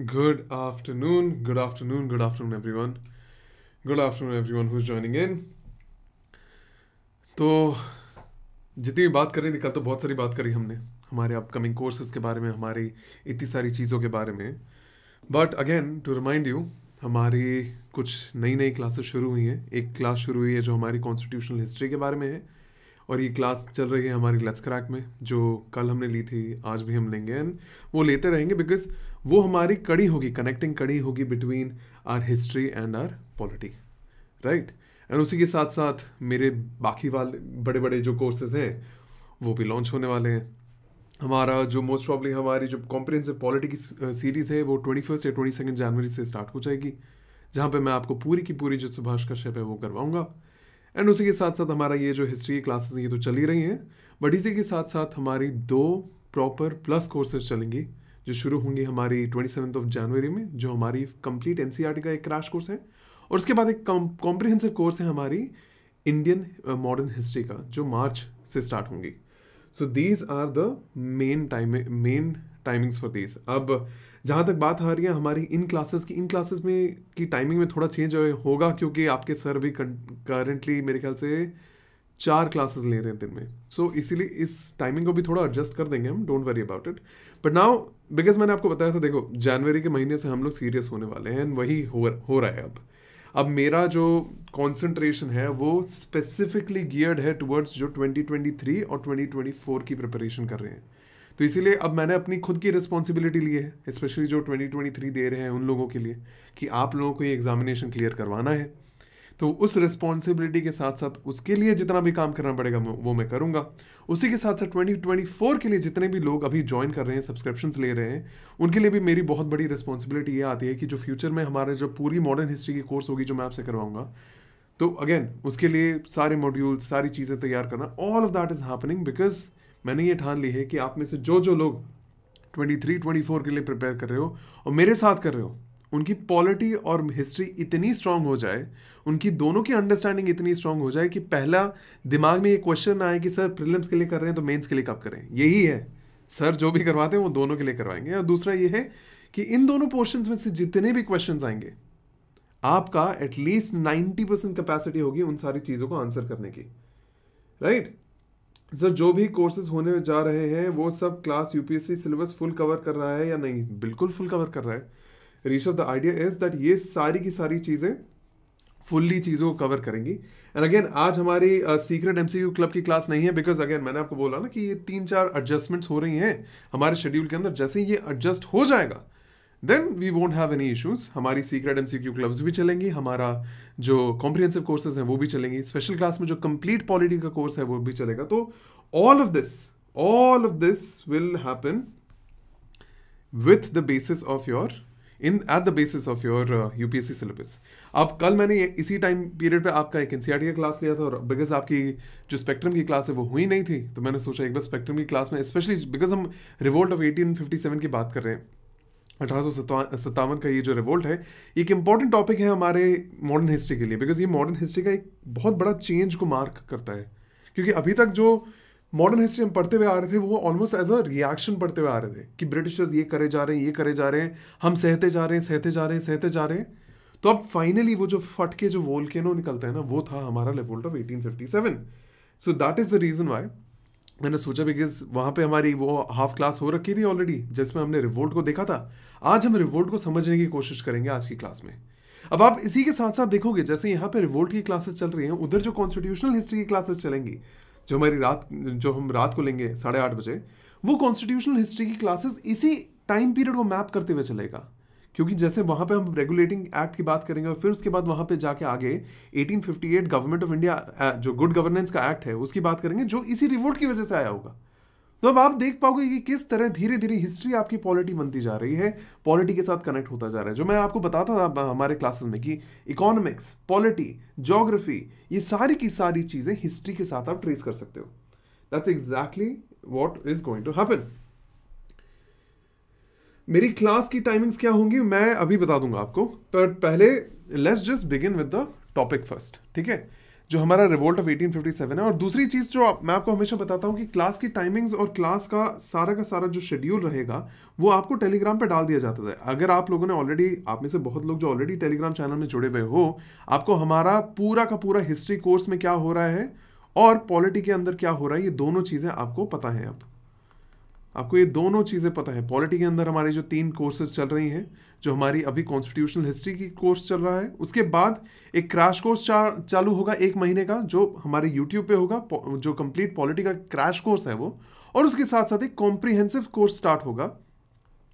Good afternoon, good afternoon, good afternoon, everyone. Good afternoon, everyone who's joining in. तो जितनी भी बात करी कल तो बहुत सारी बात करी हमने हमारे अपकमिंग कोर्सेज के बारे में हमारी इतनी सारी चीज़ों के बारे में but again to remind you हमारी कुछ नई नई क्लासेस शुरू हुई हैं एक क्लास शुरू हुई है जो हमारी कॉन्स्टिट्यूशनल हिस्ट्री के बारे में है और ये क्लास चल रही है हमारी लेट्स क्रैक में, जो कल हमने ली थी, आज भी हम लेंगे। एंड वो लेते रहेंगे बिकॉज़ वो हमारी कड़ी होगी कनेक्टिंग कड़ी होगी between our history and our polity right and उसी के साथ साथ मेरे बाकी वाले बड़े बड़े जो कोर्सेज हैं, वो भी लॉन्च होने वाले हैं। हमारा जो मोस्ट प्रॉब्ली हमारी जो कॉम्प्रिहेंसिव पॉलिटी की सीरीज़ है, वो ट्वेंटी फ़र्स्ट या ट्वेंटी सेकेंड जनवरी से स्टार्ट हो जाएगी, जहाँ पे मैं आपको पूरी की पूरी जो सुभाष कश्यप है, वो करवाऊँगा। एंड उसी के साथ साथ हमारा ये जो हिस्ट्री की क्लासेस ये तो चल ही रही हैं बट इसी के साथ साथ हमारी दो प्रॉपर प्लस कोर्सेज चलेंगी, जो शुरू होंगी हमारी ट्वेंटी सेवन ऑफ़ जनवरी में, जो हमारी कंप्लीट एन का एक क्रैश कोर्स है, और उसके बाद एक कॉम्प्रिहेंसिव कोर्स है हमारी इंडियन मॉडर्न हिस्ट्री का, जो मार्च से स्टार्ट होंगी। So these are the main time main timings for these अब जहाँ तक बात आ रही है हमारी इन क्लासेस की इन क्लासेस में की टाइमिंग में थोड़ा चेंज होगा क्योंकि आपके सर भी करेंटली मेरे ख्याल से चार क्लासेस ले रहे हैं दिन में। सो so, इसीलिए इस टाइमिंग को भी थोड़ा एडजस्ट कर देंगे हम don't worry about it but now because मैंने आपको बताया था देखो जनवरी के महीने से हम लोग सीरियस होने वाले हैं वही हो हो रहा है अब। अब मेरा जो कंसंट्रेशन है वो स्पेसिफिकली गियर्ड है टुवर्ड्स जो 2023 और 2024 की प्रिपरेशन कर रहे हैं। तो इसीलिए अब मैंने अपनी खुद की रिस्पॉन्सिबिलिटी ली है स्पेशली जो 2023 दे रहे हैं उन लोगों के लिए कि आप लोगों को ये एग्जामिनेशन क्लियर करवाना है। तो उस रिस्पॉन्सिबिलिटी के साथ साथ उसके लिए जितना भी काम करना पड़ेगा वो मैं करूँगा। उसी के साथ साथ ट्वेंटी ट्वेंटी फोर के लिए जितने भी लोग अभी ज्वाइन कर रहे हैं सब्सक्रिप्शन ले रहे हैं, उनके लिए भी मेरी बहुत बड़ी रिस्पॉन्सिबिलिटी ये आती है कि जो फ्यूचर में हमारे जो पूरी मॉडर्न हिस्ट्री की कोर्स होगी जो मैं आपसे करवाऊँगा तो अगेन उसके लिए सारे मॉड्यूल सारी चीज़ें तैयार करना all of that is happening because मैंने ये ठान ली है कि आप में से जो जो लोग ट्वेंटी थ्री ट्वेंटी फोर के लिए प्रिपेयर कर रहे हो और मेरे साथ कर रहे हो, उनकी पॉलिटी और हिस्ट्री इतनी स्ट्रांग हो जाए, उनकी दोनों की अंडरस्टैंडिंग इतनी स्ट्रांग हो जाए कि पहला दिमाग में ये क्वेश्चन आए कि सर प्रिलिम्स के लिए कर रहे हैं तो मेंस के लिए कब करें। यही है। सर जो भी करवाते हैं वो दोनों के लिए करवाएँगे। और दूसरा ये है कि इन दोनों पोर्शन में से जितने भी क्वेश्चन आएँगे, आपका एटलीस्ट नाइन्टी परसेंट कैपेसिटी होगी उन सारी चीज़ों को आंसर करने की। Right right? सर जो भी कोर्सेज होने जा रहे हैं, वो सब class UPSC syllabus full cover कर रहा है या नहीं? बिल्कुल फुल कवर कर रहा है। Rishabh the idea is that ये सारी की सारी चीज़ें फुल्ली चीज़ों को कवर करेंगी। एंड अगेन आज हमारी सीक्रेट एमसीयू क्लब की क्लास नहीं है बिकॉज़ अगेन मैंने आपको बोला ना कि ये तीन चार एडजस्टमेंट्स हो रही हैं। हमारे शेड्यूल के अंदर जैसे ही ये एडजस्ट हो जाएगा then we won't have any issues हमारी secret M C Q clubs भी चलेंगी, हमारा जो कॉम्प्रिहेंसिव कोर्सेज हैं वो भी चलेंगी। स्पेशल क्लास में जो कंप्लीट पॉलिटी का कोर्स है वो भी चलेगा। तो all of this all of this will happen with the basis of your in at the basis of your UPSC syllabus अब कल मैंने इसी टाइम पीरियड पे आपका एक एनसीआरटी का क्लास लिया था और बिकॉज़ आपकी जो स्पेक्ट्रम की क्लास है वो हुई नहीं थी तो मैंने सोचा एक बार स्पेक्ट्रम की क्लास में स्पेशली बिकॉज़ हम रिवोल्ट ऑफ़ 1857 की बात कर रहे हैं। अठारह सत्तावन का ये जो रिवोल्ट है, एक इंपॉर्टेंट टॉपिक है हमारे मॉडर्न हिस्ट्री के लिए बिकॉज़ ये मॉडर्न हिस्ट्री का एक बहुत बड़ा चेंज को मार्क करता है। क्योंकि अभी तक जो मॉडर्न हिस्ट्री हम पढ़ते हुए आ रहे थे, वो ऑलमोस्ट एज अ रिएक्शन पढ़ते हुए आ रहे थे कि ब्रिटिशर्स ये करे जा रहे हैं, ये करे जा रहे हैं, हम सहते जा रहे हैं, सहते जा रहे हैं, सहते जा रहे हैं। तो अब फाइनली वो जो फट के जो वोल के वोल्केनो निकलता है ना, वो था हमारा revolt of 1857 so that is the reason why मैंने सोचा बिकॉज़ वहाँ पे हमारी वो हाफ़ क्लास हो रखी थी ऑलरेडी जिसमें हमने रिवोल्ट को देखा था। आज हम रिवोल्ट को समझने की कोशिश करेंगे आज की क्लास में। अब आप इसी के साथ साथ देखोगे, जैसे यहाँ पे रिवोल्ट की क्लासेस चल रही हैं, उधर जो कॉन्स्टिट्यूशनल हिस्ट्री की क्लासेस चलेंगी, जो हमारी रात, जो हम रात को लेंगे, साढ़े आठ बजे, वो कॉन्स्टिट्यूशनल हिस्ट्री की क्लासेस इसी टाइम पीरियड को मैप करते हुए चलेगा। क्योंकि जैसे वहाँ पे हम रेगुलेटिंग एक्ट की बात करेंगे और फिर उसके बाद वहाँ पे जाके आगे 1858 गवर्नमेंट ऑफ़ इंडिया जो गुड गवर्नेंस का एक्ट है, उसकी बात करेंगे, जो इसी रिवोल्ट की वजह से आया होगा। तो अब आप देख पाओगे कि किस तरह धीरे धीरे हिस्ट्री आपकी पॉलिटी बनती जा रही है पॉलिटी के साथ कनेक्ट होता जा रहा है। जो मैं आपको बताता था हमारे क्लासेस में कि इकोनॉमिक्स पॉलिटी जोग्राफी ये सारी की सारी चीज़ें हिस्ट्री के साथ आप ट्रेस कर सकते हो। That's exactly what is going to happen मेरी क्लास की टाइमिंग्स क्या होंगी, मैं अभी बता दूँगा आपको, पर पहले let's just begin with the topic first ठीक है? जो हमारा रिवोल्ट ऑफ़ 1857 है और दूसरी चीज़ जो आप, मैं आपको हमेशा बताता हूँ कि क्लास की टाइमिंग्स और क्लास का सारा का सारा जो शेड्यूल रहेगा वो आपको टेलीग्राम पे डाल दिया जाता है अगर आप लोगों ने ऑलरेडी आप में से बहुत लोग जो ऑलरेडी टेलीग्राम चैनल में जुड़े हुए हो आपको हमारा पूरा का पूरा हिस्ट्री कोर्स में क्या हो रहा है और पॉलिटी के अंदर क्या हो रहा है ये दोनों चीज़ें आपको पता है अब। आपको ये दोनों चीज़ें पता है। पॉलिटी के अंदर हमारे जो तीन कोर्सेज चल रही हैं जो हमारी अभी कॉन्स्टिट्यूशनल हिस्ट्री की कोर्स चल रहा है। उसके बाद एक क्रैश कोर्स चा, चालू होगा एक महीने का जो हमारे यूट्यूब पे होगा जो कंप्लीट पॉलिटी का क्रैश कोर्स है वो। और उसके साथ साथ एक कॉम्प्रीहेंसिव कोर्स स्टार्ट होगा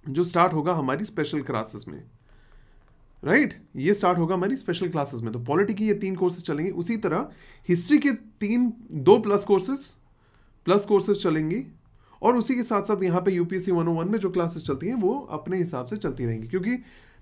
जो स्टार्ट होगा हमारी स्पेशल क्लासेस में। Right right? ये स्टार्ट होगा हमारी स्पेशल क्लासेस में। तो पॉलिटी की ये तीन कोर्सेज चलेंगे। उसी तरह हिस्ट्री के तीन दो प्लस कोर्सेज प्लस कोर्सेज चलेंगी। और उसी के साथ साथ यहाँ पे यूपीएससी 101 में जो क्लासेस चलती हैं, वो अपने हिसाब से चलती रहेंगी। क्योंकि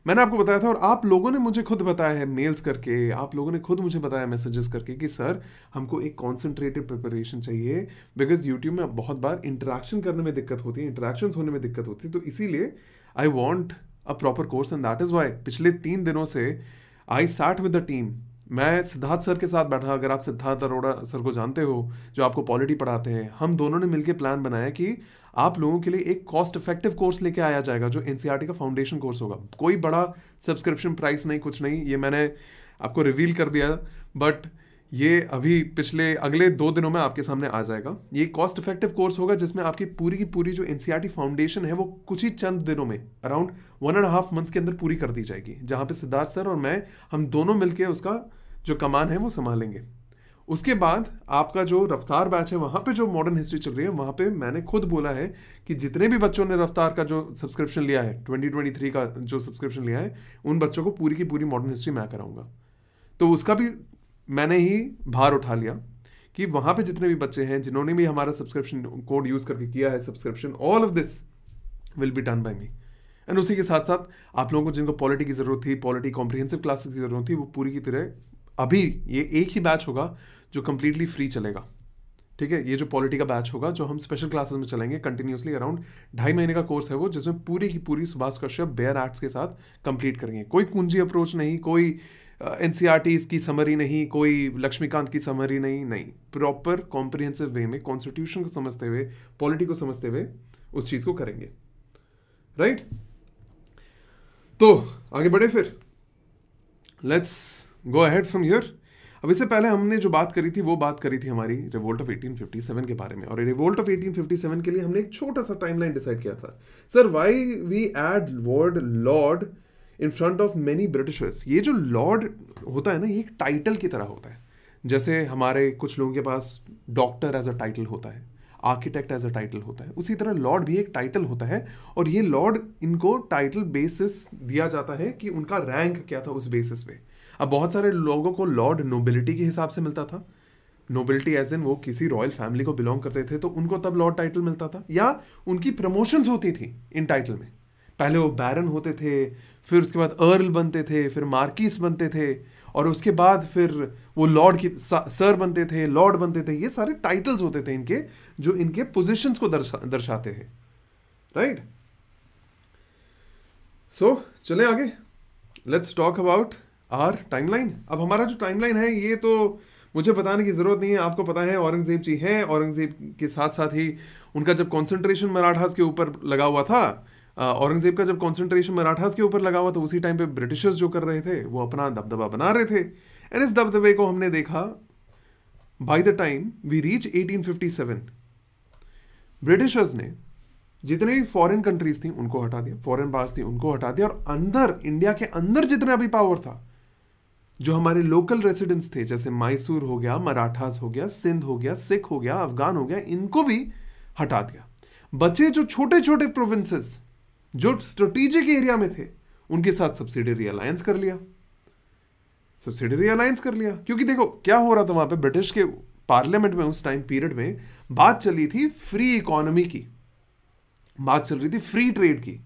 मैंने आपको बताया था और आप लोगों ने मुझे खुद बताया है मेल्स करके, आप लोगों ने खुद मुझे बताया मैसेजेस करके कि, सर, हमको एक कॉन्सेंट्रेटेड प्रिपरेशन चाहिए बिकॉज़ यूट्यूब में बहुत बार इंटरेक्शन करने में दिक्कत होती है इंटरेक्शन होने में दिक्कत होती है तो इसीलिए I want a proper course and that is why पिछले तीन दिनों से I sat with the team मैं सिद्धार्थ सर के साथ बैठा, अगर आप सिद्धार्थ अरोड़ा सर को जानते हो, जो आपको पॉलिटी पढ़ाते हैं, हम दोनों ने मिलकर प्लान बनाया कि आप लोगों के लिए एक कॉस्ट इफ़ेक्टिव कोर्स लेके आया जाएगा, जो एनसीईआरटी का फाउंडेशन कोर्स होगा। कोई बड़ा सब्सक्रिप्शन प्राइस नहीं, कुछ नहीं, ये मैंने आपको रिवील कर दिया। बट ये अभी पिछले, अगले दो दिनों में आपके सामने आ जाएगा। ये कॉस्ट इफ़ेक्टिव कोर्स होगा, जिसमें आपकी पूरी की पूरी जो एनसीईआरटी फाउंडेशन है, वो कुछ ही चंद दिनों में around one and half months के अंदर पूरी कर दी जाएगी, जहाँ पे सिद्धार्थ सर और मैं, हम दोनों मिलकर उसका जो कमान है वो संभालेंगे। उसके बाद आपका जो रफ्तार बैच है, वहाँ पे जो मॉडर्न हिस्ट्री चल रही है, वहाँ पे मैंने खुद बोला है कि जितने भी बच्चों ने रफ्तार का जो सब्सक्रिप्शन लिया है 2023 का जो सब्सक्रिप्शन लिया है, उन बच्चों को पूरी की पूरी मॉडर्न हिस्ट्री मैं कराऊँगा। तो उसका भी मैंने ही भार उठा लिया कि वहाँ पे जितने भी बच्चे हैं, जिन्होंने भी हमारा सब्सक्रिप्शन कोड यूज़ करके किया है subscription all of this will be done by me and उसी के साथ साथ आप लोगों को जिनको पॉलिटी की ज़रूरत थी पॉलिटी कॉम्प्रिहेंसिव क्लासेस की ज़रूरत थी वो पूरी की तरह अभी ये एक ही बैच होगा जो कंप्लीटली फ्री चलेगा। ठीक है? ये जो पॉलिटी का बैच होगा जो हम स्पेशल क्लासेस में चलेंगे कंटिन्यूसली अराउंड ढाई महीने का कोर्स है वो जिसमें पूरी की पूरी सुभाष कश्यप बेयर आर्ट्स के साथ कंप्लीट करेंगे। कोई कुंजी अप्रोच नहीं कोई एन uh, की समरी नहीं कोई लक्ष्मीकांत की समरी नहीं नहीं। प्रॉपर कॉम्प्रिहेंसिव वे में कॉन्स्टिट्यूशन को समझते हुए पॉलिटी को समझते हुए उस चीज़ को करेंगे। Right right? तो आगे बढ़े फिर। Let's go ahead from here अब इससे पहले हमने जो बात करी थी, वो बात करी थी हमारी रिवोल्ट ऑफ़ 1857 के बारे में। और रिवोल्ट ऑफ़ 1857 के लिए हमने एक छोटा सा टाइमलाइन डिसाइड किया था। Sir why we add word lord in front of many Britishers ये जो लॉर्ड होता है ना, ये एक टाइटल की तरह होता है। जैसे हमारे कुछ लोगों के पास डॉक्टर एज अ टाइटल होता है। आर्किटेक्ट एज अ टाइटल होता है। उसी तरह लॉर्ड भी एक टाइटल होता है और ये लॉर्ड इनको टाइटल बेसिस दिया जाता है कि उनका रैंक क्या था उस बेसिस पे। अब बहुत सारे लोगों को लॉर्ड नोबिलिटी के हिसाब से मिलता था। नोबिलिटी एज इन वो किसी रॉयल फैमिली को बिलोंग करते थे तो उनको तब लॉर्ड टाइटल मिलता था। या उनकी प्रमोशंस होती थी इन टाइटल में। पहले वो बैरन होते थे, फिर उसके बाद अर्ल बनते थे, फिर मार्किस बनते थे, और उसके बाद फिर वो लॉर्ड की सर बनते थे लॉर्ड बनते थे, ये सारे टाइटल्स होते थे इनके। जो इनके पोजिशंस को दर्शा, दर्शाते हैं। राइट सो चले आगे। Let's talk about our timeline अब हमारा जो टाइमलाइन है, ये तो मुझे बताने की ज़रूरत नहीं है। आपको पता है, औरंगज़ेब जी हैं। औरंगज़ेब के साथ साथ ही उनका जब कॉन्सेंट्रेशन मराठास के ऊपर लगा हुआ था औरंगज़ेब का जब कॉन्सेंट्रेशन मराठास के ऊपर लगा हुआ था उसी टाइम पे ब्रिटिशर्स जो कर रहे थे, वो अपना दबदबा बना रहे थे। एंड इस दबदबे को हमने देखा by the time we reach 1857 Britishers ने जितने भी फॉरेन कंट्रीज़ थी, उनको हटा दिया। फॉरेन पावर्स थी, उनको हटा दिया। और अंदर इंडिया के अंदर जितना भी पावर था, जो हमारे लोकल रेसिडेंट्स थे, जैसे मैसूर हो गया मराठास हो गया सिंध हो गया सिख हो गया अफगान हो गया, इनको भी हटा दिया। बचे जो छोटे छोटे प्रोविंसेस जो स्ट्रेटेजिक एरिया में थे, उनके साथ सब्सिडरी अलायंस कर लिया। सब्सिडरी अलायंस कर लिया। क्योंकि देखो, क्या हो रहा था वहाँ पे? ब्रिटिश के पार्लियामेंट में, उस टाइम पीरियड में बात चली थी फ्री इकोनॉमी की। बात चल रही थी फ्री ट्रेड की।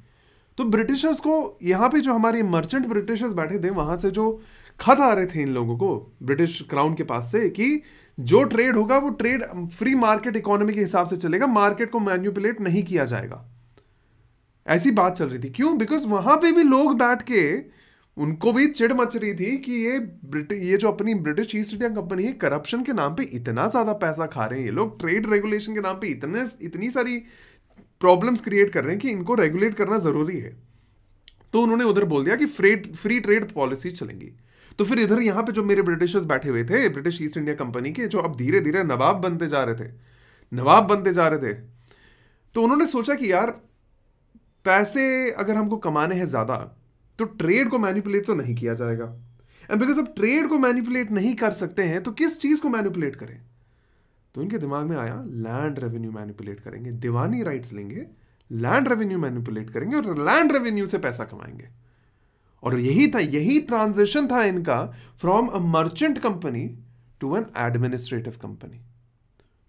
तो ब्रिटिशर्स को, यहाँ पे जो हमारे मर्चेंट ब्रिटिशर्स बैठे थे, वहाँ से जो खत आ रहे थे इन लोगों को ब्रिटिश क्राउन के पास से, कि जो ट्रेड होगा, वो ट्रेड फ्री मार्केट इकोनॉमी के हिसाब से चलेगा मार्केट को मैन्युपुलेट नहीं किया जाएगा। ऐसी बात चल रही थी। क्यों? बिकॉज़ वहाँ पे भी लोग बैठ के उनको भी चिड़ मच रही थी कि ये ब्रिटिश ये जो अपनी ब्रिटिश ईस्ट इंडिया कंपनी है, करप्शन के नाम पे इतना ज़्यादा पैसा खा रहे हैं ये लोग, ट्रेड रेगुलेशन के नाम पे इतने, इतनी सारी प्रॉब्लम्स क्रिएट कर रहे हैं कि इनको रेगुलेट करना ज़रूरी है। तो उन्होंने उधर बोल दिया कि फ्री फ्री ट्रेड पॉलिसी चलेंगी। तो फिर इधर यहाँ पे जो मेरे ब्रिटिशर्स बैठे हुए थे, ब्रिटिश ईस्ट इंडिया कंपनी के, जो अब धीरे धीरे नवाब बनते जा रहे थे, नवाब बनते जा रहे थे तो उन्होंने सोचा कि यार, पैसे अगर हमको कमाने हैं ज़्यादा तो ट्रेड को मैनिपुलेट तो नहीं किया जाएगा। एंड बिकॉज़ अब ट्रेड को मैनिपुलेट नहीं कर सकते हैं तो किस चीज़ को मैनिपुलेट करें? तो इनके दिमाग में आया लैंड रेवेन्यू मैनिपुलेट करेंगे, दीवानी राइट्स लेंगे लैंड रेवेन्यू मैनिपुलेट करेंगे और लैंड रेवेन्यू से पैसा कमाएँगे। और यही था, यही ट्रांजिशन था इनका from a merchant company to an administrative company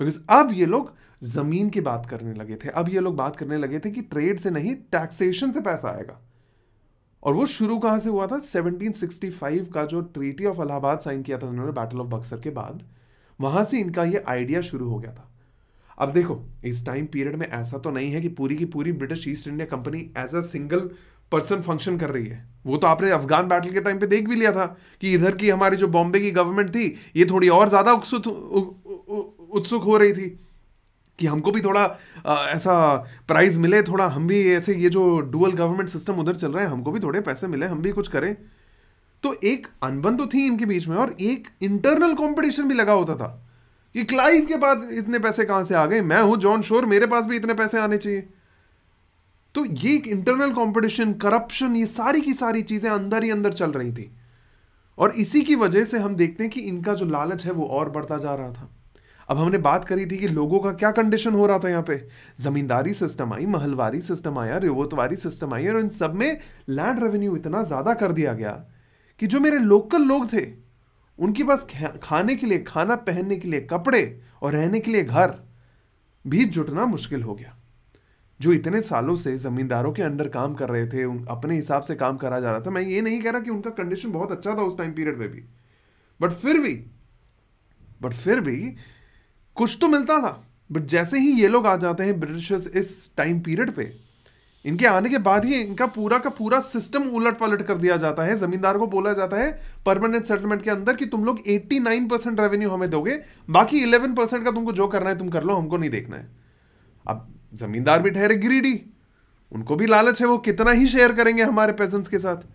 because अब ये लोग ज़मीन की बात करने लगे थे। अब ये लोग बात करने लगे थे कि ट्रेड से नहीं टैक्सेशन से पैसा आएगा। और वो शुरू कहाँ से हुआ था? 1765 का जो ट्रीटी ऑफ़ अलाहाबाद साइन किया था उन्होंने बैटल ऑफ़ बक्सर के बाद, वहाँ से इनका ये आइडिया शुरू हो गया था। अब देखो, इस टाइम पीरियड में ऐसा तो नहीं है कि पूरी की पूरी British East India company as a single person function कर रही है। वो तो आपने अफगान बैटल के टाइम पे देख भी लिया था कि इधर की हमारी जो बॉम्बे की गवर्नमेंट थी, ये थोड़ी और ज़्यादा उत्सुक उत्सुक हो रही थी। कि हमको भी थोड़ा आ, ऐसा प्राइज मिले थोड़ा हम भी ऐसे ये जो डुअल गवर्नमेंट सिस्टम उधर चल रहा है हमको भी थोड़े पैसे मिले हम भी कुछ करें। तो एक अनबन तो थी इनके बीच में और एक इंटरनल कंपटीशन भी लगा होता था कि क्लाइव के बाद इतने पैसे कहाँ से आ गए? मैं हूँ जॉन शोर मेरे पास भी इतने पैसे आने चाहिए। तो ये एक इंटरनल कंपटीशन करप्शन ये सारी की सारी चीज़ें अंदर ही अंदर चल रही थी। और इसी की वजह से हम देखते हैं कि इनका जो लालच है वो और बढ़ता जा रहा था। अब हमने बात करी थी कि लोगों का क्या कंडीशन हो रहा था यहाँ पे। जमींदारी सिस्टम आई, महलवारी सिस्टम आया रिवोतवारी सिस्टम आई, और इन सब में लैंड रेवेन्यू इतना ज़्यादा कर दिया गया कि जो मेरे लोकल लोग थे, उनके पास खाने के लिए, खाना पहनने के लिए कपड़े और रहने के लिए घर भी जुटना मुश्किल हो गया। जो इतने सालों से जमींदारों के अंडर काम कर रहे थे अपने हिसाब से काम करा जा रहा था, मैं ये नहीं कह रहा कि उनका कंडीशन बहुत अच्छा था उस टाइम पीरियड में भी। बट फिर भी बट फिर भी कुछ तो मिलता था बट जैसे ही ये लोग आ जाते हैं ब्रिटिशर्स इस टाइम पीरियड पे, इनके आने के बाद ही इनका पूरा का पूरा सिस्टम उलट पलट कर दिया जाता है। जमींदार को बोला जाता है परमानेंट सेटलमेंट के अंदर कि तुम लोग 89 परसेंट रेवेन्यू हमें दोगे, बाकी 11 परसेंट का तुमको जो करना है तुम कर लो, हमको नहीं देखना है। अब जमींदार भी ठहरे गिरीडी, उनको भी लालच है वो कितना ही शेयर करेंगे हमारे पेजेंट्स के साथ।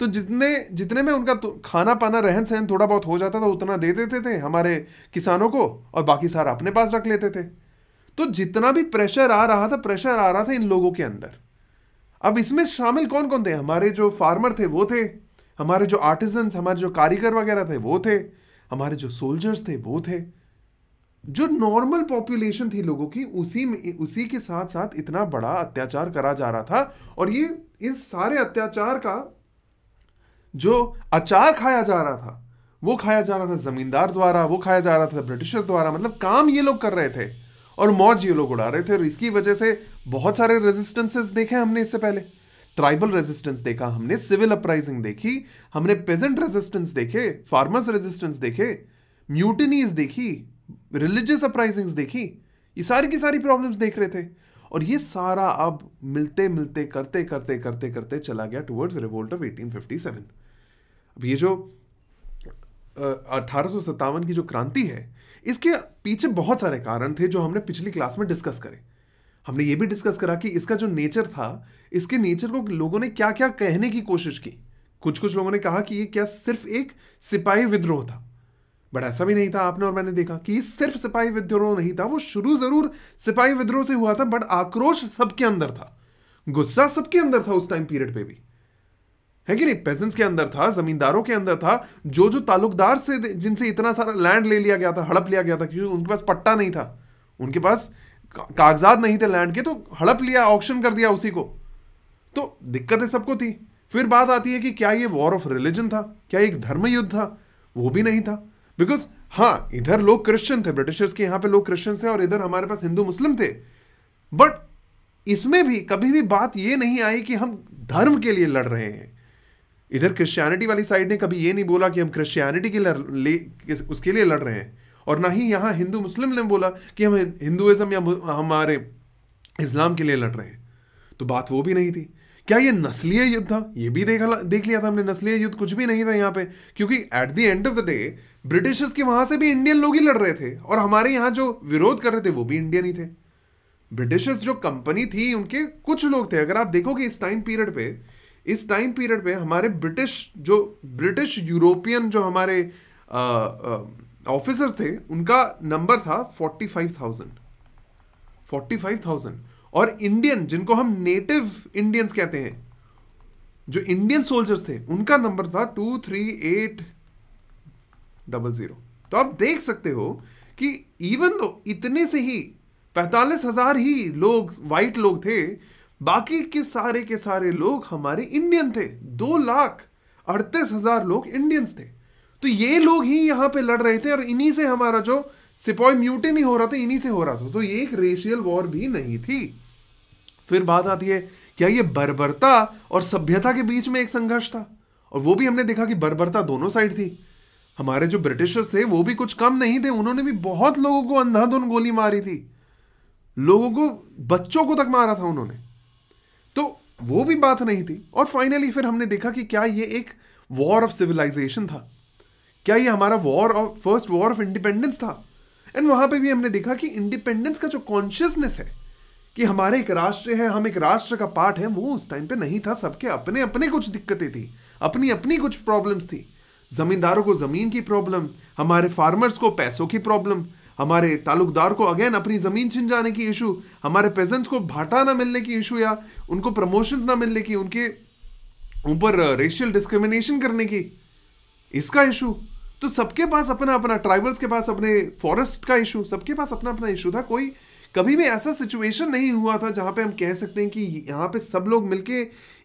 तो जितने जितने में उनका तो खाना पाना, रहन सहन थोड़ा बहुत हो जाता था, उतना दे देते थे हमारे किसानों को और बाकी सारा अपने पास रख लेते थे। तो जितना भी प्रेशर आ रहा था प्रेशर आ रहा था इन लोगों के अंदर। अब इसमें शामिल कौन कौन थे? हमारे जो फार्मर थे, वो थे। हमारे जो आर्टिजन हमारे जो कारीगर वगैरह थे, वो थे। हमारे जो सोल्जर्स थे, वो थे। जो नॉर्मल पॉपुलेशन थी लोगों की, उसी में, उसी के साथ साथ इतना बड़ा अत्याचार करा जा रहा था। और ये, इस सारे अत्याचार का जो अचार खाया जा रहा था, वो खाया जा रहा था जमींदार द्वारा, वो खाया जा रहा था ब्रिटिशर्स द्वारा मतलब काम ये लोग कर रहे थे और मौज ये लोग उड़ा रहे थे और इसकी वजह से बहुत सारे रेजिस्टेंसेस देखे हमने इससे पहले। ट्राइबल रेजिस्टेंस देखा, हमने सिविल अपराइजिंग देखी, हमने पेजेंट रेजिस्टेंस देखे फार्मर्स रेजिस्टेंस देखे म्यूटिनीज देखी रिलीजियस अपराइजिंग्स देखी, ये सारी की सारी प्रॉब्लम्स देख रहे थे। और ये सारा अब मिलते मिलते करते करते करते करते चला गया टुवर्ड्स रिवोल्ट ऑफ़ 1857 अब ये जो अठारह सौ सत्तावन की जो क्रांति है, इसके पीछे बहुत सारे कारण थे जो हमने पिछली क्लास में डिस्कस करे। हमने ये भी डिस्कस करा कि इसका जो नेचर था, इसके नेचर को लोगों ने क्या क्या कहने की कोशिश की। कुछ कुछ लोगों ने कहा कि ये क्या सिर्फ़ एक सिपाही विद्रोह था। बट ऐसा भी नहीं था, आपने और मैंने देखा कि ये सिर्फ़ सिपाही विद्रोह नहीं था, वो शुरू ज़रूर सिपाही विद्रोह से हुआ था, बट आक्रोश सबके अंदर था। गुस्सा सबके अंदर था उस टाइम पीरियड पे भी। है कि नहीं? पेजेंट्स के अंदर था, जमींदारों के अंदर था जो जो तालुकदार से जिनसे इतना सारा लैंड ले लिया गया था, हड़प लिया गया था, क्योंकि उनके पास पट्टा नहीं था। उनके पास कागजात नहीं थे लैंड के तो हड़प लिया ऑप्शन कर दिया उसी को। तो दिक्कतें सबको थी। फिर बात आती है कि क्या ये वॉर ऑफ़ रिलीजन था? क्या एक धर्म युद्ध था? वो भी नहीं था। बिकॉज़ हाँ इधर लोग क्रिश्चियन थे ब्रिटिशर्स के यहाँ पे लोग क्रिश्चियन थे और इधर हमारे पास हिंदू मुस्लिम थे। बट इसमें भी कभी भी बात ये नहीं आई कि हम धर्म के लिए लड़ रहे हैं। इधर क्रिश्चियनिटी वाली साइड ने कभी ये नहीं बोला कि हम क्रिश्चियनिटी के लिए उसके लिए लड़ रहे हैं। और ना ही यहाँ हिंदू मुस्लिम ने बोला कि हम हिंदुइज्म या हमारे इस्लाम के लिए लड़ रहे हैं। तो बात वो भी नहीं थी। क्या ये नस्लीय युद्ध था? ये भी देखा देख लिया था हमने, नस्लीय युद्ध कुछ भी नहीं था यहाँ पे। क्योंकि at the end of the day Britishers के वहाँ से भी इंडियन लोग ही लड़ रहे थे। और हमारे यहाँ जो विरोध कर रहे थे, वो भी इंडियन ही थे। ब्रिटिशर्स जो कंपनी थी, उनके कुछ लोग थे। अगर आप देखोगे इस टाइम पीरियड पे इस टाइम पीरियड पे हमारे ब्रिटिश, जो ब्रिटिश यूरोपियन जो हमारे ऑफिसर्स थे, उनका नंबर था forty five thousand forty five thousand और इंडियन जिनको हम नेटिव इंडियंस कहते हैं, जो इंडियन सोल्जर्स थे, उनका नंबर था two three eight double zero तो आप देख सकते हो कि इवन दो इतने से ही, पैंतालीस हज़ार ही लोग वाइट लोग थे बाकी के सारे के सारे लोग हमारे इंडियन थे। दो लाख अड़तीस हज़ार लोग इंडियंस थे। तो ये लोग ही यहाँ पे लड़ रहे थे और इन्हीं से हमारा जो सिपॉय म्यूटे नहीं हो रहा था, इन्हीं से हो रहा था। तो ये एक रेशियल वॉर भी नहीं थी। फिर बात आती है, क्या ये बर्बरता और सभ्यता के बीच में एक संघर्ष था? और वो भी हमने देखा कि बर्बरता दोनों साइड थी। हमारे जो ब्रिटिशर्स थे, वो भी कुछ कम नहीं थे। उन्होंने भी बहुत लोगों को अंधाधुन गोली मारी थी। लोगों को, बच्चों को तक मारा था उन्होंने। वो भी बात नहीं थी। और फाइनली फिर हमने देखा कि क्या ये एक वॉर ऑफ़ सिविलाइजेशन था। क्या ये हमारा war of first war of independence था। एंड वहाँ पे भी हमने देखा कि इंडिपेंडेंस का जो कॉन्शियसनेस है, कि हमारे एक राष्ट्र है, हम एक राष्ट्र का पार्ट है, वो उस टाइम पे नहीं था। सबके अपने अपने कुछ दिक्कतें थी, अपनी अपनी कुछ प्रॉब्लम्स थी। जमींदारों को ज़मीन की प्रॉब्लम हमारे फार्मर्स को पैसों की प्रॉब्लम हमारे तालुकदार को अगेन अपनी ज़मीन छिन जाने की इशू हमारे पेजेंट्स को भाटा ना मिलने की इशू या उनको प्रमोशंस ना मिलने की, उनके ऊपर रेशियल डिस्क्रिमिनेशन करने की, इसका इशू तो सबके पास अपना अपना ट्राइबल्स के पास अपने फॉरेस्ट का इशू सबके पास अपना अपना इशू था। कोई कभी भी ऐसा सिचुएशन नहीं हुआ था जहाँ पे हम कह सकते हैं कि यहाँ पे सब लोग मिलके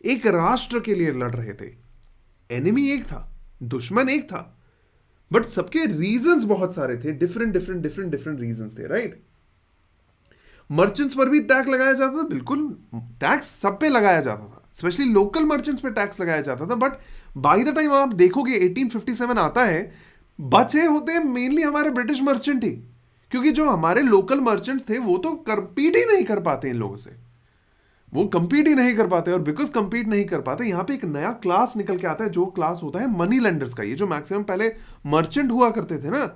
एक राष्ट्र के लिए लड़ रहे थे। एनिमी एक था, दुश्मन एक था। बट सबके रीजंस बहुत सारे थे different different different different reasons थे राइट मर्चेंट्स पर भी टैक्स लगाया जाता था, बिल्कुल टैक्स सब पे लगाया जाता था। स्पेशली लोकल मर्चेंट्स पे टैक्स लगाया जाता था बट बाय द टाइम आप देखोगे 1857 आता है, बचे होते हैं मेनली हमारे ब्रिटिश मर्चेंट ही। क्योंकि जो हमारे लोकल मर्चेंट्स थे, वो तो कम्पीट ही नहीं कर पाते इन लोगों से। वो कंपीट ही नहीं कर पाते और बिकॉज़ कंपीट नहीं कर पाते, यहाँ पे एक नया क्लास निकल के आता है, जो क्लास होता है मनी लेंडर्स का। ये जो मैक्सिमम पहले मर्चेंट हुआ करते थे ना,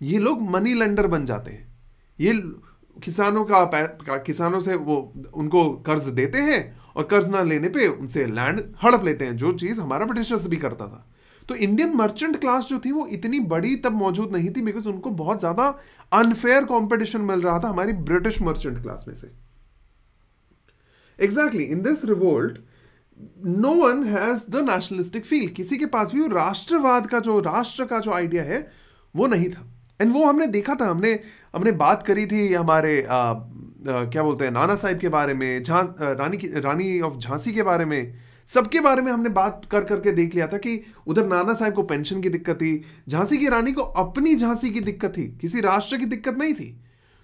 ये लोग मनी लेंडर बन जाते हैं। ये किसानों का किसानों से वो, उनको कर्ज देते हैं और कर्ज ना लेने पे उनसे लैंड हड़प लेते हैं, जो चीज़ हमारा ब्रिटिशर्स भी करता था। तो इंडियन मर्चेंट क्लास जो थी, वो इतनी बड़ी तब मौजूद नहीं थी बिकॉज़ उनको बहुत ज़्यादा अनफेयर कॉम्पिटिशन मिल रहा था हमारी ब्रिटिश मर्चेंट क्लास में से। Exactly in this revolt no one has the nationalistic feel किसी के पास भी वो राष्ट्रवाद का जो राष्ट्र का जो आइडिया है वो नहीं था। एंड वो हमने देखा था। हमने हमने बात करी थी हमारे आ, आ, क्या बोलते हैं नाना साहिब के बारे में झां रानी की रानी ऑफ़ झांसी के बारे में सबके बारे में हमने बात कर करके देख लिया था कि उधर नाना साहब को पेंशन की दिक्कत थी झांसी की रानी को अपनी झांसी की दिक्कत थी किसी राष्ट्र की दिक्कत नहीं थी।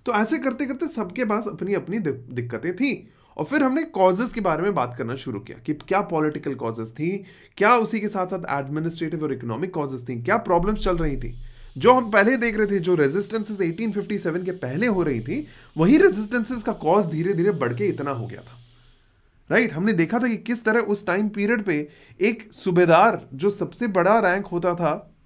तो ऐसे करते करते सबके पास अपनी अपनी दिक्कतें थी। और फिर हमने कॉजेस के बारे में बात करना शुरू किया कि क्या पॉलिटिकल कॉजेस थी, क्या उसी के साथ साथ एडमिनिस्ट्रेटिव और इकोनॉमिक कॉजेस थी, क्या प्रॉब्लम्स चल रही थी। जो हम पहले देख रहे थे, जो रेजिस्टेंसेस 1857 के पहले हो रही थी, वही रेजिस्टेंसेस का कॉज धीरे धीरे बढ़ के इतना हो गया था। Right right? हमने देखा था कि किस तरह उस टाइम पीरियड पे एक सूबेदार, जो सबसे बड़ा रैंक होता था,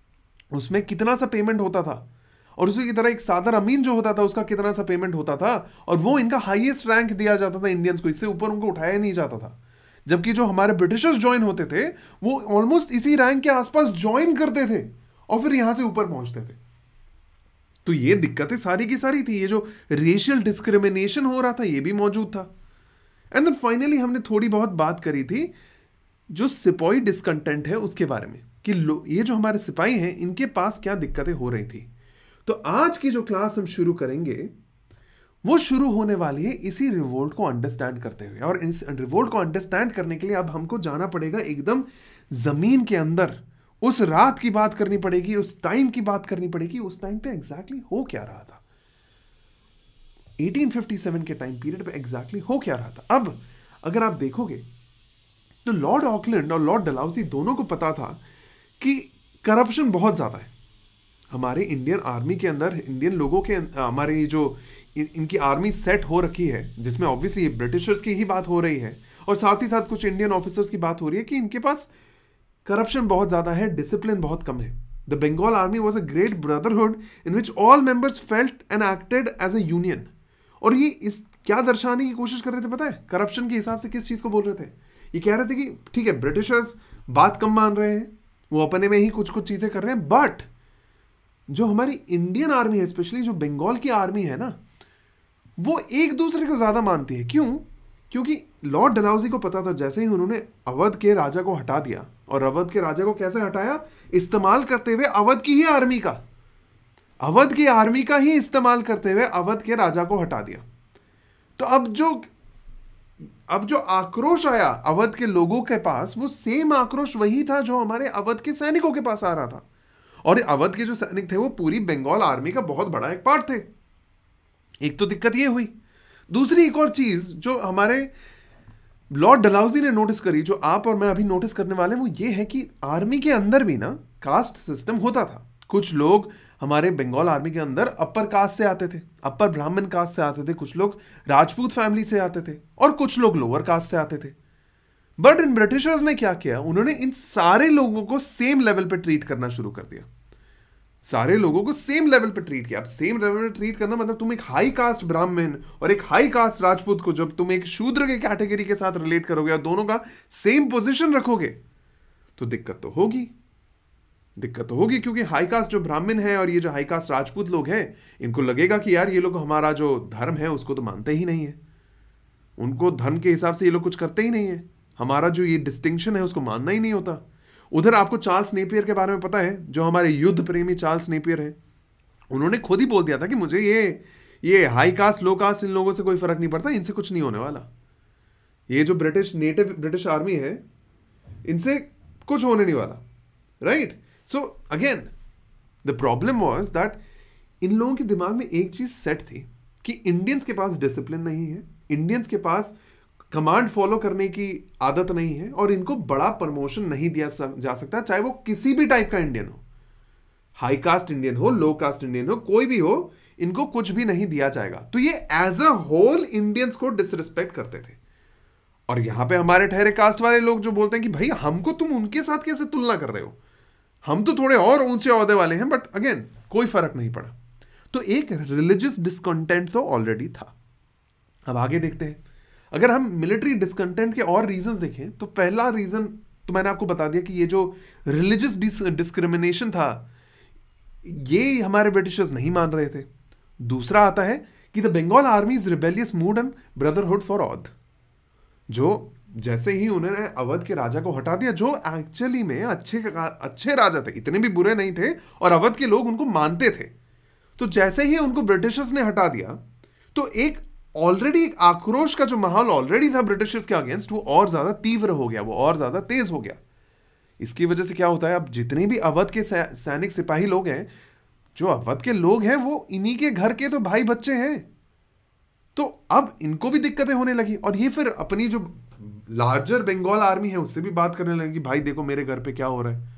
उसमें कितना सा पेमेंट होता था? और उसी की तरह एक सादर अमीन जो होता था, उसका कितना सा पेमेंट होता था, और वो इनका हाईएस्ट रैंक दिया जाता था इंडियंस को। इससे ऊपर उनको उठाया नहीं जाता था। जबकि जो हमारे ब्रिटिशर्स ज्वाइन होते थे, वो ऑलमोस्ट इसी रैंक के आसपास ज्वाइन करते थे और फिर यहाँ से ऊपर पहुँचते थे। तो ये दिक्कतें सारी की सारी थी। ये जो रेशियल डिस्क्रिमिनेशन हो रहा था, ये भी मौजूद था। एंड देन फाइनली हमने थोड़ी बहुत बात करी थी जो सिपाही डिस्कंटेंट है उसके बारे में, कि ये जो हमारे सिपाही हैं, इनके पास क्या दिक्कतें हो रही थी। तो आज की जो क्लास हम शुरू करेंगे, वो शुरू होने वाली है इसी रिवोल्ट को अंडरस्टैंड करते हुए। और इस रिवोल्ट को अंडरस्टैंड करने के लिए अब हमको जाना पड़ेगा एकदम ज़मीन के अंदर। उस रात की बात करनी पड़ेगी, उस टाइम की बात करनी पड़ेगी। उस टाइम पे एग्जैक्टली exactly हो क्या रहा था? 1857 के टाइम पीरियड पे एग्जैक्टली exactly हो क्या रहा था? अब, अगर आप देखोगे तो लॉर्ड ऑकलैंड और लॉर्ड डलाउसी दोनों को पता था कि करप्शन बहुत ज़्यादा है। हमारे इंडियन आर्मी के अंदर इंडियन लोगों के हमारे जो इन, इनकी आर्मी सेट हो रखी है जिसमें ऑब्वियसली ये ब्रिटिशर्स की ही बात हो रही है और साथ ही साथ कुछ इंडियन ऑफिसर्स की बात हो रही है कि इनके पास करप्शन बहुत ज़्यादा है डिसिप्लिन बहुत कम है। The Bengal army was a great brotherhood in which all members felt and acted as a union और ये इस क्या दर्शाने की कोशिश कर रहे थे पता है? करप्शन के हिसाब से किस चीज़ को बोल रहे थे? ये कह रहे थे कि ठीक है ब्रिटिशर्स बात कम मान रहे हैं वो अपने में ही कुछ कुछ चीज़ें कर रहे हैं बट जो हमारी इंडियन आर्मी है स्पेशली जो बंगाल की आर्मी है ना, वो एक दूसरे को ज़्यादा मानती है। क्यों? क्योंकि लॉर्ड डलाउजी को पता था, जैसे ही उन्होंने अवध के राजा को हटा दिया, और अवध के राजा को कैसे हटाया? इस्तेमाल करते हुए अवध की ही आर्मी का। अवध की आर्मी का ही इस्तेमाल करते हुए अवध के राजा को हटा दिया। तो अब जो अब जो आक्रोश आया अवध के लोगों के पास, वो सेम आक्रोश वही था जो हमारे अवध के सैनिकों के पास आ रहा था। और अवध के जो सैनिक थे, वो पूरी बंगाल आर्मी का बहुत बड़ा एक पार्ट थे। एक तो दिक्कत ये हुई। दूसरी एक और चीज़ जो हमारे लॉर्ड डलाउजी ने नोटिस करी, जो आप और मैं अभी नोटिस करने वाले वो ये है कि आर्मी के अंदर भी ना कास्ट सिस्टम होता था। कुछ लोग हमारे बंगाल आर्मी के अंदर अपर कास्ट से आते थे अपर ब्राह्मण कास्ट से आते थे, कुछ लोग राजपूत फैमिली से आते थे, और कुछ लोग लोअर कास्ट से आते थे। बट इन ब्रिटिशर्स ने क्या किया? उन्होंने इन सारे लोगों को सेम लेवल पे ट्रीट करना शुरू कर दिया। सारे लोगों को सेम लेवल पे ट्रीट किया। अब सेम लेवल पे ट्रीट करना मतलब तुम एक हाई कास्ट ब्राह्मण और एक हाई कास्ट राजपूत को जब तुम एक शूद्र के कैटेगरी के साथ रिलेट करोगे और दोनों का सेम पोजिशन रखोगे तो दिक्कत तो होगी। दिक्कत तो होगी क्योंकि हाई कास्ट जो ब्राह्मण है और ये जो हाई कास्ट राजपूत लोग हैं, इनको लगेगा कि यार ये लोग हमारा जो धर्म है उसको तो मानते ही नहीं है। उनको धर्म के हिसाब से ये लोग कुछ करते ही नहीं है। हमारा जो ये डिस्टिंक्शन है, उसको मानना ही नहीं होता। उधर आपको चार्ल्स नेपियर के बारे में पता है, जो हमारे युद्ध प्रेमी चार्ल्स नेपियर है। उन्होंने खुद ही बोल दिया था कि मुझे ये ये हाई कास्ट लो कास्ट इन लोगों से कोई फ़र्क नहीं पड़ता, इनसे कुछ नहीं होने वाला। ये जो ब्रिटिश नेटिव ब्रिटिश आर्मी है, इनसे कुछ होने नहीं वाला right so again the problem was that इन लोगों के दिमाग में एक चीज़ सेट थी कि इंडियंस के पास डिसिप्लिन नहीं है इंडियंस के पास कमांड फॉलो करने की आदत नहीं है और इनको बड़ा प्रमोशन नहीं दिया जा सकता, चाहे वो किसी भी टाइप का इंडियन हो। हाई कास्ट इंडियन हो लो कास्ट इंडियन हो, कोई भी हो, इनको कुछ भी नहीं दिया जाएगा। तो ये एज अ होल इंडियंस को डिसरिस्पेक्ट करते थे। और यहाँ पे हमारे ठहरे कास्ट वाले लोग जो बोलते हैं कि भाई, हमको तुम उनके साथ कैसे तुलना कर रहे हो? हम तो थोड़े और ऊँचे अहदे वाले हैं बट अगेन कोई फ़र्क नहीं पड़ा। तो एक रिलीजियस डिसकंटेंट तो ऑलरेडी था। अब आगे देखते हैं। अगर हम मिलिट्री डिसकंटेंट के और रीजन देखें तो पहला रीजन तो मैंने आपको बता दिया कि ये जो रिलीजियस डिस्क्रिमिनेशन था, ये हमारे ब्रिटिशर्स नहीं मान रहे थे। दूसरा आता है कि the Bengal army is rebellious mood and brotherhood for other जो जैसे ही उन्होंने अवध के राजा को हटा दिया, जो एक्चुअली में अच्छे अच्छे राजा थे, इतने भी बुरे नहीं थे और अवध के लोग उनको मानते थे। तो जैसे ही उनको ब्रिटिशर्स ने हटा दिया तो एक ऑलरेडी एक आक्रोश का जो माहौल ऑलरेडी था ब्रिटिशर्स के अगेंस्ट वो और ज़्यादा तीव्र हो गया, वो और ज़्यादा तेज हो गया। इसकी वजह से क्या होता है, अब जितने भी अवध के सैनिक सिपाही लोग हैं, जो अवध के लोग हैं, वो इन्हीं के घर के तो भाई बच्चे हैं। तो अब इनको भी दिक्कतें होने लगी, और ये फिर अपनी जो लार्जर बंगाल आर्मी है, उससे भी बात करने लगी भाई देखो मेरे घर पे क्या हो रहा है।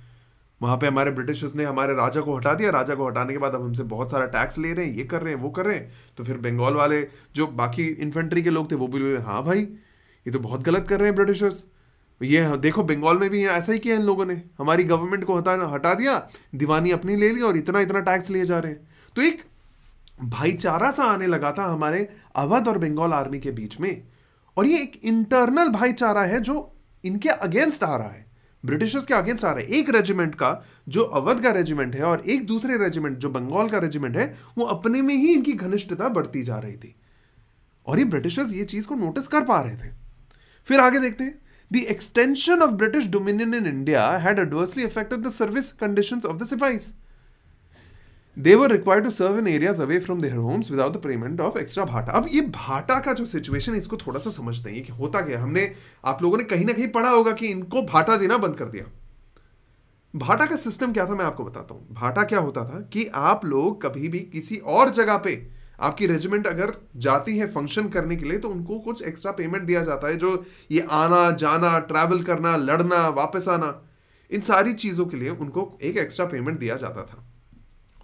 वहाँ पे हमारे ब्रिटिशर्स ने हमारे राजा को हटा दिया। राजा को हटाने के बाद अब हमसे बहुत सारा टैक्स ले रहे हैं, ये कर रहे हैं, वो कर रहे हैं। तो फिर बंगाल वाले जो बाकी इन्फेंट्री के लोग थे, वो भी हाँ भाई, ये तो बहुत गलत कर रहे हैं ब्रिटिशर्स। ये देखो, बंगाल में भी ऐसा ही किया इन लोगों ने। हमारी गवर्नमेंट को हटा हटा दिया, दीवानी अपनी ले ली और इतना इतना टैक्स लिए जा रहे हैं। तो एक भाईचारा सा आने लगा था हमारे अवध और बंगाल आर्मी के बीच में। और ये एक इंटरनल भाईचारा है जो इनके अगेंस्ट आ रहा है। ब्रिटिशर्स के अगेंस्ट आ रहे हैं। एक रेजिमेंट का जो अवध का रेजिमेंट है और एक दूसरे रेजिमेंट, जो बंगाल का रेजिमेंट है, वो अपने में ही इनकी घनिष्ठता बढ़ती जा रही थी। और ये ब्रिटिशर्स ये चीज़ को नोटिस कर पा रहे थे। फिर आगे देखते हैं। The extension of British dominion in India had adversely affected the service conditions of the सिपाहीज they were required to serve in areas away from their homes without the payment of extra भाटा अब ये भाटा का जो situation है, इसको थोड़ा सा समझते हैं कि होता क्या हमने, आप लोगों ने कहीं ना कहीं पढ़ा होगा कि इनको भाटा देना बंद कर दिया। भाटा का सिस्टम क्या था, मैं आपको बताता हूँ। भाटा क्या होता था कि आप लोग कभी भी किसी और जगह पे आपकी रेजिमेंट अगर जाती है फ़ंक्शन करने के लिए तो उनको कुछ एक्स्ट्रा पेमेंट दिया जाता है, जो ये आना, जाना ट्रैवल करना, लड़ना, वापस आना, इन सारी चीज़ों के लिए उनको एक एक्स्ट्रा पेमेंट दिया जाता था।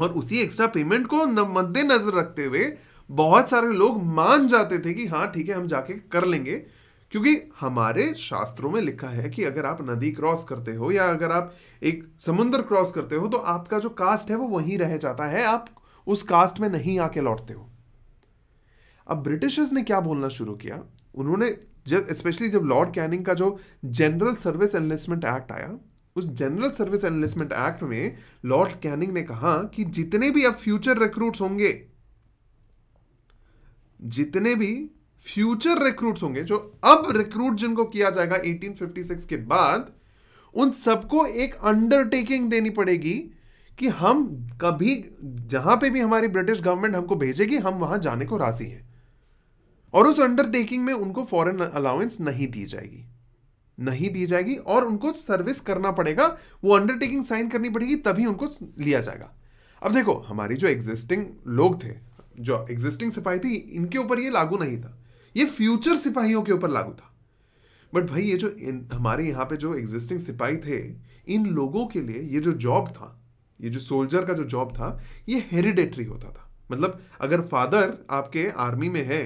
और उसी एक्स्ट्रा पेमेंट को मद्देनजर रखते हुए बहुत सारे लोग मान जाते थे कि हाँ ठीक है, हम जाके कर लेंगे। क्योंकि हमारे शास्त्रों में लिखा है कि अगर आप नदी क्रॉस करते हो या अगर आप एक समुद्र क्रॉस करते हो तो आपका जो कास्ट है, वो वहीं रह जाता है। आप उस कास्ट में नहीं आके लौटते हो। अब ब्रिटिशर्स ने क्या बोलना शुरू किया? उन्होंने जब स्पेशली जब लॉर्ड कैनिंग का जो जनरल सर्विस एनलिस्टमेंट एक्ट आया उस जनरल सर्विस एनलिस्टमेंट एक्ट में लॉर्ड कैनिंग ने कहा कि जितने भी अब फ्यूचर रिक्रूट्स होंगे, जितने भी फ्यूचर रिक्रूट्स होंगे, जो अब रिक्रूट जिनको किया जाएगा 1856 के बाद, उन सबको एक अंडरटेकिंग देनी पड़ेगी कि हम कभी, जहाँ पे भी हमारी ब्रिटिश गवर्नमेंट हमको भेजेगी, हम वहाँ जाने को राज़ी हैं। और उस अंडरटेकिंग में उनको फॉरेन अलाउंस नहीं दी जाएगी। नहीं दी जाएगी और उनको सर्विस करना पड़ेगा। वो अंडरटेकिंग साइन करनी पड़ेगी तभी उनको लिया जाएगा। अब देखो हमारी जो एग्जिस्टिंग लोग थे जो एग्जिस्टिंग सिपाही थी इनके ऊपर ये लागू नहीं था। ये फ्यूचर सिपाहियों के ऊपर लागू था। बट भाई ये जो इन, हमारे यहाँ पे जो एग्जिस्टिंग सिपाही थे इन लोगों के लिए ये जो जॉब था ये जो सोल्जर का जो जॉब था ये हेरिडेटरी होता था। मतलब अगर फादर आपके आर्मी में है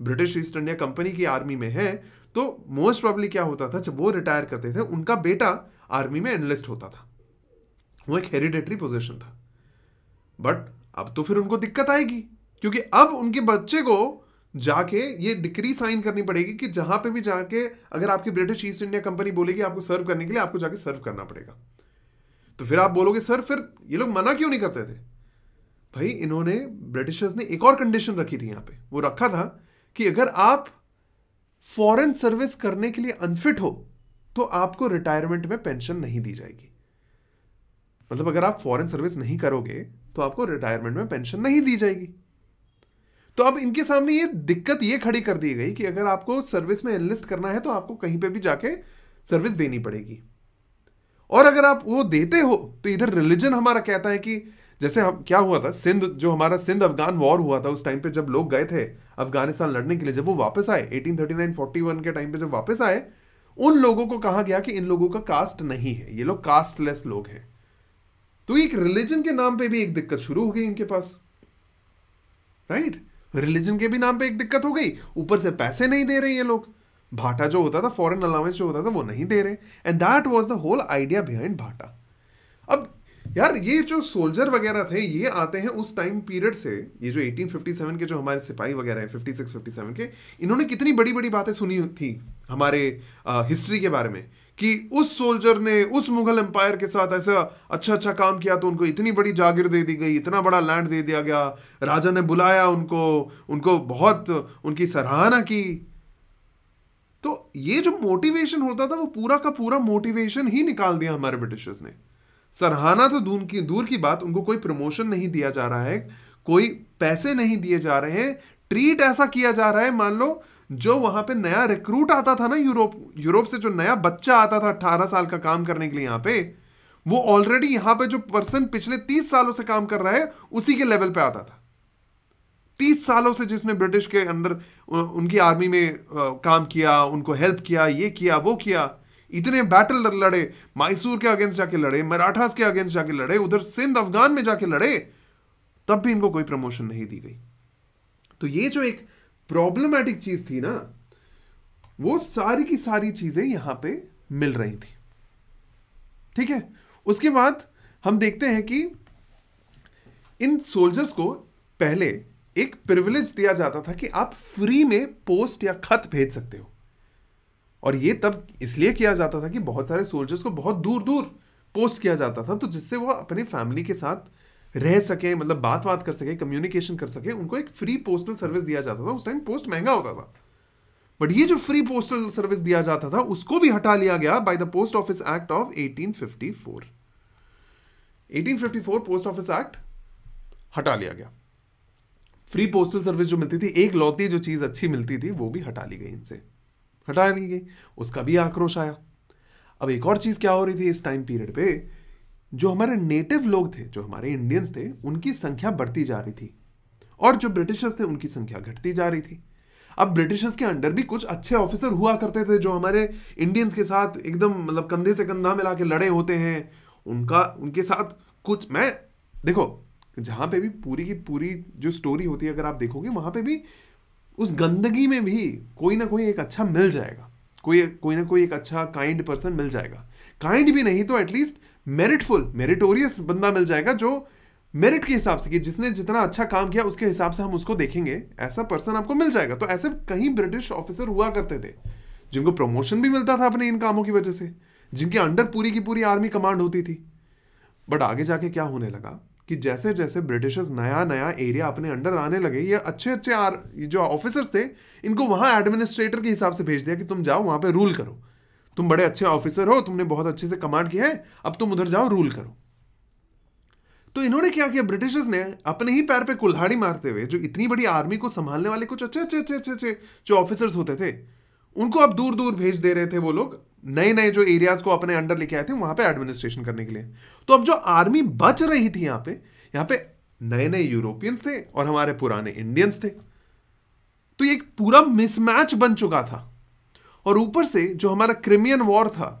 ब्रिटिश ईस्ट इंडिया कंपनी की आर्मी में है तो मोस्ट प्रॉब्ली क्या होता था, जब वो रिटायर करते थे, उनका बेटा आर्मी में एनलिस्ट होता था। वो एक हेरिडेटरी पोजिशन था। बट अब तो फिर उनको दिक्कत आएगी, क्योंकि अब उनके बच्चे को जाके ये डिक्री साइन करनी पड़ेगी कि जहाँ पे भी जाके अगर आपकी ब्रिटिश ईस्ट इंडिया कंपनी बोलेगी आपको सर्व करने के लिए आपको जाके सर्व करना पड़ेगा। तो फिर आप बोलोगे सर फिर ये लोग मना क्यों नहीं करते थे? भाई, इन्होंने ब्रिटिशर्स ने एक और कंडीशन रखी थी यहाँ पे। वो रखा था कि अगर आप फॉरेन सर्विस करने के लिए अनफिट हो तो आपको रिटायरमेंट में पेंशन नहीं दी जाएगी। मतलब अगर आप फॉरेन सर्विस नहीं करोगे तो आपको रिटायरमेंट में पेंशन नहीं दी जाएगी। तो अब इनके सामने ये दिक्कत ये खड़ी कर दी गई कि अगर आपको सर्विस में एनलिस्ट करना है तो आपको कहीं पे भी जाके सर्विस देनी पड़ेगी। और अगर आप वो देते हो तो इधर रिलीजन हमारा कहता है कि जैसे हम, क्या हुआ था? सिंध, जो हमारा सिंध अफगान वॉर हुआ था उस टाइम पे जब लोग गए थे अफ़गानिस्तान लड़ने के लिए, जब वो वापस आए 1839-41 के टाइम पे जब वापस आए, उन लोगों को कहा गया कि इन लोगों का कास्ट नहीं है। ये लोग कास्टलेस लोग हैं। तो एक रिलीजन के नाम पे भी एक दिक्कत शुरू हो गई इनके पास। राइट रिलीजन के भी नाम पे एक दिक्कत हो गई। ऊपर से पैसे नहीं दे रहे ये लोग। भाटा जो होता था फॉरेन अलाउंस जो होता था, वो नहीं दे रहे। And that was the whole idea behind भाटा। अब यार ये जो सोल्जर वगैरह थे ये आते हैं उस टाइम पीरियड से ये जो 1857 के जो हमारे सिपाही वगैरह हैं 56 57 के इन्होंने कितनी बड़ी बड़ी बातें सुनी थी हमारे आ, हिस्ट्री के बारे में कि उस सोल्जर ने उस मुगल एम्पायर के साथ ऐसा अच्छा अच्छा काम किया तो उनको इतनी बड़ी जागीर दे दी गई इतना बड़ा लैंड दे दिया गया राजा ने बुलाया उनको उनको बहुत उनकी सराहना की। तो ये जो मोटिवेशन होता था वो पूरा का पूरा मोटिवेशन ही निकाल दिया हमारे ब्रिटिशर्स ने। सराहना तो दूर की दूर की बात, उनको कोई प्रमोशन नहीं दिया जा रहा है, कोई पैसे नहीं दिए जा रहे हैं। ट्रीट ऐसा किया जा रहा है, मान लो, जो वहाँ पे नया रिक्रूट आता था ना यूरोप यूरोप से जो नया बच्चा आता था अट्ठारह साल का काम करने के लिए यहाँ पे, वो ऑलरेडी यहाँ पे जो पर्सन पिछले तीस सालों से काम कर रहा है, उसी के लेवल पे आता था। तीस सालों से जिसने ब्रिटिश के अंदर उनकी आर्मी में काम किया, उनको हेल्प किया, ये किया, वो किया इतने बैटल लड़े मैसूर के अगेंस्ट जाके लड़े मराठास के अगेंस्ट जाके लड़े, उधर सिंध अफगान में जाके लड़े, तब भी इनको कोई प्रमोशन नहीं दी गई। तो ये जो एक प्रॉब्लमैटिक चीज़ थी ना, वो सारी की सारी चीज़ें यहाँ पे मिल रही थी। ठीक है? उसके बाद हम देखते हैं कि इन सोल्जर्स को पहले एक प्रिविलेज दिया जाता था कि आप फ्री में पोस्ट या खत भेज सकते हो। और ये तब इसलिए किया जाता था कि बहुत सारे सोल्जर्स को बहुत दूर दूर पोस्ट किया जाता था तो जिससे वो अपनी फैमिली के साथ रह सके मतलब बात बात कर सके कम्युनिकेशन कर सके, उनको एक फ्री पोस्टल सर्विस दिया जाता था। उस टाइम पोस्ट महँगा होता था। बट ये जो फ्री पोस्टल सर्विस दिया जाता था, उसको भी हटा लिया गया by the post office act of 1854 1854 post office act हटा लिया गया। फ्री पोस्टल सर्विस जो मिलती थी, एक लौती जो चीज़ अच्छी मिलती थी, वो भी हटा ली गई इनसे। हटा ली गई उसका भी आक्रोश आया। अब एक और चीज़ क्या हो रही थी इस टाइम पीरियड पे? जो हमारे नेटिव लोग थे, जो हमारे इंडियंस थे, उनकी संख्या बढ़ती जा रही थी। और जो ब्रिटिशर्स थे, उनकी संख्या घटती जा रही थी। अब ब्रिटिशर्स के अंडर भी कुछ अच्छे ऑफिसर हुआ करते थे, जो हमारे इंडियंस के साथ एकदम मतलब कंधे से कंधा मिला के लड़े होते हैं। उनका, उनके साथ कुछ, मैं, देखो, जहाँ पे भी पूरी की पूरी जो स्टोरी होती है, अगर आप देखोगे, वहाँ पे भी उस गंदगी में भी कोई ना कोई एक अच्छा मिल जाएगा। कोई कोई ना कोई एक अच्छा काइंड पर्सन मिल जाएगा। काइंड भी नहीं तो एटलीस्ट मेरिटफुल मेरिटोरियस बंदा मिल जाएगा जो मेरिट के हिसाब से कि जिसने जितना अच्छा काम किया उसके हिसाब से हम उसको देखेंगे। ऐसा पर्सन आपको मिल जाएगा। तो ऐसे कहीं ब्रिटिश ऑफिसर हुआ करते थे, जिनको प्रमोशन भी मिलता था अपने इन कामों की वजह से, जिनके अंडर पूरी की पूरी आर्मी कमांड होती थी। बट आगे जाके क्या होने लगा? कि जैसे जैसे ब्रिटिशर्स नया नया एरिया अपने अंडर आने लगे, ये अच्छे अच्छे आर, ये जो ऑफिसर्स थे, इनको वहाँ एडमिनिस्ट्रेटर के हिसाब से भेज दिया कि तुम जाओ, वहाँ पे रूल करो। तुम बड़े अच्छे ऑफिसर हो, तुमने बहुत अच्छे से कमांड किया है, अब तुम उधर जाओ रूल करो। तो इन्होंने क्या किया? ब्रिटिशर्स ने अपने ही पैर पे कुल्हाड़ी मारते हुए, जो इतनी बड़ी आर्मी को संभालने वाले कुछ अच्छे अच्छे अच्छे अच्छे अच्छे जो ऑफिसर्स होते थे, उनको अब दूर दूर भेज दे रहे थे वो लोग। नए नए जो एरियाज़ को अपने अंडर लेके आए थे, वहाँ पे एडमिनिस्ट्रेशन करने के लिए। तो अब जो आर्मी बच रही थी यहाँ पे यहाँ पे नए नए यूरोपियंस थे और हमारे पुराने इंडियंस थे। तो ये एक पूरा मिसमैच बन चुका था। और ऊपर से जो हमारा क्रिमियन वॉर था,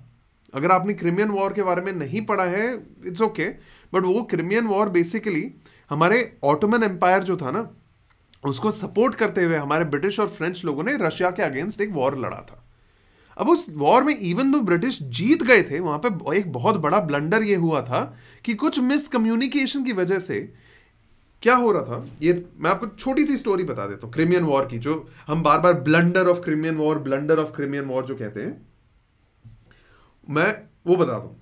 अगर आपने क्रिमियन वॉर के बारे में नहीं पढ़ा है इट्स ओके बट वो क्रिमियन वॉर बेसिकली हमारे ऑटोमन एम्पायर जो था ना, उसको सपोर्ट करते हुए हमारे ब्रिटिश और फ्रेंच लोगों ने रशिया के अगेंस्ट एक वॉर लड़ा था। अब उस वॉर में इवन दो ब्रिटिश जीत गए थे, वहाँ पे एक बहुत बड़ा ब्लंडर ये हुआ था कि कुछ मिसकम्युनिकेशन की वजह से क्या हो रहा था? ये मैं आपको छोटी सी स्टोरी बता देता हूँ क्रिमियन वॉर की, जो हम बार बार blunder of Crimean war blunder of Crimean war जो कहते हैं, मैं वो बता दूँ।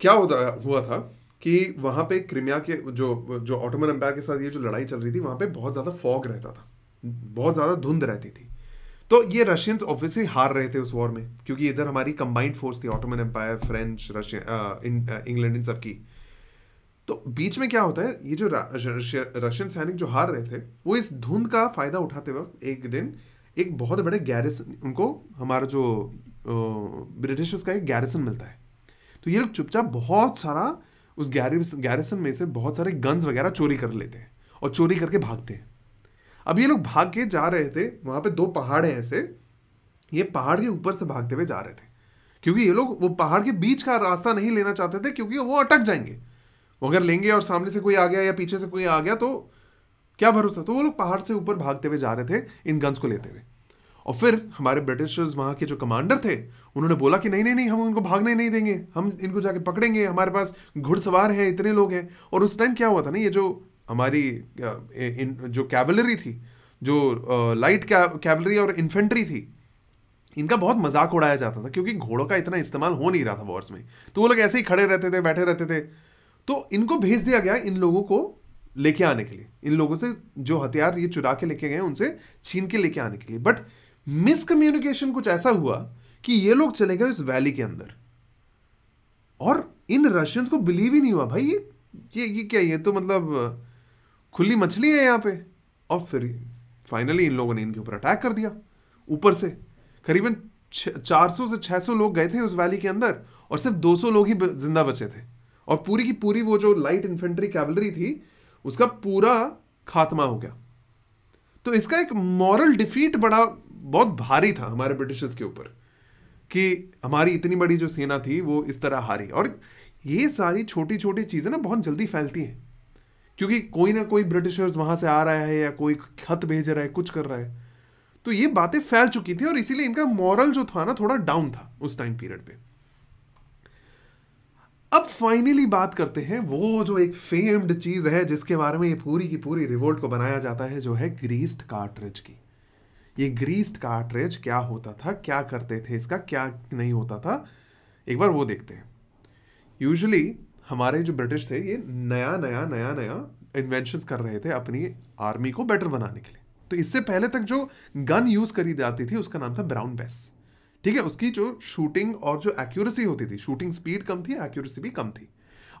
क्या होता हुआ था कि वहाँ पे क्रिमिया के जो जो ऑटोमन एम्पायर के साथ ये जो लड़ाई चल रही थी, वहाँ पे बहुत ज़्यादा फॉग रहता था, बहुत ज़्यादा धुंध रहती थी। तो ये रशियंस ऑब्वियसली हार रहे थे उस वॉर में, क्योंकि इधर हमारी कंबाइंड फोर्स थी Ottoman empire French Russian England इन सब की। तो बीच में क्या होता है, ये जो रशियन सैनिक जो हार रहे थे, वो इस धुंध का फ़ायदा उठाते वक्त एक दिन एक बहुत बड़े गैरिसन उनको हमारा जो ब्रिटिशर्स का एक गैरिसन मिलता है। तो ये लोग चुपचाप बहुत सारा उस गैरिसन में से बहुत सारे गन्स वगैरह चोरी कर लेते हैं और चोरी करके भागते हैं। अब ये लोग भाग के जा रहे थे, वहाँ पे दो पहाड़ हैं ऐसे। ये पहाड़ के ऊपर से भागते हुए जा रहे थे। क्योंकि ये लोग, वो पहाड़ के बीच का रास्ता नहीं लेना चाहते थे, क्योंकि वो अटक जाएँगे। वो अगर लेंगे और सामने से कोई आ गया या पीछे से कोई आ गया तो क्या भरोसा? तो वो लोग पहाड़ से ऊपर भागते हुए जा रहे थे, इन गन्स को लेते हुए। और फिर हमारे ब्रिटिशर्स वहाँ के जो कमांडर थे, उन्होंने बोला कि नहीं नहीं नहीं, हम उनको भागने नहीं देंगे। हम इनको जाके पकड़ेंगे, हमारे पास घुड़सवार हैं, इतने लोग हैं। और उस टाइम क्या हुआ था ना, ये जो हमारी इन, जो कैवलरी थी, जो लाइट कैवलरी और इन्फेंट्री थी, इनका बहुत मज़ाक उड़ाया जाता था, क्योंकि घोड़ों का इतना इस्तेमाल हो नहीं रहा था वॉर्स में। तो वो लोग ऐसे ही खड़े रहते थे, बैठे रहते थे। तो इनको भेज दिया गया इन लोगों को लेके आने के लिए। इन लोगों से जो हथियार ये चुरा के लेके गए, उनसे छीन के लेके आने के लिए। बट मिसकम्युनिकेशन कुछ ऐसा हुआ कि ये लोग चले गए उस वैली के अंदर। और इन रशियंस को बिलीव ही नहीं हुआ, भाई ये ये क्या, ये तो मतलब खुली मछली है यहाँ पे। और फिर फाइनली इन लोगों ने इनके ऊपर अटैक कर दिया। ऊपर से करीबन चार सौ से छः सौ लोग गए थे उस वैली के अंदर और सिर्फ़ दो सौ लोग ही ज़िंदा बचे थे। और पूरी की पूरी वो जो लाइट इन्फेंट्री कैवलरी थी, उसका पूरा खात्मा हो गया। तो इसका एक मॉरल डिफीट बड़ा, बहुत भारी था हमारे ब्रिटिशर्स के ऊपर कि हमारी इतनी बड़ी जो सेना थी वो इस तरह हारी। और ये सारी छोटी छोटी चीज़ें ना बहुत जल्दी फैलती हैं। क्योंकि कोई ना कोई ब्रिटिशर्स वहाँ से आ रहा है या कोई खत भेज रहा है, कुछ कर रहा है। तो ये बातें फैल चुकी थी और इसीलिए इनका मॉरल जो था ना, थोड़ा डाउन था उस टाइम पीरियड पे। अब फाइनली बात करते हैं, वो जो एक फेम्ड चीज़ है, जिसके बारे में ये पूरी की पूरी रिवोल्ट को बनाया जाता है, जो है ग्रीस्ड कार्ट्रिज की। ये ग्रीस्ड कार्ट्रिज क्या होता था, क्या करते थे इसका, क्या नहीं होता था, एक बार वो देखते हैं। यूजुअली हमारे जो ब्रिटिश थे, ये नया नया नया नया इन्वेंशन कर रहे थे अपनी आर्मी को बेटर बनाने के लिए। तो इससे पहले तक जो गन यूज़ करी जाती थी, उसका नाम था ब्राउन बेस ठीक है? उसकी जो शूटिंग और जो एक्यूरेसी होती थी शूटिंग स्पीड कम थी एक्यूरेसी भी कम थी।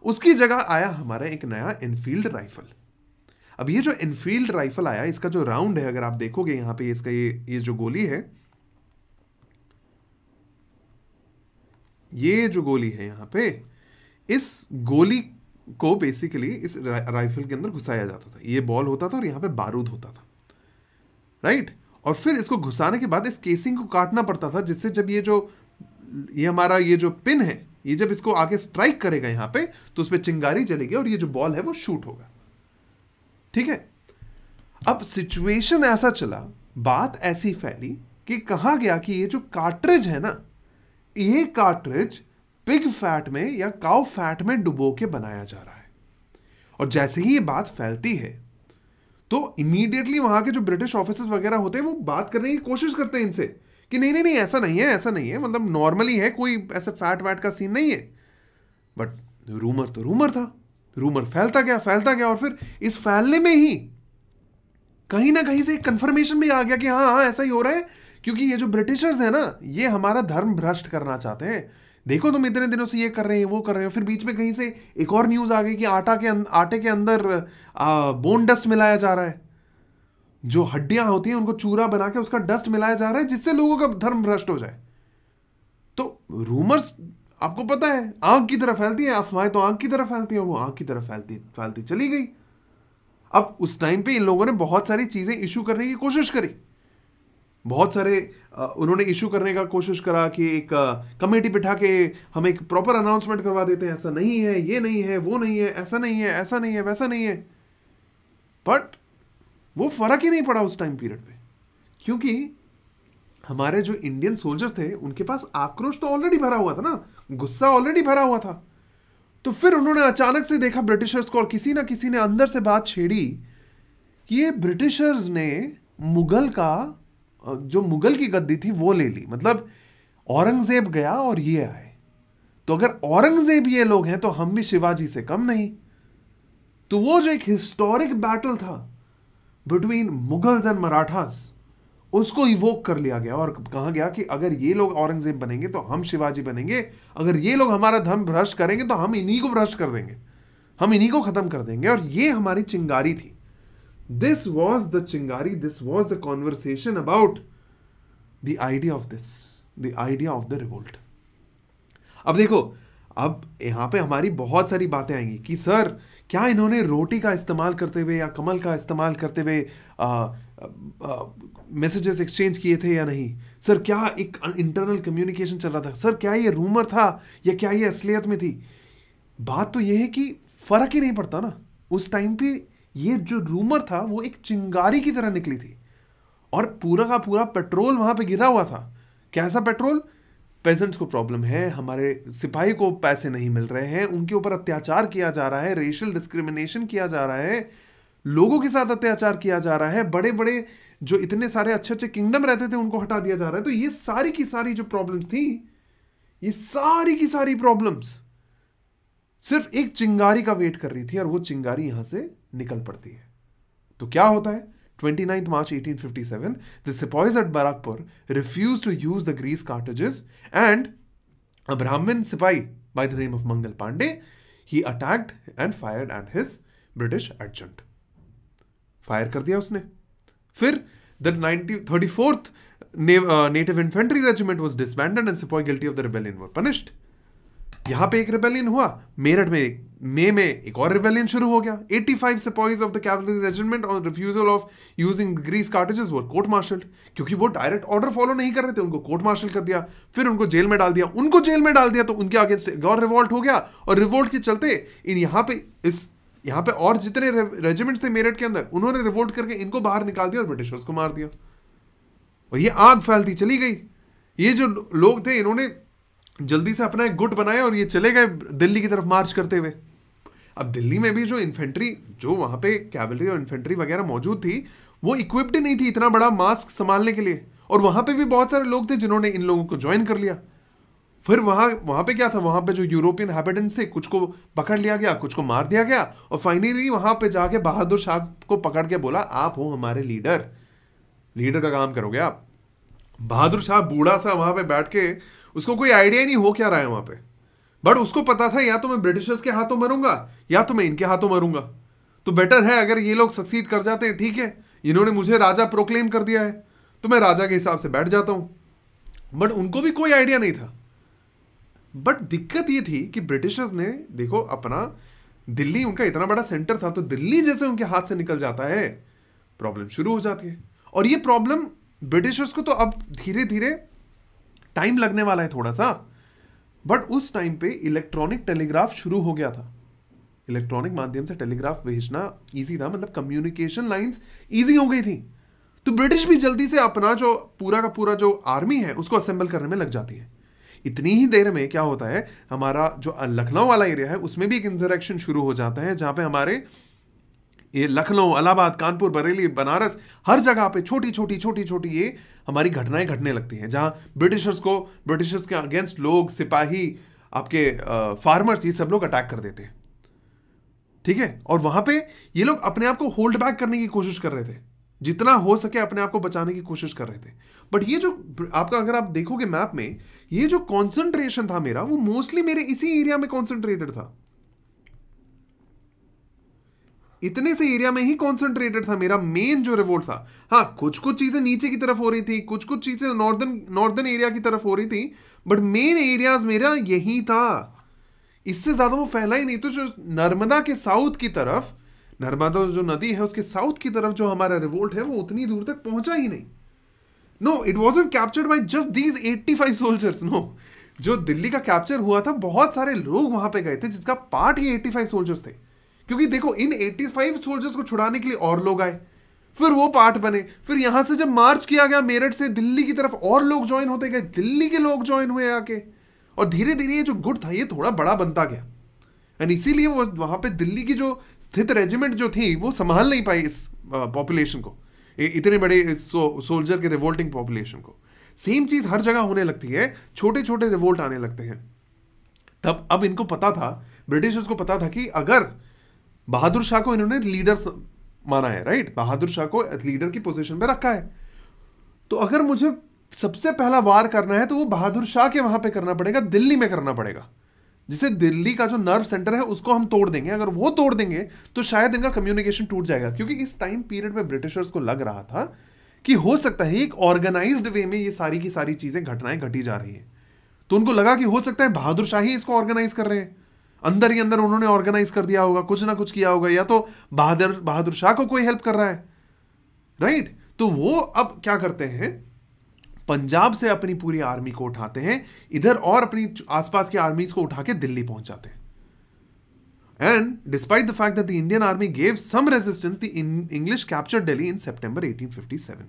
उसकी जगह आया हमारा एक नया इनफील्ड राइफल अब ये जो इनफील्ड राइफल आया, इसका जो राउंड है, अगर आप देखोगे यहाँ पे इसका ये ये जो गोली है, ये जो गोली है यहाँ पे इस गोली को बेसिकली इस रा, राइफल के अंदर घुसाया जाता था। ये बॉल होता था और यहाँ पे बारूद होता था। राइट और फिर इसको घुसाने के बाद इस केसिंग को काटना पड़ता था जिससे जब ये जो ये हमारा ये जो पिन है ये जब इसको आगे स्ट्राइक करेगा यहाँ पे तो उस पर चिंगारी चलेगी और ये जो बॉल है वो शूट होगा। ठीक है? अब सिचुएशन ऐसा चला बात ऐसी फैली कि कहा गया कि ये जो कार्ट्रिज है ना ये कार्ट्रिज पिग फैट में या काउ फैट में डुबो के बनाया जा रहा है। और जैसे ही ये बात फैलती है तो इमीडिएटली वहाँ के जो ब्रिटिश ऑफिसर्स वगैरह होते हैं, वो बात करने की कोशिश करते हैं इनसे कि नहीं नहीं नहीं, ऐसा नहीं है, ऐसा नहीं है। मतलब नॉर्मली है, कोई ऐसा फैट वैट का सीन नहीं है। बट रूमर तो रूमर था। रूमर फैलता गया फैलता गया और फिर इस फैलने में ही कहीं ना कहीं से कंफर्मेशन भी आ गया कि हाँ हाँ ऐसा ही हो रहा है। क्योंकि ये जो ब्रिटिशर्स है ना, ये हमारा धर्म भ्रष्ट करना चाहते हैं। देखो तुम इतने दिनों से ये कर रहे हैं, वो कर रहे हैं। फिर बीच में कहीं से एक और न्यूज़ आ गई कि आटा के आटे के अंदर बोन डस्ट मिलाया जा रहा है। जो हड्डियाँ होती हैं, उनको चूरा बना के उसका डस्ट मिलाया जा रहा है, जिससे लोगों का धर्म भ्रष्ट हो जाए। तो रूमर्स आपको पता है आँख की तरफ़ फैलती है, अफवाहें तो आँख की तरफ़ फैलती है और वो आँख की तरफ़ फैलती फैलती चली गई। अब उस टाइम पे इन लोगों ने बहुत सारी चीज़ें इशू करने की कोशिश करी। बहुत सारे उन्होंने इशू करने का कोशिश करा कि एक कमेटी बिठा के हम एक प्रॉपर अनाउंसमेंट करवा देते हैं। ऐसा नहीं है, ये नहीं है, वो नहीं है, ऐसा नहीं है, ऐसा नहीं है, वैसा नहीं है। बट वो फ़र्क ही नहीं पड़ा उस टाइम पीरियड पे। क्योंकि हमारे जो इंडियन सोल्जर्स थे, उनके पास आक्रोश तो ऑलरेडी भरा हुआ था ना। गुस्सा ऑलरेडी भरा हुआ था। तो फिर उन्होंने अचानक से देखा ब्रिटिशर्स को और किसी ना किसी ने अंदर से बात छेड़ी कि ये ब्रिटिशर्स ने मुगल का जो मुगल की गद्दी थी, वो ले ली। मतलब औरंगज़ेब गया और ये आए। तो अगर औरंगज़ेब ये लोग हैं तो हम भी शिवाजी से कम नहीं। तो वो जो एक हिस्टोरिक बैटल था बिटवीन मुगल्स एंड मराठास, उसको इवोक कर लिया गया और कहा गया कि अगर ये लोग औरंगज़ेब बनेंगे तो हम शिवाजी बनेंगे। अगर ये लोग हमारा धर्म भ्रष्ट करेंगे तो हम इन्हीं को भ्रष्ट कर देंगे। हम इन्हीं को खत्म कर देंगे। और ये हमारी चिंगारी थी। This was the Chingari, this was the conversation about the idea of this, the idea of the revolt. अब देखो अब यहाँ पे हमारी बहुत सारी बातें आएँगी कि सर क्या इन्होंने रोटी का इस्तेमाल करते हुए या कमल का इस्तेमाल करते हुए मैसेजेस एक्सचेंज किए थे या नहीं? सर क्या एक इंटरनल कम्युनिकेशन चल रहा था? सर क्या ये रूमर था या क्या ये असलियत में थी? बात तो ये है कि फ़र्क ही नहीं पड़ता ना। उस टाइम पे ये जो रूमर था, वो एक चिंगारी की तरह निकली थी। और पूरा का पूरा पेट्रोल वहाँ पे गिरा हुआ था। कैसा पेट्रोल? पेजेंट्स को प्रॉब्लम है, हमारे सिपाही को पैसे नहीं मिल रहे हैं, उनके ऊपर अत्याचार किया जा रहा है रेशियल डिस्क्रिमिनेशन किया जा रहा है, लोगों के साथ अत्याचार किया जा रहा है बड़े बड़े जो इतने सारे अच्छे अच्छे किंगडम रहते थे, उनको हटा दिया जा रहा है। तो ये सारी की सारी जो प्रॉब्लम्स थी, ये सारी की सारी प्रॉब्लम्स सिर्फ़ एक चिंगारी का वेट कर रही थी और वो चिंगारी यहाँ से निकल पड़ती है तो क्या होता है 29th March 1857, the sepoys at Barakpur refused to use the grease cartridges and a Brahmin sipai by the name of Mangal Pandey, he attacked and fired at his British adjutant. Fire कर दिया उसने फिर 90, 34th uh, Native Infantry Regiment was disbanded and sepoy guilty of the rebellion were punished. यहाँ पे एक rebellion हुआ, मेरठ में मई में एक और रिबेलियन शुरू हो गया। 85 sipahis of the cavalry regiment on refusal of using grease cartridges were court martial क्योंकि वो डायरेक्ट ऑर्डर फॉलो नहीं कर रहे थे, उनको कोर्ट मार्शल कर दिया, फिर उनको जेल में डाल दिया। उनको जेल में डाल दिया तो उनके अगेंस्ट एक और रिवोल्ट हो गया, और रिवोल्ट के चलते इन यहाँ पे इस, यहाँ पे और जितने रेजिमेंट्स थे मेरठ के अंदर, उन्होंने रिवोल्ट करके इनको बाहर निकाल दिया और ब्रिटिशर्स को मार दिया। और ये आग फैलती चली गई। ये जो लोग थे, इन्होंने जल्दी से अपना एक गुट बनाया और ये चले गए दिल्ली की तरफ़ मार्च करते हुए। अब दिल्ली में भी जो इन्फेंट्री जो वहाँ पे कैवलरी और इन्फेंट्री वगैरह मौजूद थी, वो इक्विप्ड नहीं थी इतना बड़ा मास्क संभालने के लिए। और वहाँ पे भी बहुत सारे लोग थे जिन्होंने इन लोगों को ज्वाइन कर लिया। फिर वहाँ वहाँ पे क्या था? वहाँ पे जो यूरोपियन हैबिटेंट्स थे, कुछ को पकड़ लिया गया, कुछ को मार दिया गया और फाइनली वहाँ पे जाके बहादुर शाह को पकड़ के बोला, आप हो हमारे लीडर लीडर का काम करोगे आप। बहादुर शाह बूढ़ा सा वहाँ पे बैठ के उसको कोई आइडिया नहीं हो क्या रहा है वहाँ पे। बट उसको पता था, या तो मैं ब्रिटिशर्स के हाथों मरूँगा, या तो मैं इनके हाथों मरूँगा। तो बेटर है अगर ये लोग सक्सीड कर जाते हैं, ठीक है। इन्होंने मुझे राजा प्रोक्लेम कर दिया है तो मैं राजा के हिसाब से बैठ जाता हूँ। बट उनको भी कोई आइडिया नहीं था। बट दिक्कत ये थी कि ब्रिटिशर्स ने, देखो, अपना दिल्ली उनका इतना बड़ा सेंटर था तो दिल्ली जैसे उनके हाथ से निकल जाता है प्रॉब्लम शुरू हो जाती है। और ये प्रॉब्लम ब्रिटिशर्स को तो अब धीरे धीरे टाइम लगने वाला है थोड़ा सा बट उस टाइम पे इलेक्ट्रॉनिक टेलीग्राफ शुरू हो गया था। इलेक्ट्रॉनिक माध्यम से टेलीग्राफ भेजना इजी था मतलब कम्युनिकेशन लाइंस इजी हो गई थी। तो ब्रिटिश भी जल्दी से अपना जो पूरा का पूरा जो आर्मी है, उसको असेंबल करने में लग जाती है। इतनी ही देर में क्या होता है, हमारा जो लखनऊ वाला एरिया है, उसमें भी एक इंसरेक्शन शुरू हो जाता है, जहाँ पे हमारे ये लखनऊ इलाहाबाद कानपुर, बरेली, बनारस, हर जगह पे छोटी छोटी छोटी छोटी ये हमारी घटनाएँ घटने लगती हैं, जहाँ ब्रिटिशर्स को, ब्रिटिशर्स के अगेंस्ट लोग, सिपाही, आपके फार्मर्स ये सब लोग अटैक कर देते हैं। ठीक है? और वहाँ पे ये लोग अपने आप को होल्ड बैक करने की कोशिश कर रहे थे। जितना हो सके अपने आप को बचाने की कोशिश कर रहे थे। बट ये जो, आपका अगर आप देखोगे मैप में, ये जो कॉन्सेंट्रेशन था मेरा, वो मोस्टली मेरे इसी एरिया में कॉन्सेंट्रेटेड था। इतने से एरिया में ही कॉन्सेंट्रेटेड था मेरा मेन जो रिवोल्ट था। हाँ कुछ कुछ चीज़ें नीचे की तरफ़ हो रही थी कुछ कुछ चीज़ें नॉर्दर्न नॉर्दर्न एरिया की तरफ़ हो रही थी बट मेन एरियाज़ मेरा यही था। इससे ज़्यादा वो फैला ही नहीं। तो जो नर्मदा के साउथ की तरफ़, नर्मदा जो नदी है, उसके साउथ की तरफ़ जो हमारा रिवोल्ट है, वो उतनी दूर तक पहुँचा ही नहीं। No it was captured by just these eighty five soldiers no जो दिल्ली का कैप्चर हुआ था, बहुत सारे लोग वहाँ पे गए थे, जिसका पार्ट ही एट्टी फाइव सोल्जर्स थे। क्योंकि देखो इन 85 सोल्जर्स को छुड़ाने के लिए और लोग आए। फिर वो पार्ट बने। फिर यहाँ से जब मार्च किया गया मेरठ से दिल्ली की तरफ़ और लोग ज्वाइन होते गए। दिल्ली के लोग ज्वाइन हुए आके। और धीरे धीरे ये जो गुट था ये थोड़ा बड़ा बनता गया। एंड इसीलिए वो वहाँ पे दिल्ली की जो स्थित रेजिमेंट जो थी वो संभाल नहीं पाई इस पॉपुलेशन को। इतने बड़े सो, सोल्जर के रिवोल्टिंग पॉपुलेशन को। सेम चीज़ हर जगह होने लगती है। छोटे छोटे रिवोल्ट आने लगते हैं। तब अब इनको पता था ब्रिटिशर्स को पता था कि अगर बहादुर शाह को इन्होंने लीडर माना है राइट बहादुर शाह को लीडर की पोजीशन पे रखा है। तो अगर मुझे सबसे पहला वार करना है तो वो बहादुर शाह के वहाँ पे करना पड़ेगा, दिल्ली में करना पड़ेगा। जिसे दिल्ली का जो नर्व सेंटर है, उसको हम तोड़ देंगे। अगर वो तोड़ देंगे तो शायद इनका कम्युनिकेशन टूट जाएगा। क्योंकि इस टाइम पीरियड में ब्रिटिशर्स को लग रहा था कि हो सकता है एक ऑर्गेनाइज्ड वे में ये सारी की सारी चीज़ें, घटनाएँ घटी जा रही हैं। तो उनको लगा कि हो सकता है बहादुर शाह ही इसको ऑर्गेनाइज कर रहे हैं। अंदर ही अंदर उन्होंने ऑर्गेनाइज कर दिया होगा, कुछ ना कुछ किया होगा, या तो बहादुर बहादुर शाह को कोई हेल्प कर रहा है राइट तो वो अब क्या करते हैं? पंजाब से अपनी पूरी आर्मी को उठाते हैं, इधर और अपनी आसपास की आर्मीज को उठा के दिल्ली पहुँच जाते हैं and despite the fact that the Indian army gave some resistance the English capture Delhi in September 1857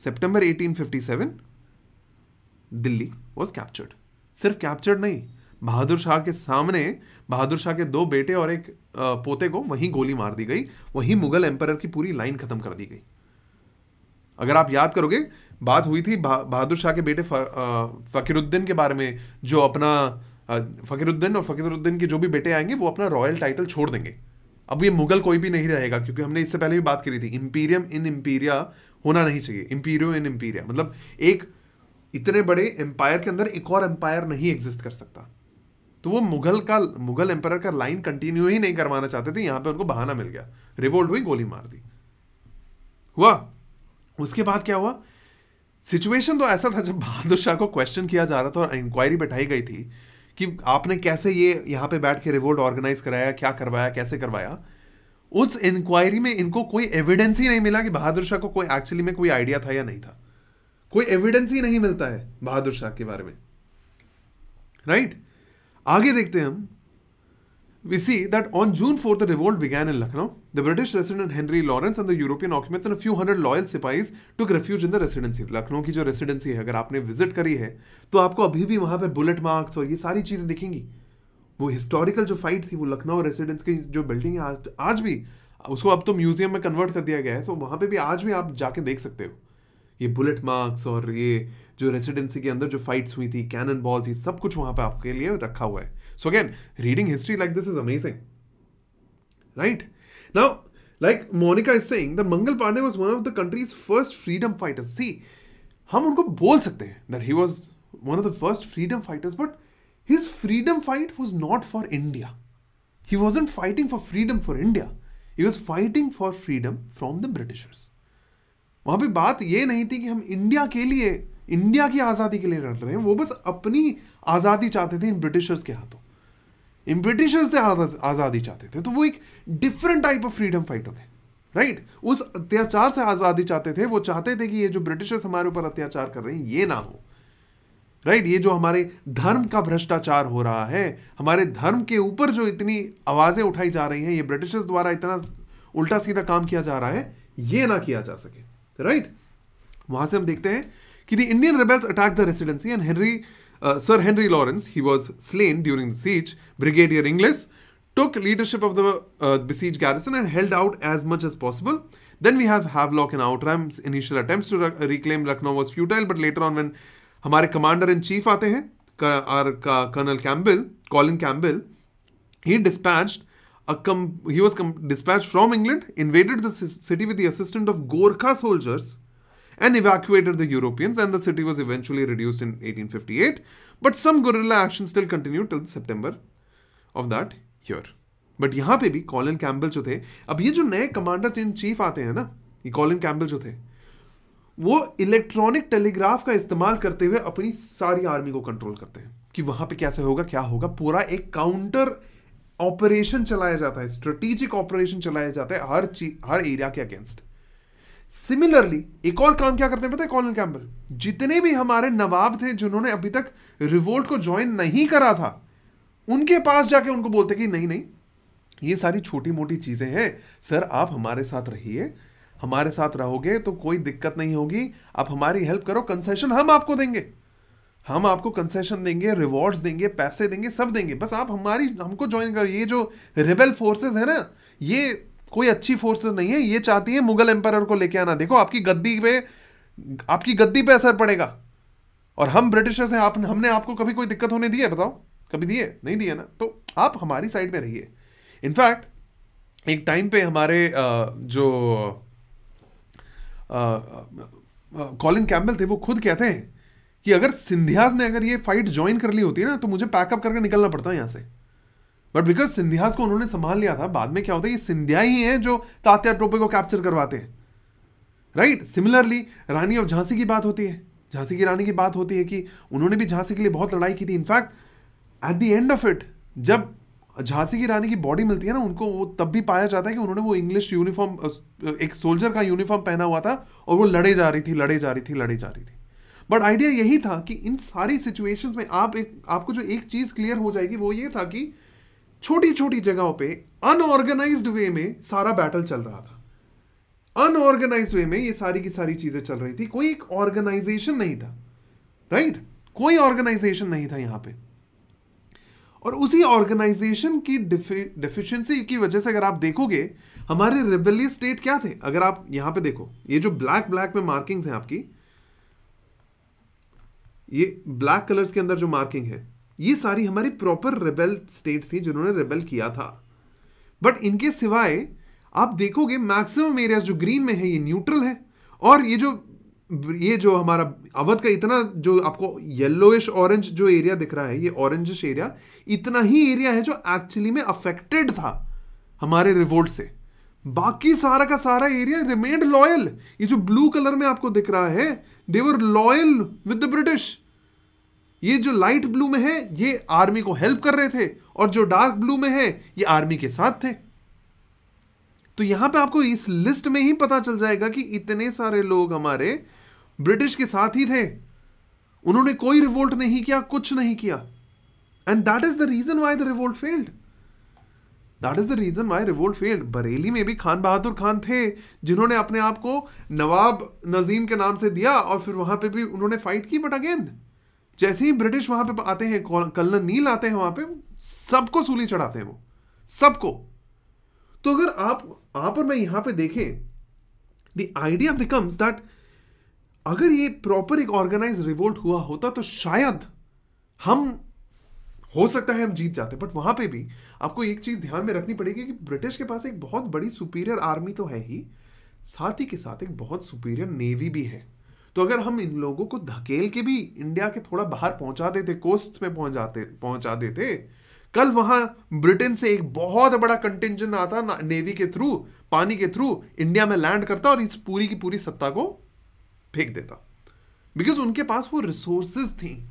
September 1857 Delhi was captured सिर्फ़ कैप्चर्ड नहीं बहादुर शाह के सामने, बहादुर शाह के दो बेटे और एक पोते को वहीं गोली मार दी गई, वहीं मुगल एम्पर की पूरी लाइन खत्म कर दी गई। अगर आप याद करोगे, बात हुई थी बहादुर शाह के बेटे फकीरुद्दीन के बारे में, जो अपना फकीरुद्दीन और फकीरुद्दीन के जो भी बेटे आएँगे, वो अपना रॉयल टाइटल छोड़ देंगे। अब ये मुगल कोई भी नहीं रहेगा, क्योंकि हमने इससे पहले भी बात करी थी इंपीरियम इन इंपीरिया होना नहीं चाहिए इंपीरियो इन इंपीरिया मतलब एक, इतने बड़े एम्पायर के अंदर एक और एम्पायर नहीं एग्जिस्ट कर सकता। तो वो मुगल का, मुगल एम्पर का लाइन कंटिन्यू ही नहीं करवाना चाहते थे, यहाँ पे उनको बहाना मिल गया। रिवोल्ट हुई, गोली मार दी। हुआ। उसके बाद क्या हुआ? सिचुएशन तो ऐसा था जब बहादुर शाह को क्वेश्चन किया जा रहा था और इंक्वायरी बैठाई गई थी कि आपने कैसे ये यहाँ पे बैठ के रिवोल्ट ऑर्गेनाइज कराया, क्या करवाया, कैसे करवाया? उस इंक्वायरी में इनको कोई एविडेंस ही नहीं मिला कि बहादुर शाह को कोई एक्चुअली में कोई आइडिया था या नहीं था। कोई एविडेंस ही नहीं मिलता है बहादुर शाह के बारे में। Right right? आगे देखते हैं हम that on June 4th, the revolt began in Lucknow. The British resident Henry Lawrence and the European occupants and a few hundred loyal sipahis took refuge in the residency. Lucknow की जो residency है अगर आपने visit करी है तो आपको अभी भी वहाँ पे बुलेट मार्क्स और ये सारी चीज़ें दिखेंगी वो हिस्टोरिकल जो फाइट थी वो लखनऊ रेसिडेंस की जो बिल्डिंग है आज आज भी उसको अब तो म्यूज़ियम में कन्वर्ट कर दिया गया है तो वहाँ पे भी आज भी आप जाके देख सकते हो ये बुलेट मार्क्स और ये जो रेसिडेंसी के अंदर जो फाइट्स हुई थी कैनन बॉल्स ये सब कुछ वहाँ पे आपके लिए रखा हुआ है। So again reading history like this is amazing right now like Monica is saying that Mangal Pandey was one of the country's first freedom fighters see हम उनको बोल सकते हैं that he was one of the first freedom fighters but his freedom fight was not for India he wasn't fighting for freedom for India he was fighting for freedom from the Britishers वहाँ पे बात ये नहीं थी कि हम India के लिए इंडिया की आज़ादी के लिए लड़ रहे हैं, वो बस अपनी आज़ादी चाहते थे इन ब्रिटिशर्स के हाथों। इन ब्रिटिशर्स से आज़ादी चाहते थे। तो वो एक different type of freedom fighter थे राइट right? उस अत्याचार से आज़ादी चाहते थे, वो चाहते थे कि ये जो ब्रिटिशर्स हमारे ऊपर अत्याचार कर रहे हैं, ये ना हो। Right right? ये जो हमारे धर्म का भ्रष्टाचार हो रहा है, हमारे धर्म के ऊपर जो इतनी आवाज़ें उठाई जा रही हैं, ये ब्रिटिशर्स द्वारा इतना उल्टा सीधा काम किया जा रहा है, ये ना किया जा सके। राइट वहाँ से हम देखते हैं कि the Indian rebels attack the residency and Henry sir Henry Lawrence he was slain during the siege brigadier Inglis took leadership of the uh, besieged garrison and held out as much as possible. Then we have Havelock and Outram's initial attempts to re- reclaim Lucknow was futile, but later on when हमारे commander in chief आते हैं colonel Campbell Colin Campbell he dispatched a com- he was com- dispatched from England, invaded the c- city with the assistance of Gorkha soldiers, and evacuated the Europeans. And the city was eventually reduced in 1858. But some guerrilla action still continued till September of that year. But यहाँ पे भी Colin Campbell जो थे, अब ये जो नए commander in chief आते हैं ना, ये कॉलिन कैम्बल जो थे, वो इलेक्ट्रॉनिक टेलीग्राफ का इस्तेमाल करते हुए अपनी सारी आर्मी को कंट्रोल करते हैं कि वहाँ पे कैसे होगा, क्या होगा पूरा एक काउंटर ऑपरेशन चलाया जाता है स्ट्रेटेजिक ऑपरेशन चलाया जाता है हर चीज़ हर एरिया के अगेंस्ट सिमिलरली एक और काम क्या करते हैं पता है कॉलिन कैम्बल जितने भी हमारे नवाब थे जिन्होंने अभी तक रिवोल्ट को ज्वाइन नहीं करा था, उनके पास जाके उनको बोलते कि नहीं नहीं, ये सारी छोटी मोटी चीज़ें हैं। सर, आप हमारे साथ रहिए, हमारे साथ रहोगे तो कोई दिक्कत नहीं होगी। आप हमारी हेल्प करो कंसेशन हम आपको देंगे। हम आपको कंसेशन देंगे रिवॉर्ड्स देंगे, पैसे देंगे, सब देंगे। बस आप हमारी, हमको ज्वाइन करो, ये जो रिबेल फोर्सेस है ना, ये कोई अच्छी फोर्सेस नहीं है, ये चाहती है मुगल एम्पायर को लेके आना। देखो, आपकी गद्दी पे, आपकी गद्दी पे असर पड़ेगा। और हम ब्रिटिशर्स हैं, आप, हमने आपको कभी कोई दिक्कत होने दी है? बताओ। कभी दिए नहीं दिए ना? तो आप हमारी साइड में रहिए। इनफैक्ट एक टाइम पे हमारे जो कॉलिन कैम्बल थे, वो खुद कहते हैं कि अगर सिंधियाज ने अगर ये फाइट ज्वाइन कर ली होती है ना तो मुझे पैकअप करके निकलना पड़ता है यहाँ से। बट बिकॉज़ सिंधियाज को उन्होंने संभाल लिया था, बाद में क्या होता है, ये सिंधिया ही हैं जो तात्या टोपे को कैप्चर करवाते हैं। Right similarly Rani of Jhansi की बात होती है। झांसी की रानी की बात होती है कि उन्होंने भी झांसी के लिए बहुत लड़ाई की थी। In fact at the end of it जब झांसी की रानी की बॉडी मिलती है ना, उनको वो तब भी पाया जाता है कि उन्होंने वो इंग्लिश यूनिफॉर्म एक सोल्जर का यूनिफॉर्म पहना हुआ था और वो लड़े जा रही थी, लड़े जा रही थी, लड़े जा रही थी। बट आइडिया यही था कि इन सारी सिचुएशंस में आप एक, आपको जो एक चीज़ क्लियर हो जाएगी, वो ये था कि छोटी छोटी जगहों पे अनऑर्गेनाइज्ड वे में सारा बैटल चल रहा था। अनऑर्गेनाइज वे में ये सारी की सारी चीज़ें चल रही थी। कोई एक ऑर्गेनाइजेशन नहीं था राइट right? कोई ऑर्गेनाइजेशन नहीं था यहाँ पे। और उसी ऑर्गेनाइजेशन की डिफिशियंसी की वजह से अगर आप देखोगे, हमारे रिबेलियस स्टेट क्या थे? अगर आप यहाँ पे देखो, ये जो ब्लैक ब्लैक में मार्किंग्स हैं आपकी, ये ब्लैक कलर्स के अंदर जो मार्किंग है ये सारी हमारी प्रॉपर रेबेल स्टेट थी जिन्होंने रेबेल किया था। बट इनके सिवाय, आप देखोगे मैक्सिमम एरियाज़ जो ग्रीन में है, ये न्यूट्रल है। और ये जो ये जो हमारा अवध का इतना जो आपको येलोइश ऑरेंज जो एरिया दिख रहा है, ये ऑरेंजिश एरिया इतना ही एरिया है जो एक्चुअली में अफेक्टेड था हमारे रिवोल्ट से। बाकी सारा का सारा एरिया रिमेड लॉयल ये जो ब्लू कलर में आपको दिख रहा है they were loyal with the British ये जो लाइट ब्लू में है, ये आर्मी को हेल्प कर रहे थे और जो डार्क ब्लू में है, ये आर्मी के साथ थे। तो यहाँ पे आपको इस लिस्ट में ही पता चल जाएगा कि इतने सारे लोग हमारे ब्रिटिश के साथ ही थे। उन्होंने कोई रिवोल्ट नहीं किया, कुछ नहीं किया। And that is the reason why the revolt failed that is the reason why revolt failed Bareilly में भी खान बहादुर खान थे, जिन्होंने अपने आप को नवाब नजीम के नाम से दिया और फिर वहाँ पे भी उन्होंने फाइट की बट अगेन जैसे ही ब्रिटिश वहाँ पे आते हैं कलनर नील आते हैं वहाँ पे, सबको सूली चढ़ाते हैं वो। सबको। तो अगर आप आप और मैं यहाँ पे देखें द आइडिया बिकम्स दैट अगर ये प्रॉपर एक ऑर्गेनाइज रिवोल्ट हुआ होता तो शायद हम, हो सकता है हम जीत जाते बट वहाँ पे भी आपको एक चीज़ ध्यान में रखनी पड़ेगी कि ब्रिटिश के पास एक बहुत बड़ी सुपीरियर आर्मी तो है ही, साथ ही के साथ एक बहुत सुपीरियर नेवी भी है। तो अगर हम इन लोगों को धकेल के भी इंडिया के थोड़ा बाहर पहुँचा देते कोस्ट में पहुंचाते पहुँचा देते, कल वहाँ ब्रिटेन से एक बहुत बड़ा कंटेंजन आता नेवी के थ्रू पानी के थ्रू इंडिया में लैंड करता और इस पूरी की पूरी सत्ता को फेंक देता। बिकॉज़ उनके पास वो रिसोर्सेज थी।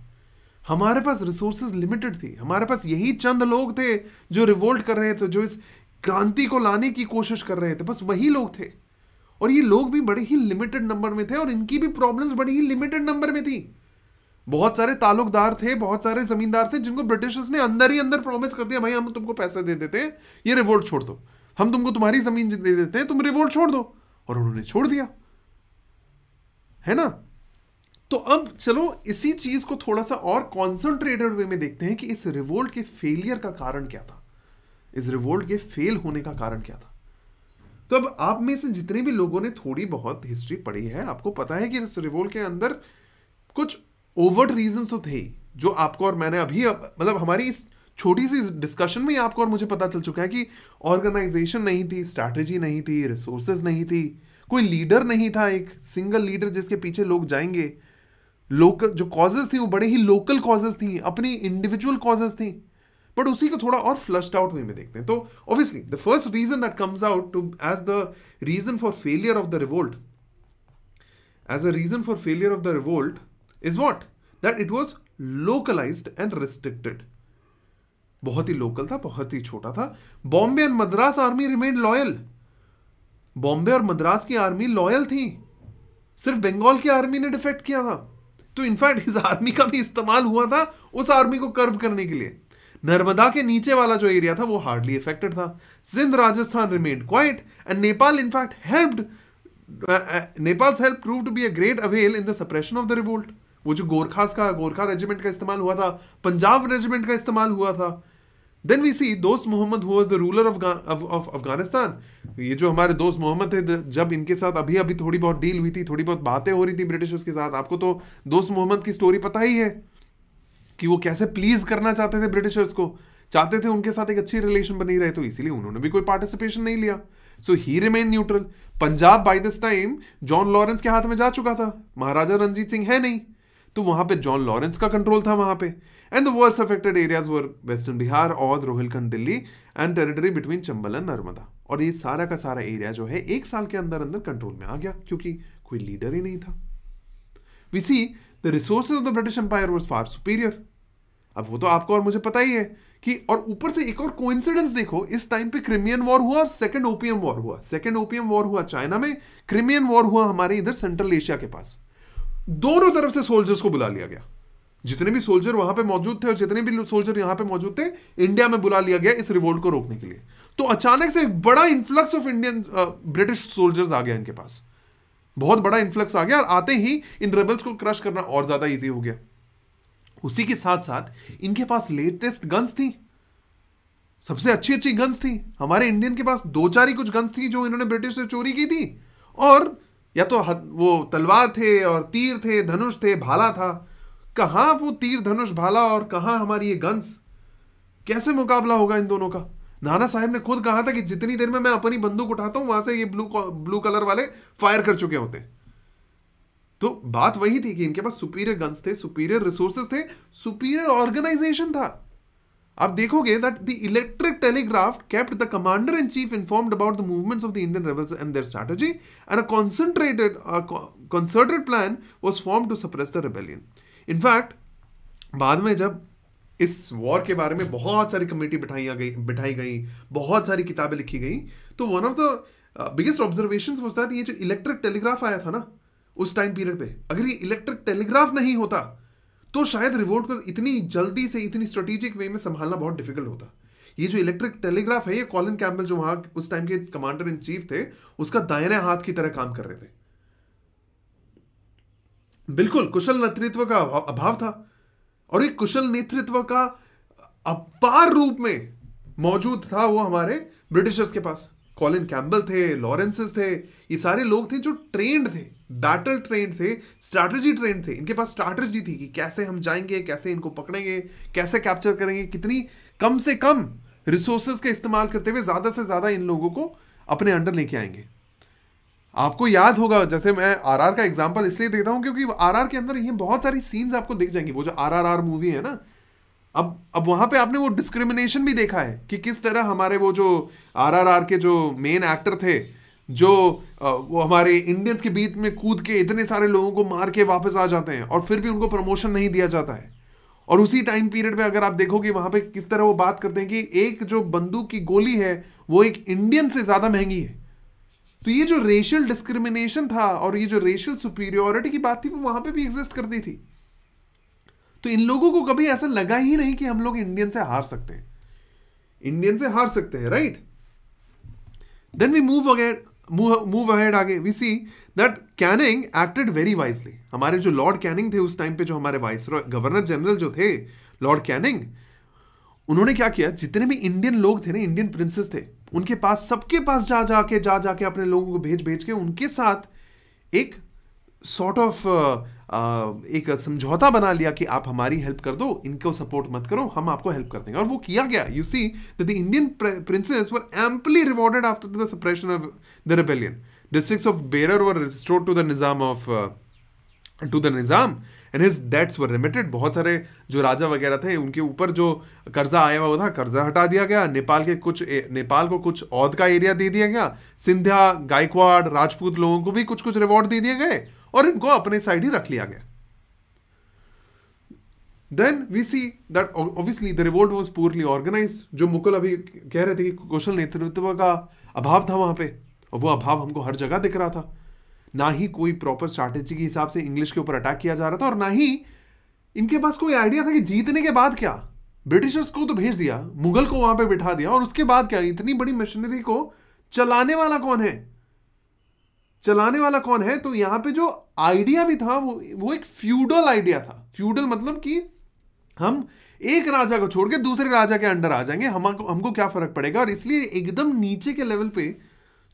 हमारे पास रिसोर्सेज लिमिटेड थी। हमारे पास यही चंद लोग थे जो रिवोल्ट कर रहे थे, जो इस क्रांति को लाने की कोशिश कर रहे थे। बस वही लोग थे। और ये लोग भी बड़े ही लिमिटेड नंबर में थे और इनकी भी प्रॉब्लम्स बड़ी ही लिमिटेड नंबर में थी। बहुत सारे ताल्लुकदार थे, बहुत सारे जमींदार थे जिनको ब्रिटिशर्स ने अंदर ही अंदर प्रॉमिस कर दिया, भाई, हम तुमको पैसे दे देते हैं, ये रिवोल्ट छोड़ दो। हम तुमको तुम्हारी ज़मीन दे देते हैं, तुम रिवोल्ट छोड़ दो। और उन्होंने छोड़ दिया। है ना? तो अब चलो, इसी चीज़ को थोड़ा सा और कॉन्सेंट्रेटेड वे में देखते हैं कि इस रिवोल्ट के फेलियर का कारण क्या था। इस रिवोल्ट के फेल होने का कारण क्या था। तो अब आप में से जितने भी लोगों ने थोड़ी बहुत हिस्ट्री पढ़ी है, आपको पता है कि इस रिवोल्ट के अंदर कुछ ओवर्ड रीजन तो थे, जो आपको और मैंने अभी मतलब हमारी इस छोटी सी डिस्कशन में आपको और मुझे पता चल चुका है कि ऑर्गेनाइजेशन नहीं थी स्ट्रैटेजी नहीं थी रिसोर्सेज नहीं थी, कोई लीडर नहीं था एक सिंगल लीडर जिसके पीछे लोग जाएँगे। लोकल जो कॉजेज थी वो बड़े ही लोकल कॉजेज थी, अपनी इंडिविजुअल कॉजेज थी। बट उसी को थोड़ा और फ्लश्ड आउट वे में देखते हैं। तो obviously the first reason that comes out to as the reason for failure of the revolt as a reason for failure of the revolt is what that it was localised and restricted बहुत ही local था, बहुत ही छोटा था। Bombay and Madras army remain loyal Bombay और मद्रास की army loyal थी। सिर्फ़ बंगाल की आर्मी ने डिफेक्ट किया था। तो इनफैक्ट इस आर्मी का भी इस्तेमाल हुआ था उस आर्मी को कर्व करने के लिए। नर्मदा के नीचे वाला जो एरिया था, वो हार्डली इफेक्टेड था। Sindh Rajasthan remained quiet and Nepal in fact helped Nepal help prove to be a great avail in the suppression of the revolt वो जो गोरखास का गोरखा रेजिमेंट का इस्तेमाल हुआ था पंजाब रेजिमेंट का इस्तेमाल हुआ था। Then we see Dost Mohammad who was the ruler of Afghanistan ये जो हमारे दोस्त मोहम्मद थे जब इनके साथ अभी अभी थोड़ी बहुत डील हुई थी, थोड़ी बहुत बातें हो रही थी ब्रिटिशर्स के साथ, आपको तो दोस्त मोहम्मद की स्टोरी पता ही है। कि वो कैसे प्लीज़ करना चाहते थे ब्रिटिशर्स को? चाहते थे उनके साथ एक अच्छी रिलेशन बनी रहे तो इसीलिए उन्होंने भी कोई पार्टिसिपेशन नहीं लिया। So he remain neutral Punjab by this time John Lawrence के हाथ में जा चुका था। महाराजा रंजीत सिंह है नहीं। तो वहाँ पे जॉन लॉरेंस का कंट्रोल था वहाँ पे। And the worst affected areas were western Bihar और Rohilkhand Delhi and territory between Chambal and Narmada और ये सारा का सारा एरिया जो है, एक साल के अंदर अंदर कंट्रोल में आ गया, क्योंकि कोई लीडर ही नहीं था। We see the resources of the British empire was far superior अब वो तो आपको और मुझे पता ही है कि और ऊपर से एक और कोइंसिडेंस देखो, इस टाइम पे क्रिमियन वॉर हुआ और सेकंड ओपियम वॉर हुआ। सेकंड ओपियम वॉर हुआ चाइना में क्रिमियन वॉर हुआ हमारे इधर सेंट्रल एशिया के पास। दोनों तरफ़ से सोल्जर्स को बुला लिया गया। जितने भी सोल्जर वहाँ पे मौजूद थे और जितने भी सोल्जर यहाँ पे मौजूद थे इंडिया में बुला लिया गया इस रिवोल्ट को रोकने के लिए। तो अचानक से एक बड़ा influx of Indian British soldiers आ गया इनके पास। बहुत बड़ा इन्फ्लक्स आ गया और आते ही इन रेबल्स को क्रश करना और ज़्यादा ईजी हो गया। उसी के साथ साथ इनके पास लेटेस्ट गन्स थी। सबसे अच्छी अच्छी गन्स थी। हमारे इंडियन के पास दो चार ही कुछ गन्स थी जो इन्होंने ब्रिटिश से चोरी की थी। और या तो वो तलवार थे और तीर थे, धनुष थे, भाला था। कहाँ वो तीर, धनुष, भाला और कहाँ हमारी ये गन्स कैसे मुकाबला होगा इन दोनों का? नाना साहब ने खुद कहा था कि जितनी देर में मैं अपनी बंदूक उठाता हूँ, वहाँ से ये ब्लू ब्लू कलर वाले फायर कर चुके होते तो बात वही थी कि इनके पास सुपीरियर गन्स थे सुपीरियर रिसोर्सेस थे सुपीरियर ऑर्गेनाइजेशन था। आप देखोगे that the electric telegraph kept the commander in chief informed about the movements of the Indian rebels and their strategy and a concentrated concerted plan was form to suppress the rebellion in fact बाद में जब इस war के बारे में बहुत सारी committee बिठाई गई बिठाई गई, बहुत सारी किताबें लिखी गई। तो one of the biggest observation was that ये जो इलेक्ट्रिक टेलीग्राफ आया था ना, उस टाइम पीरियड पे, अगर ये इलेक्ट्रिक टेलीग्राफ नहीं होता तो शायद रिवोल्ट को इतनी जल्दी से, इतनी स्ट्रेटेजिक वे में संभालना बहुत डिफ़िकल्ट होता। ये जो इलेक्ट्रिक टेलीग्राफ है, ये कॉलिन कैम्बल जो वहाँ, उस टाइम के कमांडर इन चीफ थे, उसका दायने हाथ की तरह काम कर रहे थे। बिल्कुल, कुशल नेतृत्व का अभाव था। और एक कुशल नेतृत्व का अपार रूप में मौजूद था वो हमारे ब्रिटिशर्स के पास। कॉलिन कैम्बल थे, लॉरेंसेस थे, ये सारे लोग थे जो ट्रेंड थे बैटल ट्रेंड थे स्ट्रैटेजी ट्रेंड थे। इनके पास स्ट्रैटेजी थी कि कैसे हम जाएँगे, कैसे इनको पकड़ेंगे, कैसे कैप्चर करेंगे, कितनी कम से कम रिसोर्सेज का इस्तेमाल करते हुए ज़्यादा से ज़्यादा इन लोगों को अपने अंडर लेके आएँगे। आपको याद होगा, जैसे मैं आरआर का एग्जांपल इसलिए देता हूँ क्योंकि आरआर के अंदर ये बहुत सारी सीन्स आपको दिख जाएँगी। वो जो आरआरआर मूवी है ना, अब अब वहाँ पे आपने वो डिस्क्रिमिनेशन भी देखा है कि किस तरह हमारे वो जो आरआरआर के जो मेन एक्टर थे, जो वो हमारे इंडियंस के बीच में कूद के इतने सारे लोगों को मार के वापस आ जाते हैं और फिर भी उनको प्रमोशन नहीं दिया जाता है। और उसी टाइम पीरियड में अगर आप देखोगे, वहाँ पे किस तरह वो बात करते हैं कि एक जो बंदूक की गोली है, वो एक इंडियन से ज़्यादा महँगी है। तो ये जो रेशियल डिस्क्रिमिनेशन था और ये जो रेशियल सुपीरियोरिटी की बात थी, वो वहाँ पे भी एग्जिस्ट करती थी। तो इन लोगों को कभी ऐसा लगा ही नहीं कि हम लोग इंडियन से हार सकते हैं। इंडियन से हार सकते हैं right then we move again move ahead आगे। We see that Canning acted very wisely हमारे जो लॉर्ड कैनिंग थे उस टाइम पे जो हमारे वाइस गवर्नर जनरल जो थे लॉर्ड कैनिंग उन्होंने क्या किया? जितने भी इंडियन लोग थे ना इंडियन प्रिंसेस थे उनके पास, सबके पास जा, जाके जा, जाके अपने लोगों को भेज भेज के उनके साथ एक सॉर्ट ऑफ़ एक समझौता बना लिया कि आप हमारी हेल्प कर दो, इनको सपोर्ट मत करो, हम आपको हेल्प कर देंगे। और वो किया गया you see the Indian princes were amply rewarded after the suppression of the rebellion districts of Berar were restored to the Nizam of to the Nizam and his debts were remitted बहुत सारे जो राजा वगैरह थे, उनके ऊपर जो कर्जा आया हुआ था, कर्जा हटा दिया गया। नेपाल के कुछ नेपाल को कुछ औद का एरिया दे दिया गया। सिंधिया, गायकवाड़, राजपूत लोगों को भी कुछ कुछ रिवॉर्ड दे दिए गए और इनको अपने साइड ही रख लिया गया। Then we see that obviously the revolt was poorly organise जो मुकुल अभी कह रहे थे कि कौशल नेतृत्व का अभाव था वहाँ पे, और वो अभाव हमको हर जगह दिख रहा था। ना ही कोई प्रॉपर स्ट्रैटेजी के हिसाब से इंग्लिश के ऊपर अटैक किया जा रहा था और ना ही इनके पास कोई आइडिया था कि जीतने के बाद क्या? ब्रिटिशर्स को तो भेज दिया, मुगल को वहाँ पे बिठा दिया, और उसके बाद क्या? इतनी बड़ी मशीनरी को चलाने वाला कौन है? चलाने वाला कौन है? तो यहाँ पे जो आइडिया भी था, वो वो एक फ्यूडल आइडिया था। फ्यूडल मतलब कि हम एक राजा को छोड़ के दूसरे राजा के अंडर आ जाएँगे हमको हमको क्या फ़र्क पड़ेगा? और इसलिए एकदम नीचे के लेवल पे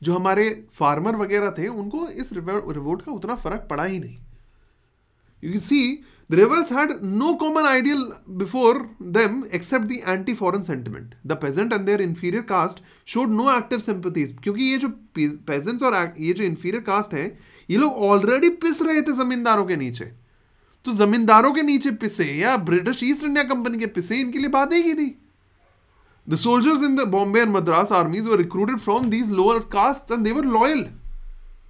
जो हमारे फार्मर वगैरह थे, उनको इस रिवोल्ट का उतना फ़र्क पड़ा ही नहीं। You see the rebels had no common ideal before them except the anti foreign sentiment the present and their inferior caste showed no active sympathies क्योंकि ये जो प्रेजेंट और ये जो इन्फीरियर कास्ट है, ये लोग ऑलरेडी पिस रहे थे जमींदारों के नीचे। तो जमींदारों के नीचे पिसे या ब्रिटिश ईस्ट इंडिया कंपनी के पिसे, इनके लिए बात ही थी। The soldiers in the Bombay and Madras armies were recruited from these lower castes and they were loyal.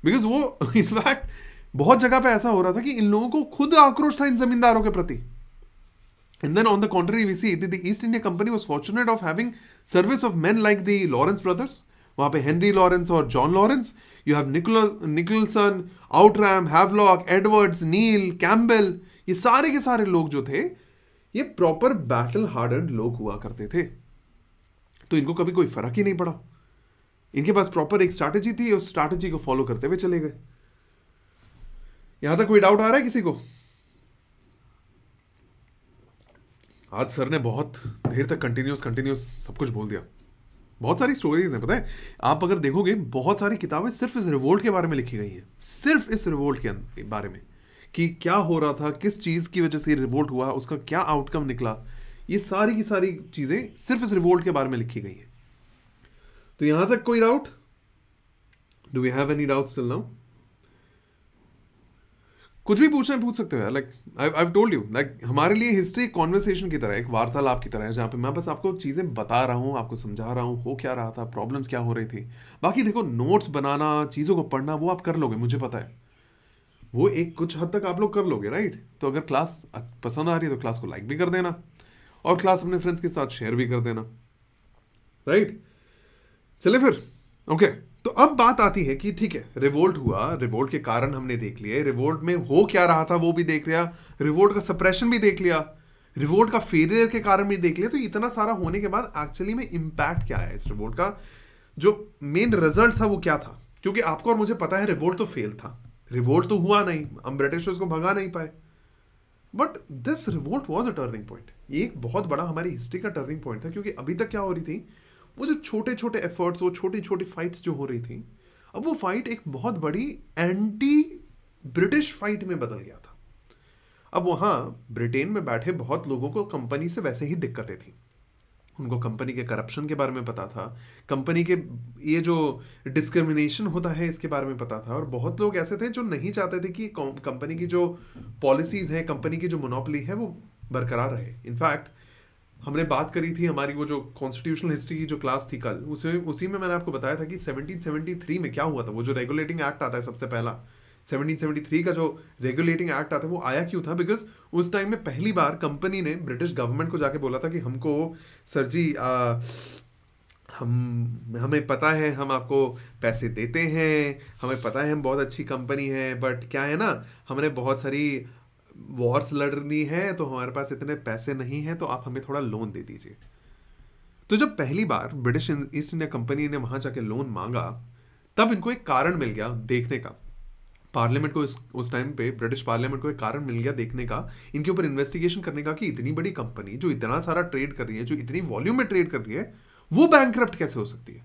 Because वो in fact बहुत जगह पे ऐसा हो रहा था कि इन लोगों को खुद आक्रोश था इन जमींदारों के प्रति then on the contrary, we see that the East India Company was fortunate of having service of men like the Lawrence brothers. वहाँ पे हेनरी लॉरेंस और John Lawrence you have Nicholson Outram Havelock Edwards Neill Campbell ये सारे के सारे लोग जो थे ये प्रॉपर बैटल हार्डेंड लोग हुआ करते थे तो इनको कभी कोई फ़र्क ही नहीं पड़ा। इनके पास प्रॉपर एक स्ट्रैटेजी थी, उस स्ट्रैटेजी को फॉलो करते हुए चले गए। यहाँ तक कोई डाउट आ रहा है किसी को? आज सर ने बहुत देर तक कंटिन्यूस कंटिन्यूस सब कुछ बोल दिया। बहुत सारी स्टोरीज हैं, पता है? आप अगर देखोगे, बहुत सारी किताबें सिर्फ़ इस रिवोल्ट के बारे में लिखी गई हैं। सिर्फ़ इस रिवोल्ट के बारे में कि क्या हो रहा था, किस चीज़ की वजह से रिवोल्ट हुआ, उसका क्या आउटकम निकला। ये सारी की सारी चीज़ें सिर्फ़ इस रिवोल्ट के बारे में लिखी गई हैं। तो यहाँ तक कोई doubt do we have any doubt still now कुछ भी पूछना पूछ सकते हो यार। Like I I told you like हमारे लिए हिस्ट्री कॉन्वर्सेशन की तरह, एक वार्तालाप की तरह है, जहाँ पे मैं बस आपको चीज़ें बता रहा हूँ, आपको समझा रहा हूँ, हो क्या रहा था प्रॉब्लम्स क्या हो रही थी। बाकी देखो नोट्स बनाना, चीज़ों को पढ़ना, वो आप कर लोगे, मुझे पता है। वो एक कुछ हद तक आप लोग कर लोगे राइट तो अगर क्लास पसंद आ रही है तो क्लास को लाइक भी कर देना। और क्लास अपने फ्रेंड्स के साथ शेयर भी कर देना। राइट चले फिर। Okay okay. तो अब बात आती है कि ठीक है रिवोल्ट हुआ। रिवोल्ट के कारण हमने देख लिया। रिवोल्ट में हो क्या रहा था वो भी देख लिया। रिवोल्ट का सप्रेशन भी देख लिया। रिवोल्ट का फेलियर के कारण भी देख लिया। तो इतना सारा होने के बाद एक्चुअली में इम्पैक्ट क्या है इस रिवोल्ट का? जो मेन रिज़ल्ट था वो क्या था? क्योंकि आपको और मुझे पता है रिवोल्ट तो फेल था। रिवोल्ट तो हुआ नहीं। हम ब्रिटिशर्स को भगा नहीं पाए। But this revolt was a turning point ये एक बहुत बड़ा हमारी हिस्ट्री का टर्निंग पॉइंट था, क्योंकि अभी तक क्या हो रही थी, वो जो छोटे छोटे एफर्ट्स वो छोटी छोटी फाइट्स जो हो रही थी, अब वो फाइट एक बहुत बड़ी एंटी ब्रिटिश फाइट में बदल गया था। अब वहाँ ब्रिटेन में बैठे बहुत लोगों को कंपनी से वैसे ही दिक्कतें थी। उनको कंपनी के करप्शन के बारे में पता था कंपनी के ये जो डिस्क्रिमिनेशन होता है, इसके बारे में पता था, और बहुत लोग ऐसे थे जो नहीं चाहते थे कि कंपनी की जो पॉलिसीज़ हैं कंपनी की जो मोनोपली है, वो बरकरार रहे। इनफैक्ट हमने बात करी थी हमारी वो जो कॉन्स्टिट्यूशनल हिस्ट्री की जो क्लास थी कल उसमें उसी में मैंने आपको बताया था कि 1773 में क्या हुआ था वो जो रेगुलेटिंग एक्ट आता है सबसे पहला। 1773 का जो रेगुलेटिंग एक्ट आता है वो आया क्यों था? बिकॉज़ उस टाइम में पहली बार कंपनी ने ब्रिटिश गवर्नमेंट को जाके बोला था कि हमको सर जी आ, हम हमें पता है हम आपको पैसे देते हैं हमें पता है हम बहुत अच्छी कंपनी है बट क्या है ना हमने बहुत सारी वॉर्स लड़नी है तो हमारे पास इतने पैसे नहीं हैं तो आप हमें थोड़ा लोन दे दीजिए। तो जब पहली बार ब्रिटिश ईस्ट इंडिया कंपनी ने वहाँ जाके लोन मांगा तब इनको एक कारण मिल गया देखने का। पार्लियामेंट को इस, उस टाइम पे ब्रिटिश पार्लियामेंट को एक कारण मिल गया देखने का इनके ऊपर इन्वेस्टिगेशन करने का कि इतनी बड़ी कंपनी जो इतना सारा ट्रेड कर रही है जो इतनी वॉल्यूम में ट्रेड कर रही है वो बैंक कैसे हो सकती है?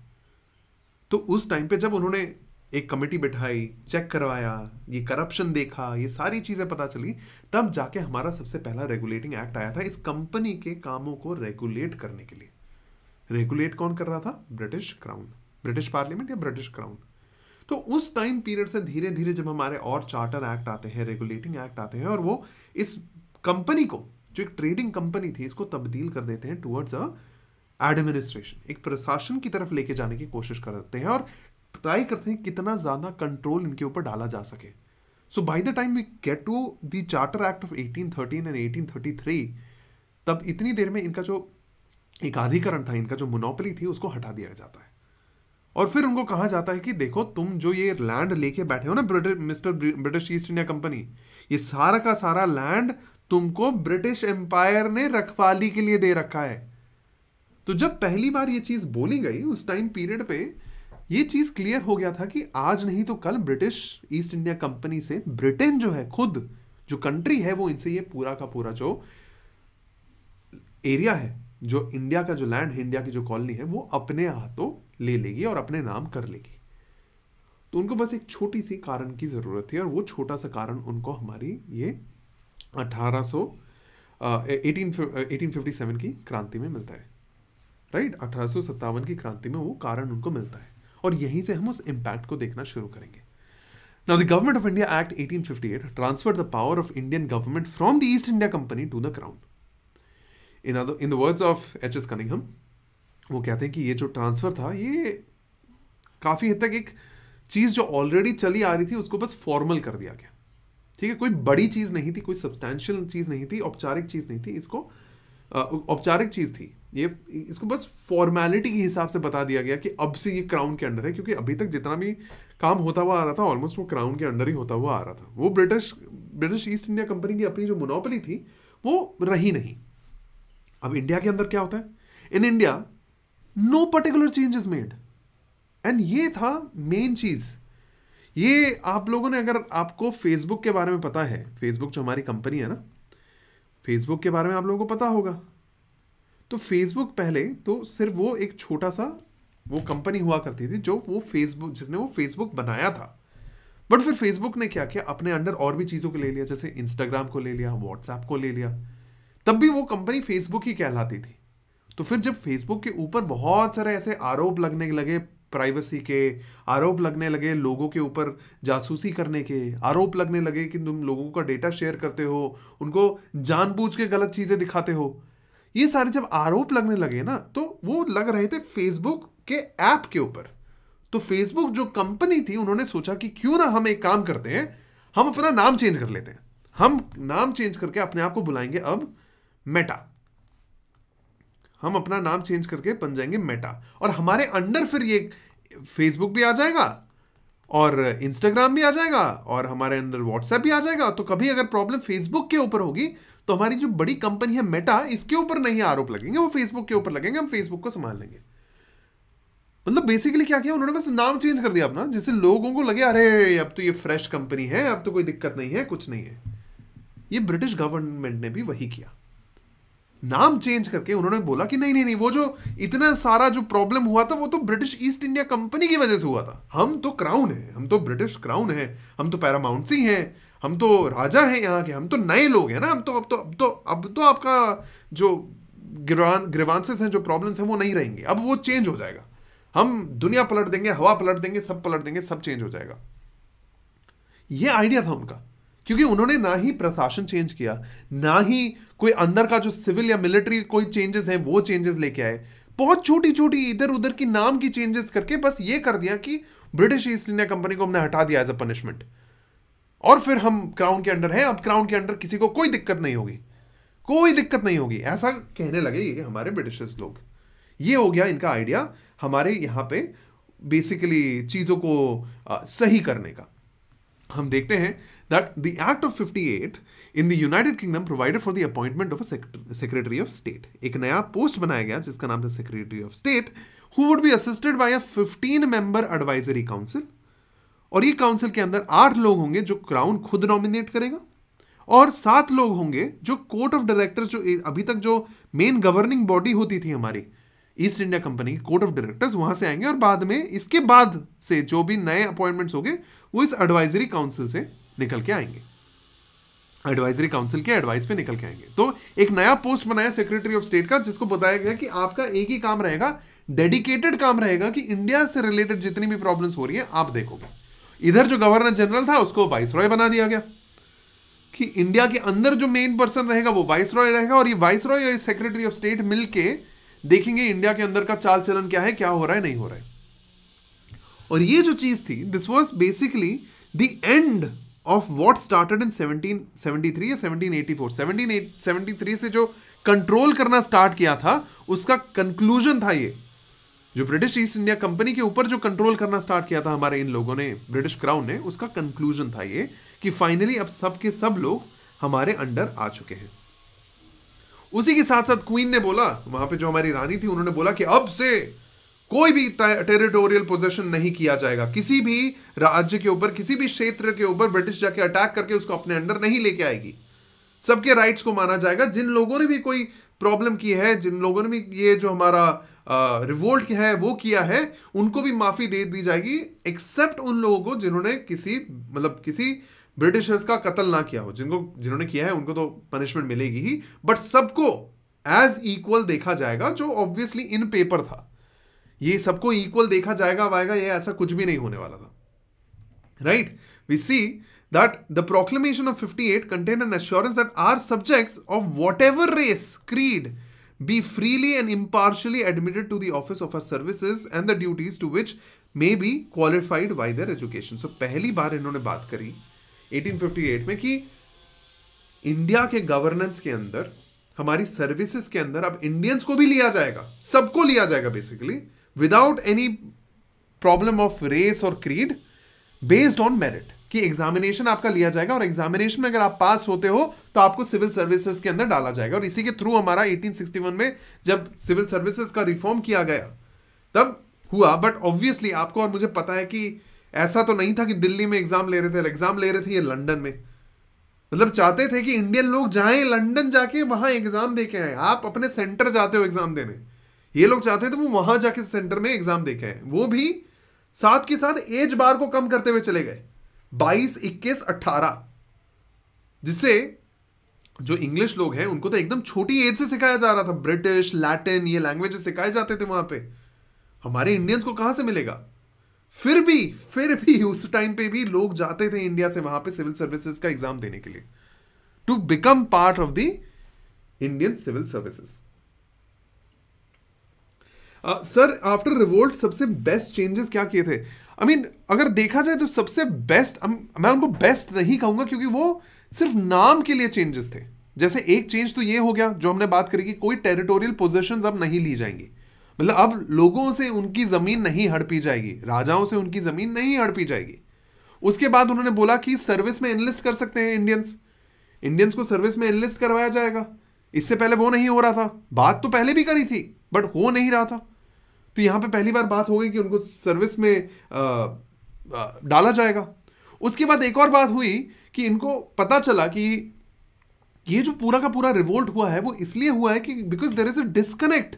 तो उस टाइम पे जब उन्होंने एक कमेटी बिठाई चेक करवाया, ये करप्शन देखा, ये सारी चीज़ें पता चली, तब जाके हमारा सबसे पहला रेगुलेटिंग एक्ट आया था इस कंपनी के कामों को रेगुलेट करने के लिए। रेगुलेट कौन कर रहा था? ब्रिटिश क्राउन ब्रिटिश पार्लियामेंट या ब्रिटिश क्राउन तो उस टाइम पीरियड से धीरे धीरे जब हमारे और चार्टर एक्ट आते हैं रेगुलेटिंग एक्ट आते हैं और वो इस कंपनी को, जो एक ट्रेडिंग कंपनी थी, इसको तब्दील कर देते हैं टुवर्ड्स अ एडमिनिस्ट्रेशन एक प्रशासन की तरफ़ लेके जाने की कोशिश करते हैं और ट्राई करते हैं कितना ज़्यादा कंट्रोल इनके ऊपर डाला जा सके। So by the time we get to the charter act of 1813 and 1833 तब इतनी देर में इनका जो एक अधिकरण था, इनका जो मोनोपली थी, उसको हटा दिया जाता है। और फिर उनको कहा जाता है कि देखो, तुम जो ये लैंड लेके बैठे हो ना British mister British East India company ये सारा का सारा लैंड तुमको ब्रिटिश एम्पायर ने रखवाली के लिए दे रखा है। तो जब पहली बार ये चीज़ बोली गई, उस टाइम पीरियड पे ये चीज़ क्लियर हो गया था कि आज नहीं तो कल ब्रिटिश ईस्ट इंडिया कंपनी से ब्रिटेन जो है, खुद जो कंट्री है, वो इनसे ये पूरा का पूरा जो एरिया है, जो इंडिया का जो लैंड है इंडिया की जो कॉलोनी है, वो अपने हाथों ले लेगी और अपने नाम कर लेगी। तो उनको बस एक छोटी सी कारण की ज़रूरत थी और वो छोटा सा कारण उनको हमारी ये अठारह सो एटीन फिफ्टी सेवन की क्रांति में मिलता है। राइट अठारह की क्रांति में वो कारण उनको मिलता है। और यहीं से हम उस इम्पैक्ट को देखना शुरू करेंगे। Now the government of India act 1858 transfer the power of Indian government from the East India company to the crown in in the words of H S Cunningham वो कहते हैं कि ये जो ट्रांसफ़र था, ये काफ़ी हद तक एक चीज़ जो ऑलरेडी चली आ रही थी, उसको बस फॉर्मल कर दिया गया। ठीक है? कोई बड़ी चीज़ नहीं थी, कोई सब्सटैंशियल चीज़ नहीं थी, औपचारिक चीज़ नहीं थी, इसको औपचारिक चीज़ थी। ये, इसको बस फॉर्मेलिटी के हिसाब से बता दिया गया कि अब से ये क्राउन के अंडर है, क्योंकि अभी तक जितना भी काम होता हुआ आ रहा था ऑलमोस्ट वो क्राउन के अंडर ही होता हुआ आ रहा था। वो British British East India company की अपनी जो मोनोपली थी, वो रही नहीं। अब इंडिया के अंदर क्या होता है? In India no particular change is made and ये था मेन चीज़। ये आप लोगों ने अगर आपको फेसबुक के बारे में पता है फेसबुक जो हमारी कंपनी है ना फेसबुक के बारे में आप लोगों को पता होगा। तो फेसबुक पहले तो सिर्फ़ वो एक छोटा सा वो कंपनी हुआ करती थी जो वो फेसबुक जिसने वो फेसबुक बनाया था। बट फिर फेसबुक ने क्या किया? अपने अंडर और भी चीज़ों को ले लिया, जैसे इंस्टाग्राम को ले लिया व्हाट्सएप को ले लिया। तब भी वो कंपनी फेसबुक ही कहलाती थी। तो फिर जब फेसबुक के ऊपर बहुत सारे ऐसे आरोप लगने लगे प्राइवेसी के, आरोप लगने लगे लोगों के ऊपर जासूसी करने के, आरोप लगने लगे कि तुम लोगों का डेटा शेयर करते हो, उनको जानबूझ के गलत चीज़ें दिखाते हो। ये सारे जब आरोप लगने लगे ना तो वो लग रहे थे फेसबुक के ऐप के ऊपर। तो फेसबुक जो कंपनी थी, उन्होंने सोचा कि क्यों ना हम एक काम करते हैं, हम अपना नाम चेंज कर लेते हैं। हम नाम चेंज करके अपने आप को बुलाएँगे अब मेटा हम अपना नाम चेंज करके बन जाएँगे मेटा और हमारे अंडर फिर ये फेसबुक भी आ जाएगा, और इंस्टाग्राम भी आ जाएगा, और हमारे अंदर व्हाट्सएप भी आ जाएगा। तो कभी अगर प्रॉब्लम फेसबुक के ऊपर होगी तो हमारी जो बड़ी कंपनी है मेटा इसके ऊपर नहीं आरोप लगेंगे, वो फेसबुक के ऊपर लगेंगे, हम फेसबुक को संभाल लेंगे। मतलब बेसिकली क्या किया, उन्होंने बस नाम चेंज कर दिया अपना, जिससे लोगों को लगे, अरे, अब तो ये फ्रेश कंपनी है, अब तो कोई दिक्कत नहीं है, कुछ नहीं है। ये ब्रिटिश गवर्नमेंट ने भी वही किया। नाम चेंज करके उन्होंने बोला कि नहीं नहीं नहीं, वो जो इतना सारा जो प्रॉब्लम हुआ था, वो तो ब्रिटिश ईस्ट इंडिया कंपनी की वजह से हुआ था। हम तो क्राउन है, हम तो ब्रिटिश क्राउन है, हम तो पैरामाउंटसी हैं हम तो राजा हैं यहाँ के, हम तो नए लोग हैं ना, हम तो अब तो अब तो अब तो आपका जो ग्रिवांसेस हैं, जो प्रॉब्लम्स हैं, वो नहीं रहेंगे। अब वो चेंज हो जाएगा। हम दुनिया पलट देंगे, हवा पलट देंगे, सब पलट देंगे, सब चेंज हो जाएगा। ये आइडिया था उनका, क्योंकि उन्होंने ना ही प्रशासन चेंज किया, ना ही कोई अंदर का जो सिविल या मिलिट्री कोई चेंजेस हैं, वो चेंजेस लेके आए। बहुत छोटी छोटी इधर उधर की नाम की चेंजेस करके बस ये कर दिया कि ब्रिटिश ईस्ट इंडिया कंपनी को हमने हटा दिया एज अ पनिशमेंट और फिर हम क्राउन के अंडर हैं अब क्राउन के अंडर किसी को कोई दिक्कत नहीं होगी। कोई दिक्कत नहीं होगी। ऐसा कहने लगे ये हमारे ब्रिटिश लोग। ये हो गया इनका आइडिया हमारे यहाँ पे बेसिकली चीज़ों को आ, सही करने का। हम देखते हैं that the act of 58 in the United Kingdom provided for the appointment of secretary of state एक नया पोस्ट बनाया गया जिसका नाम था secretary of state who would be assisted by a 15 member advisory council और ये काउंसिल के अंदर आठ लोग होंगे जो क्राउन खुद नॉमिनेट करेगा और सात लोग होंगे जो कोर्ट ऑफ़ डायरेक्टर जो अभी तक जो मेन गवर्निंग बॉडी होती थी हमारी ईस्ट इंडिया कंपनी की कोर्ट ऑफ़ डायरेक्टर्स वहाँ से आएँगे और बाद में इसके बाद से जो भी नए अपॉइंटमेंट्स होंगे, वो इस एडवाइजरी काउंसिल से निकल के आएँगे। एडवाइजरी काउंसिल के एडवाइस पे निकल के आएँगे। तो एक नया पोस्ट बनाया सेक्रेटरी ऑफ़ स्टेट का, जिसको बताया गया कि आपका एक ही काम रहेगा डेडिकेटेड काम रहेगा कि इंडिया से रिलेटेड जितनी भी प्रॉब्लम्स हो रही है, आप देखोगे। इधर जो गवर्नर जनरल था, उसको वाइस रॉय बना दिया गया। कि इंडिया के अंदर जो मेन पर्सन रहेगा, वो वाइस रॉय रहेगा और ये वाइस रॉय और सेक्रेटरी ऑफ़ स्टेट मिलके देखेंगे इंडिया के अंदर का चाल चलन क्या है, क्या हो रहा है, नहीं हो रहा है। और ये जो चीज़ थी this was basically the end of what started in 1773 या 1784 1773 से जो कंट्रोल करना स्टार्ट किया था, उसका कंक्लूजन था ये। जो ब्रिटिश ईस्ट इंडिया कंपनी के ऊपर जो कंट्रोल करना स्टार्ट किया था हमारे इन लोगों ने ब्रिटिश क्राउन ने, उसका कंक्लूजन था ये कि फाइनली अब सब के सब लोग हमारे अंडर आ चुके हैं। उसी के साथ साथ क्वीन ने बोला, वहाँ पे जो हमारी रानी थी, उन्होंने बोला कि अब से कोई भी टेरिटोरियल पोजेशन नहीं किया जाएगा। किसी भी राज्य के ऊपर, किसी भी क्षेत्र के ऊपर ब्रिटिश जाके अटैक करके उसको अपने अंडर नहीं लेके आएगी। सबके राइट्स को माना जाएगा। जिन लोगों ने भी कोई प्रॉब्लम की है, जिन लोगों ने भी ये जो हमारा रिवोल्ट है वो किया है उनको भी माफ़ी दे दी जाएगी एक्सेप्ट उन लोगों को जिन्होंने किसी मतलब किसी ब्रिटिशर्स का कत्ल ना किया हो। जिनको जिन्होंने किया है उनको तो पनिशमेंट मिलेगी ही। बट सबको एज इक्वल देखा जाएगा जो ऑब्वियसली इन पेपर था। ये सबको इक्वल देखा जाएगा वाएगा ये ऐसा कुछ भी नहीं होने वाला था। Right we see that the proclamation of 58 contained an assurance that our subjects of whatever race, creed, be freely and impartially admitted to the office of our services and the duties to which may be qualified by their education. So पहली बार इन्होंने बात करी 1858 में कि India के governance के अंदर हमारी सर्विसेज़ के अंदर अब इंडियंस को भी लिया जाएगा सबको लिया जाएगा basically without any problem of race और क्रीड बेस्ड ऑन मेरिट कि एग्जामिनेशन आपका लिया जाएगा और एग्जामिनेशन में अगर आप पास होते हो तो आपको सिविल सर्विसेज़ के अंदर डाला जाएगा। और इसी के थ्रू हमारा 1861 में जब सिविल सर्विसेज़ का रिफॉर्म किया गया, तब हुआ। बट ऑब्वियसली आपको और मुझे पता है कि ऐसा तो नहीं था कि दिल्ली में एग्ज़ाम ले रहे थे एग्ज़ाम ले रहे थे ये लंडन में। मतलब चाहते थे कि इंडियन लोग जाएँ लंदन जाके वहाँ एग्ज़ाम दे के आए। आप अपने सेंटर जाते हो एग्ज़ाम देने। ये लोग चाहते थे वो वहाँ जाके सेंटर में एग्ज़ाम देखे आए। वो भी साथ के साथ एज बार को कम करते हुए चले गए। बाईस, इक्कीस अट्ठारह जिससे जो इंग्लिश लोग हैं, उनको तो एकदम छोटी एज से सिखाया जा रहा था। ब्रिटिश, लैटिन, ये लैंग्वेज सिखाए जाते थे वहाँ पे। हमारे इंडियंस को कहाँ से मिलेगा? फिर भी फिर भी उस टाइम पे भी लोग जाते थे इंडिया से वहाँ पे सिविल सर्विसेज़ का एग्ज़ाम देने के लिए। To become part of the Indian civil services sir after revolt सबसे बेस्ट चेंजेस क्या किए थे? आई मीन अगर देखा जाए तो सबसे बेस्ट मैं उनको बेस्ट नहीं कहूँगा क्योंकि वो सिर्फ़ नाम के लिए चेंजेस थे। जैसे एक चेंज तो ये हो गया, जो हमने बात करी कि कोई टेरिटोरियल पोजिशन अब नहीं ली जाएँगी। मतलब अब लोगों से उनकी ज़मीन नहीं हड़पी जाएगी, राजाओं से उनकी ज़मीन नहीं हड़पी जाएगी। उसके बाद उन्होंने बोला कि सर्विस में इनलिस्ट कर सकते हैं इंडियंस इंडियंस को सर्विस में इनलिस्ट करवाया जाएगा। इससे पहले वो नहीं हो रहा था। बात तो पहले भी करी थी बट हो नहीं रहा था। तो यहाँ पे पहली बार बात हो गई कि उनको सर्विस में आ, आ, डाला जाएगा। उसके बाद एक और बात हुई कि इनको पता चला कि ये जो पूरा का पूरा रिवोल्ट हुआ है वो इसलिए हुआ है कि because there is a disconnect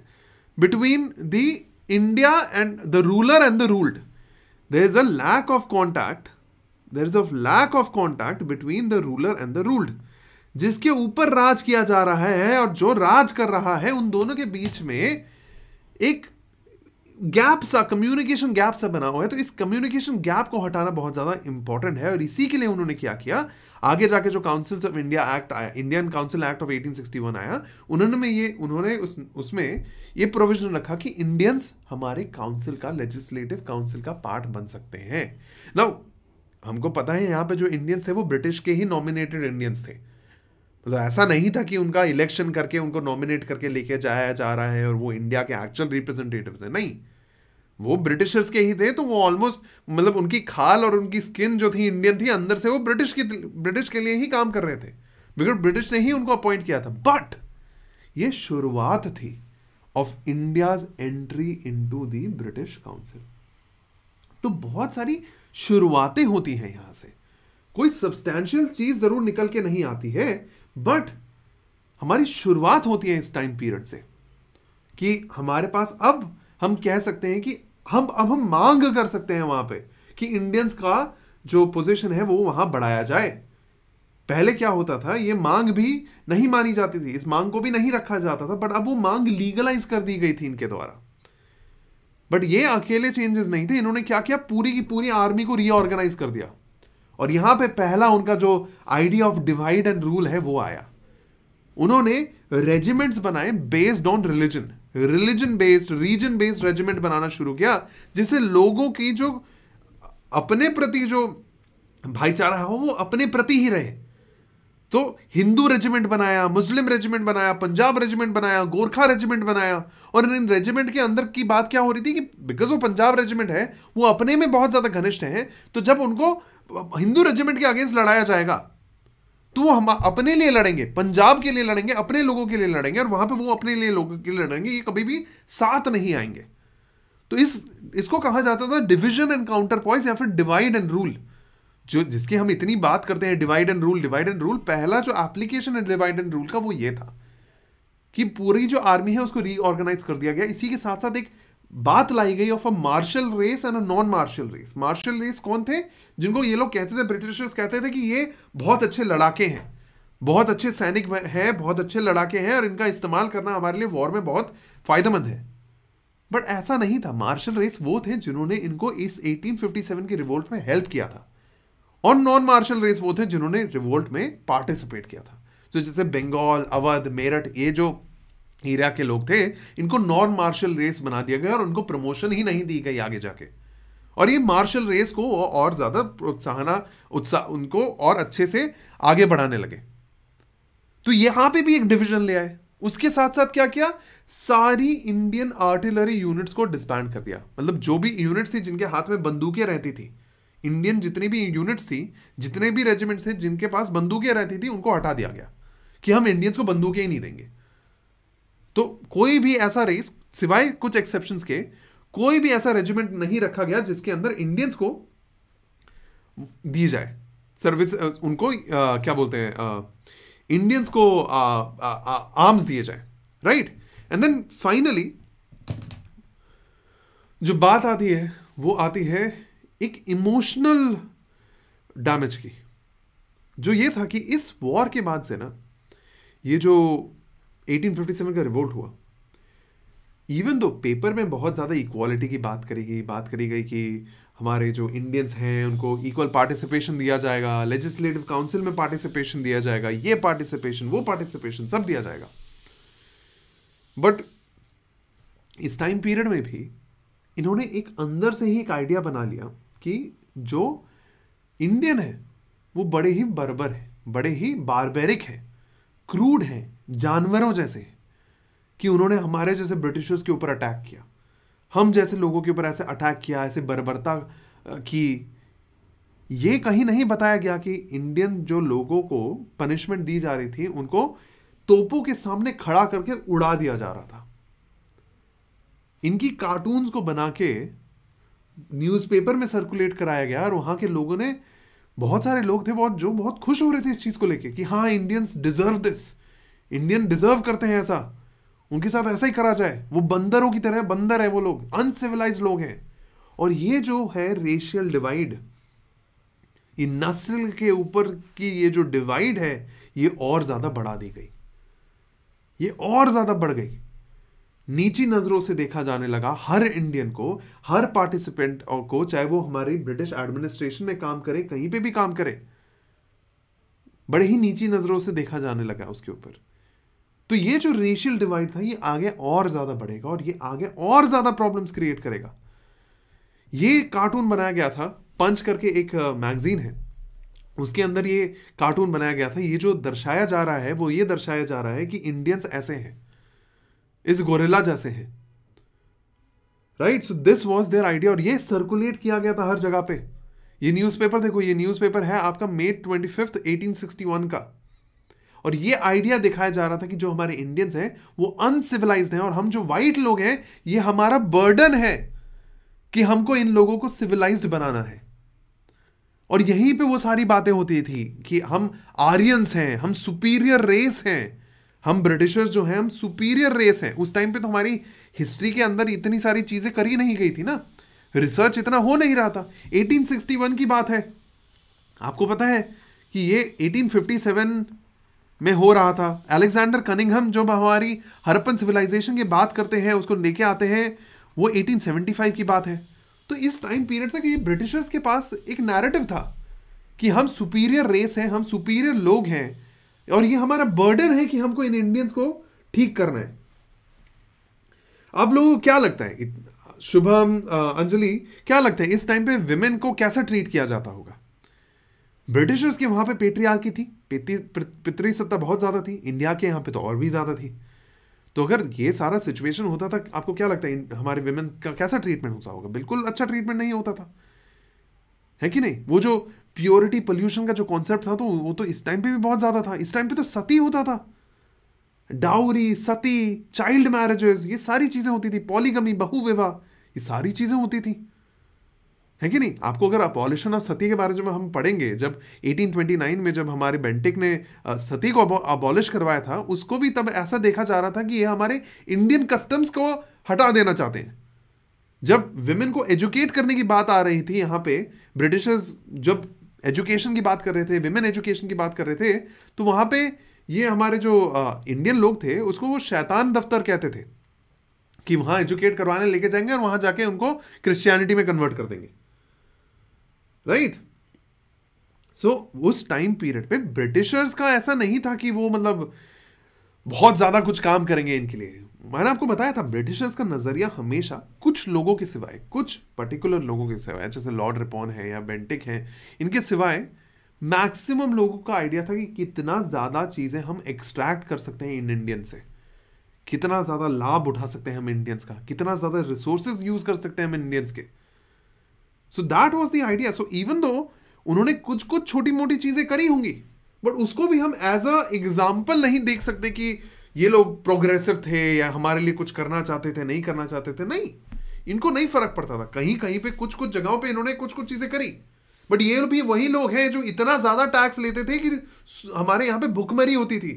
between the India and the ruler and the ruled there is a lack of contact there is a lack of contact between the ruler and the ruled जिसके ऊपर राज किया जा रहा है और जो राज कर रहा है उन दोनों के बीच में एक गैप सा कम्युनिकेशन गैप सा बना हुआ है तो इस कम्युनिकेशन गैप को हटाना बहुत ज़्यादा इंपॉर्टेंट है, और इसी के लिए उन्होंने क्या किया? आगे जाके जो काउंसिल्स ऑफ़ इंडिया एक्ट आया इंडियन काउंसिल एक्ट ऑफ़ 1861 आया, उन्होंने में ये, उन्होंने उस, उसमें ये प्रोविज़न रखा कि इंडियंस हमारे काउंसिल का लेजिस्लेटिव काउंसिल का पार्ट बन सकते हैं। नाउ हमको पता है यहाँ पे जो इंडियंस थे, वो ब्रिटिश के ही नॉमिनेटेड इंडियंस थे। मतलब तो ऐसा नहीं था कि उनका इलेक्शन करके, उनको नॉमिनेट करके लेके जाया जा रहा है, और वो इंडिया के एक्चुअल रिप्रेजेंटेटिव है। नहीं। वो ब्रिटिशर्स के ही थे तो वो ऑलमोस्ट मतलब उनकी खाल और उनकी स्किन जो थी इंडियन थी, अंदर से वो ब्रिटिश की, ब्रिटिश के लिए ही काम कर रहे थे। बिकॉज़ ब्रिटिश ने ही उनको अपॉइंट किया था। बट ये शुरुआत थी of India's entry into the British council तो बहुत सारी शुरुआतें होती हैं यहाँ से। कोई सब्सटैंशियल चीज़ ज़रूर निकल के नहीं आती है बट हमारी शुरुआत होती है इस टाइम पीरियड से कि हमारे पास अब हम कह सकते हैं कि हम, अब हम मांग कर सकते हैं वहाँ पे कि इंडियंस का जो पोजीशन है वो वहाँ बढ़ाया जाए। पहले क्या होता था, ये मांग भी नहीं मानी जाती थी। इस मांग को भी नहीं रखा जाता था बट अब वो मांग लीगलाइज कर दी गई थी इनके द्वारा। बट ये अकेले चेंजेस नहीं थे। इन्होंने क्या किया पूरी की पूरी आर्मी को रीऑर्गेनाइज कर दिया। और यहाँ पे पहला उनका जो idea of divide and rule है, वो आया। उन्होंने रेजिमेंट्स बनाए based on religion religion based region based regiment बनाना शुरू किया, जिससे लोगों की जो अपने प्रति जो भाईचारा हो, वो अपने प्रति ही रहे। तो हिंदू रेजिमेंट बनाया, मुस्लिम रेजिमेंट बनाया, पंजाब रेजिमेंट बनाया, गोरखा रेजिमेंट बनाया, और इन रेजिमेंट के अंदर की बात क्या हो रही थी कि बिकॉज़ वो पंजाब रेजिमेंट है, वो अपने में बहुत ज़्यादा घनिष्ठ है तो जब उनको हिंदू रेजिमेंट के अगेंस्ट लड़ाया जाएगा तो हम अपने लिए लड़ेंगे, पंजाब के लिए लड़ेंगे, अपने लोगों के लिए लड़ेंगे और वहाँ पे वो अपने लिए लोगों के लिए लड़ेंगे, ये कभी भी साथ नहीं आएँगे। तो इस, इसको कहा जाता था डिविजन एंड काउंटर पॉइंट या फिर डिवाइड एंड रूल जो, जिसकी हम इतनी बात करते हैं divide and rule divide and rule पहला जो एप्लीकेशन है डिवाइड एंड रूल का वो ये था कि पूरी जो आर्मी है उसको रीऑर्गेनाइज कर दिया गया। इसी के साथ साथ एक बात लाई गई of a martial race and a non martial race martial race कौन थे? जिनको ये लोग कहते थे ब्रिटिशर्स कहते थे कि ये बहुत अच्छे लड़ाके हैं। बहुत अच्छे सैनिक हैं बहुत अच्छे लड़ाके हैं और इनका इस्तेमाल करना हमारे लिए वॉर में बहुत फ़ायदेमंद है। बट ऐसा नहीं था। मार्शल रेस वो थे जिन्होंने इनको इस 1857 के रिवोल्ट में हेल्प किया था। और नॉन मार्शल रेस वो थे जिन्होंने रिवोल्ट में पार्टिसिपेट किया था। तो जैसे बंगाल अवध मेरठ ये जो एरिया के लोग थे, इनको नॉन मार्शल रेस बना दिया गया और उनको प्रमोशन ही नहीं दी गई आगे जाके। और ये मार्शल रेस को और ज़्यादा प्रोत्साहना उत्साह उनको और अच्छे से आगे बढ़ाने लगे। तो यहाँ पे भी एक डिविजन ले आए। उसके साथ साथ क्या किया? सारी इंडियन आर्टिलरी यूनिट्स को डिस्बैंड कर दिया। मतलब जो भी यूनिट्स थी जिनके हाथ में बंदूकें रहती थी, इंडियन जितनी भी यूनिट्स थी, जितने भी रेजिमेंट्स थे जिनके पास बंदूकें रहती थी, उनको हटा दिया गया कि हम इंडियंस को बंदूकें ही नहीं देंगे। तो कोई भी ऐसा रेस सिवाय कुछ एक्सेप्शन के कोई भी ऐसा रेजिमेंट नहीं रखा गया जिसके अंदर इंडियंस को दी जाए। सर्विस उनको आ, क्या बोलते हैं इंडियंस को आर्म्स दिए जाए राइट एंड देन फाइनली जो बात आती है वो आती है एक इमोशनल डैमेज की। जो ये था कि इस वॉर के बाद से ना ये जो 1857 का रिवोल्ट हुआ। इवन दो पेपर में बहुत ज़्यादा इक्वालिटी की बात करी गई, बात करी गई कि हमारे जो इंडियंस हैं, उनको इक्वल पार्टिसिपेशन दिया जाएगा लेजिस्लेटिव काउंसिल में पार्टिसिपेशन दिया जाएगा, ये पार्टिसिपेशन वो पार्टिसिपेशन सब दिया जाएगा। बट इस टाइम पीरियड में भी इन्होंने एक अंदर से ही एक आइडिया बना लिया कि जो इंडियन है, वो बड़े ही बर्बर है, बड़े ही बारबेरिक है क्रूड हैं जानवरों जैसे कि उन्होंने हमारे जैसे ब्रिटिशर्स के ऊपर अटैक किया। हम जैसे लोगों के ऊपर ऐसे अटैक किया, ऐसे बर्बरता की। ये कहीं नहीं बताया गया कि इंडियन जो लोगों को पनिशमेंट दी जा रही थी, उनको तोपों के सामने खड़ा करके उड़ा दिया जा रहा था। इनकी कार्टून्स को बना के न्यूज़पेपर में सर्कुलेट कराया गया और वहाँ के लोगों ने, बहुत सारे लोग थे बहुत, जो बहुत खुश हो रहे थे इस चीज़ को लेके कि हाँ Indians deserve this Indian deserve करते हैं ऐसा। उनके साथ ऐसा ही करा जाए। वो बंदरों की तरह बंदर है वो लोग। अनसिविलाइज लोग हैं। और ये जो है रेशियल डिवाइड ये नस्ल के ऊपर की ये जो डिवाइड है, ये और ज़्यादा बढ़ा दी गई। ये और ज़्यादा बढ़ गई। नीची नज़रों से देखा जाने लगा हर इंडियन को, हर पार्टिसिपेंट को, चाहे वो हमारी ब्रिटिश एडमिनिस्ट्रेशन में काम करे, कहीं पे भी काम करे। बड़े ही नीची नज़रों से देखा जाने लगा उसके ऊपर। तो ये जो रेशियल डिवाइड था, ये आगे और ज़्यादा बढ़ेगा और ये आगे और ज़्यादा प्रॉब्लम्स क्रिएट करेगा। ये कार्टून बनाया गया था पंच करके एक मैगजीन है। उसके अंदर ये कार्टून बनाया गया था। ये जो दर्शाया जा रहा है, वो ये दर्शाया जा रहा है कि इंडियंस ऐसे हैं। इस गोरेला जैसे हैं। Right so this was their idea और ये सर्कुलेट किया गया था हर जगह पे। ये न्यूज़पेपर देखो, ये न्यूज़पेपर है आपका May twenty fifth eighteen sixty one का। और ये आइडिया दिखाया जा रहा था कि जो हमारे इंडियंस हैं, वो अनसिविलाइज हैं और हम जो वाइट लोग हैं, ये हमारा बर्डन है कि हमको इन लोगों को सिविलाइज्ड बनाना है। और यहीं पे वो सारी बातें होती थी कि हम आर्यंस हैं, हम सुपीरियर रेस हैं, हम ब्रिटिशर्स जो हैं, हम सुपीरियर रेस हैं। उस टाइम पे तो हमारी हिस्ट्री के अंदर इतनी सारी चीज़ें करी नहीं गई थी ना। रिसर्च इतना हो नहीं रहा था। 1861 की बात है। आपको पता है कि ये 1857 में हो रहा था। अलेक्जेंडर कनिंगहम जो हमारी हरपन सिविलाइजेशन की बात करते हैं, उसको लेके आते हैं, वो 1875 की बात है। तो इस टाइम पीरियड तक ये ब्रिटिशर्स के पास एक नैरेटिव था कि हम सुपीरियर रेस हैं, हम सुपीरियर लोग हैं, और ये हमारा बर्डन है कि हमको इन इंडियंस को ठीक करना है। अब लोगों को क्या लगता है? शुभम अंजलि, क्या लगता है इस टाइम पे विमेन को कैसा ट्रीट किया जाता होगा? ब्रिटिशर्स के वहाँ पे पेट्रियार की थी। पितरी सत्ता बहुत ज़्यादा थी, इंडिया के यहाँ पे तो और भी ज़्यादा थी। तो अगर ये सारा सिचुएशन होता था, आपको क्या लगता है हमारे विमेन का कैसा ट्रीटमेंट होता होगा? बिल्कुल अच्छा ट्रीटमेंट नहीं होता था। है कि नहीं? वो जो प्योरिटी पोल्यूशन का जो कॉन्सेप्ट था तो वो तो इस टाइम पे भी बहुत ज़्यादा था। इस टाइम पे तो सती होता था। डाउरी सती चाइल्ड मैरिजेस ये सारी चीज़ें होती थी। पॉलीगमी बहुविवाह, ये सारी चीज़ें होती थी। है कि नहीं? आपको अगर अपॉलिशन ऑफ़ सती के बारे में हम पढ़ेंगे, जब 1829 में जब हमारे बेंटिक ने सती को अबॉलिश करवाया था, उसको भी तब ऐसा देखा जा रहा था कि ये हमारे इंडियन कस्टम्स को हटा देना चाहते हैं। जब विमेन को एजुकेट करने की बात आ रही थी यहाँ पे ब्रिटिशर्स जब एजुकेशन की बात कर रहे थे विमेन एजुकेशन की बात कर रहे थे तो वहाँ पे ये हमारे जो इंडियन लोग थे, उसको वो शैतान दफ्तर कहते थे कि वहाँ एजुकेट करवाने लेके जाएँगे और वहाँ जाके उनको क्रिश्चियनिटी में कन्वर्ट कर देंगे। राइट सो उस टाइम पीरियड पे ब्रिटिशर्स का ऐसा नहीं था कि वो मतलब बहुत ज़्यादा कुछ काम करेंगे इनके लिए। मैंने आपको बताया था ब्रिटिशर्स का नज़रिया हमेशा कुछ लोगों के सिवाय, कुछ पर्टिकुलर लोगों के सिवाय, जैसे लॉर्ड रिपॉन है या बेंटिक है, इनके सिवाय मैक्सिमम लोगों का आइडिया था कि कितना ज़्यादा चीज़ें हम एक्सट्रैक्ट कर सकते हैं इन इंडियन से। कितना ज़्यादा लाभ उठा सकते हैं हम इंडियंस का, कितना ज़्यादा रिसोर्सेज यूज़ कर सकते हैं हम इंडियंस के। So that was the idea so even though उन्होंने कुछ कुछ छोटी मोटी चीज़ें करी होंगी बट उसको भी हम एज अ एग्ज़ाम्पल नहीं देख सकते कि ये लोग प्रोग्रेसिव थे या हमारे लिए कुछ करना चाहते थे, नहीं करना चाहते थे, नहीं। इनको नहीं फ़र्क पड़ता था। कहीं कहीं पे कुछ कुछ जगहों पे इन्होंने कुछ कुछ चीज़ें करी। बट ये भी वही लोग हैं जो इतना ज़्यादा टैक्स लेते थे कि हमारे यहाँ पे भुखमरी होती थी।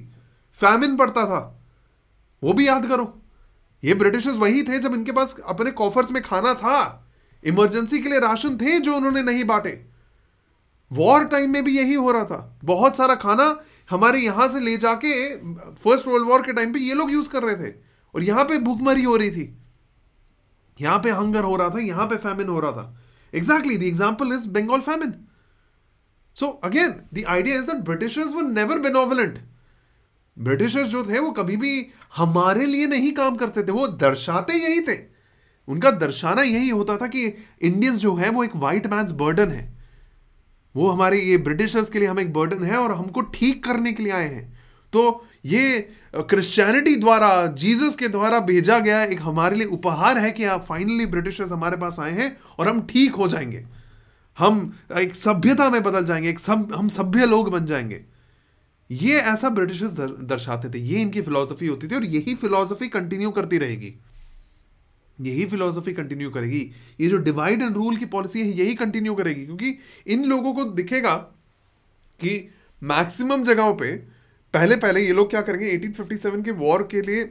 फैमिन पड़ता था। वो भी याद करो। ये ब्रिटिशर्स वही थे जब इनके पास अपने कॉफर्स में खाना था। इमरजेंसी के लिए राशन थे जो उन्होंने नहीं बांटे। वॉर टाइम में भी यही हो रहा था। बहुत सारा खाना हमारे यहाँ से ले जाके, फ़र्स्ट वर्ल्ड वॉर के टाइम पे ये लोग यूज़ कर रहे थे। और यहाँ पे भूखमरी हो रही थी। यहाँ पे हंगर हो रहा था, यहाँ पे फैमिन हो रहा था। Exactly the example is Bengal famine so again the idea is that Britishers were never benevolent Britishers जो थे, वो कभी भी हमारे लिए नहीं काम करते थे। वो दर्शाते यही थे। उनका दर्शाना यही होता था कि इंडियंस जो है वो एक वाइट मैंस बर्डन है। वो हमारे ये ब्रिटिशर्स के लिए हम एक बर्डन है और हमको ठीक करने के लिए आए हैं। तो ये क्रिश्चियनिटी द्वारा जीसस के द्वारा भेजा गया एक हमारे लिए उपहार है कि आप फाइनली ब्रिटिशर्स हमारे पास आए हैं और हम ठीक हो जाएँगे। हम एक सभ्यता में बदल जाएँगे एक सब हम सभ्य लोग बन जाएँगे। ये ऐसा ब्रिटिशर्स दर, दर्शाते थे। ये इनकी फिलॉसफी होती थी और यही फिलॉसफी कंटिन्यू करती रहेगी। यही फिलॉसफी कंटिन्यू करेगी। ये जो डिवाइड एंड रूल की पॉलिसी है, यही कंटिन्यू करेगी, क्योंकि इन लोगों को दिखेगा कि मैक्सिमम जगहों पे पहले पहले ये लोग क्या करेंगे 1857 के वॉर के लिए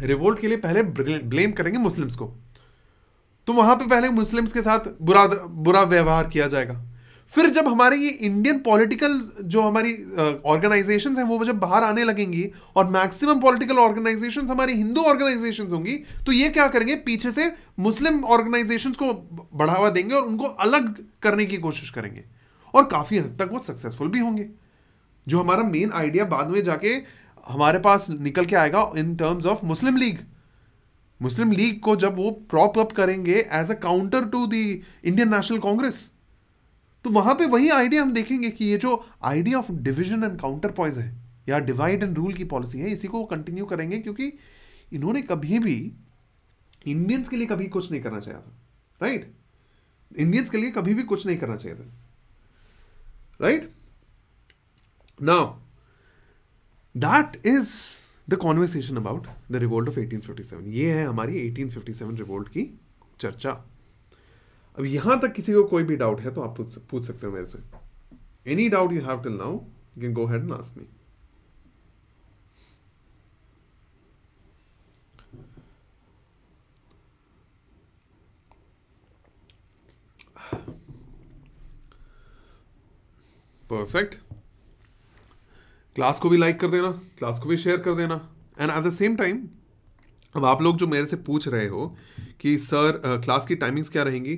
रिवोल्ट के लिए पहले ब्लेम करेंगे मुस्लिम्स को। तो वहाँ पे पहले मुस्लिम्स के साथ बुरा बुरा व्यवहार किया जाएगा। फिर जब हमारे ये इंडियन पॉलिटिकल जो हमारी ऑर्गेनाइजेशन हैं, वो जब बाहर आने लगेंगी और मैक्सिमम पॉलिटिकल ऑर्गेनाइजेशन हमारी हिंदू ऑर्गेनाइजेशन होंगी तो ये क्या करेंगे? पीछे से मुस्लिम ऑर्गेनाइजेशन को बढ़ावा देंगे और उनको अलग करने की कोशिश करेंगे। और काफ़ी हद तक वो सक्सेसफुल भी होंगे। जो हमारा मेन आइडिया बाद में जाके हमारे पास निकल के आएगा in terms of Muslim League Muslim League को जब वो प्रॉप अप करेंगे as a counter to the Indian National Congress तो वहाँ पे वही आइडिया हम देखेंगे कि ये जो idea of division and counterpoise है, या डिवाइड एंड रूल की पॉलिसी है, इसी को कंटिन्यू करेंगे क्योंकि इन्होंने कभी भी इंडियंस के लिए कभी कुछ नहीं करना चाहिए था राइट इंडियंस के लिए कभी भी कुछ नहीं करना चाहिए था right now that is the conversation about the revolt of 1857 ये है हमारी 1857 रिवोल्ट की चर्चा। अब यहाँ तक किसी को कोई भी डाउट है तो आप पूछ पूछ सकते हो मेरे से। Any doubt you have till now you can go head and ask me perfect class को भी लाइक कर देना क्लास को भी शेयर कर देना. And at the same time अब आप लोग जो मेरे से पूछ रहे हो कि सर क्लास की टाइमिंग्स क्या रहेंगी?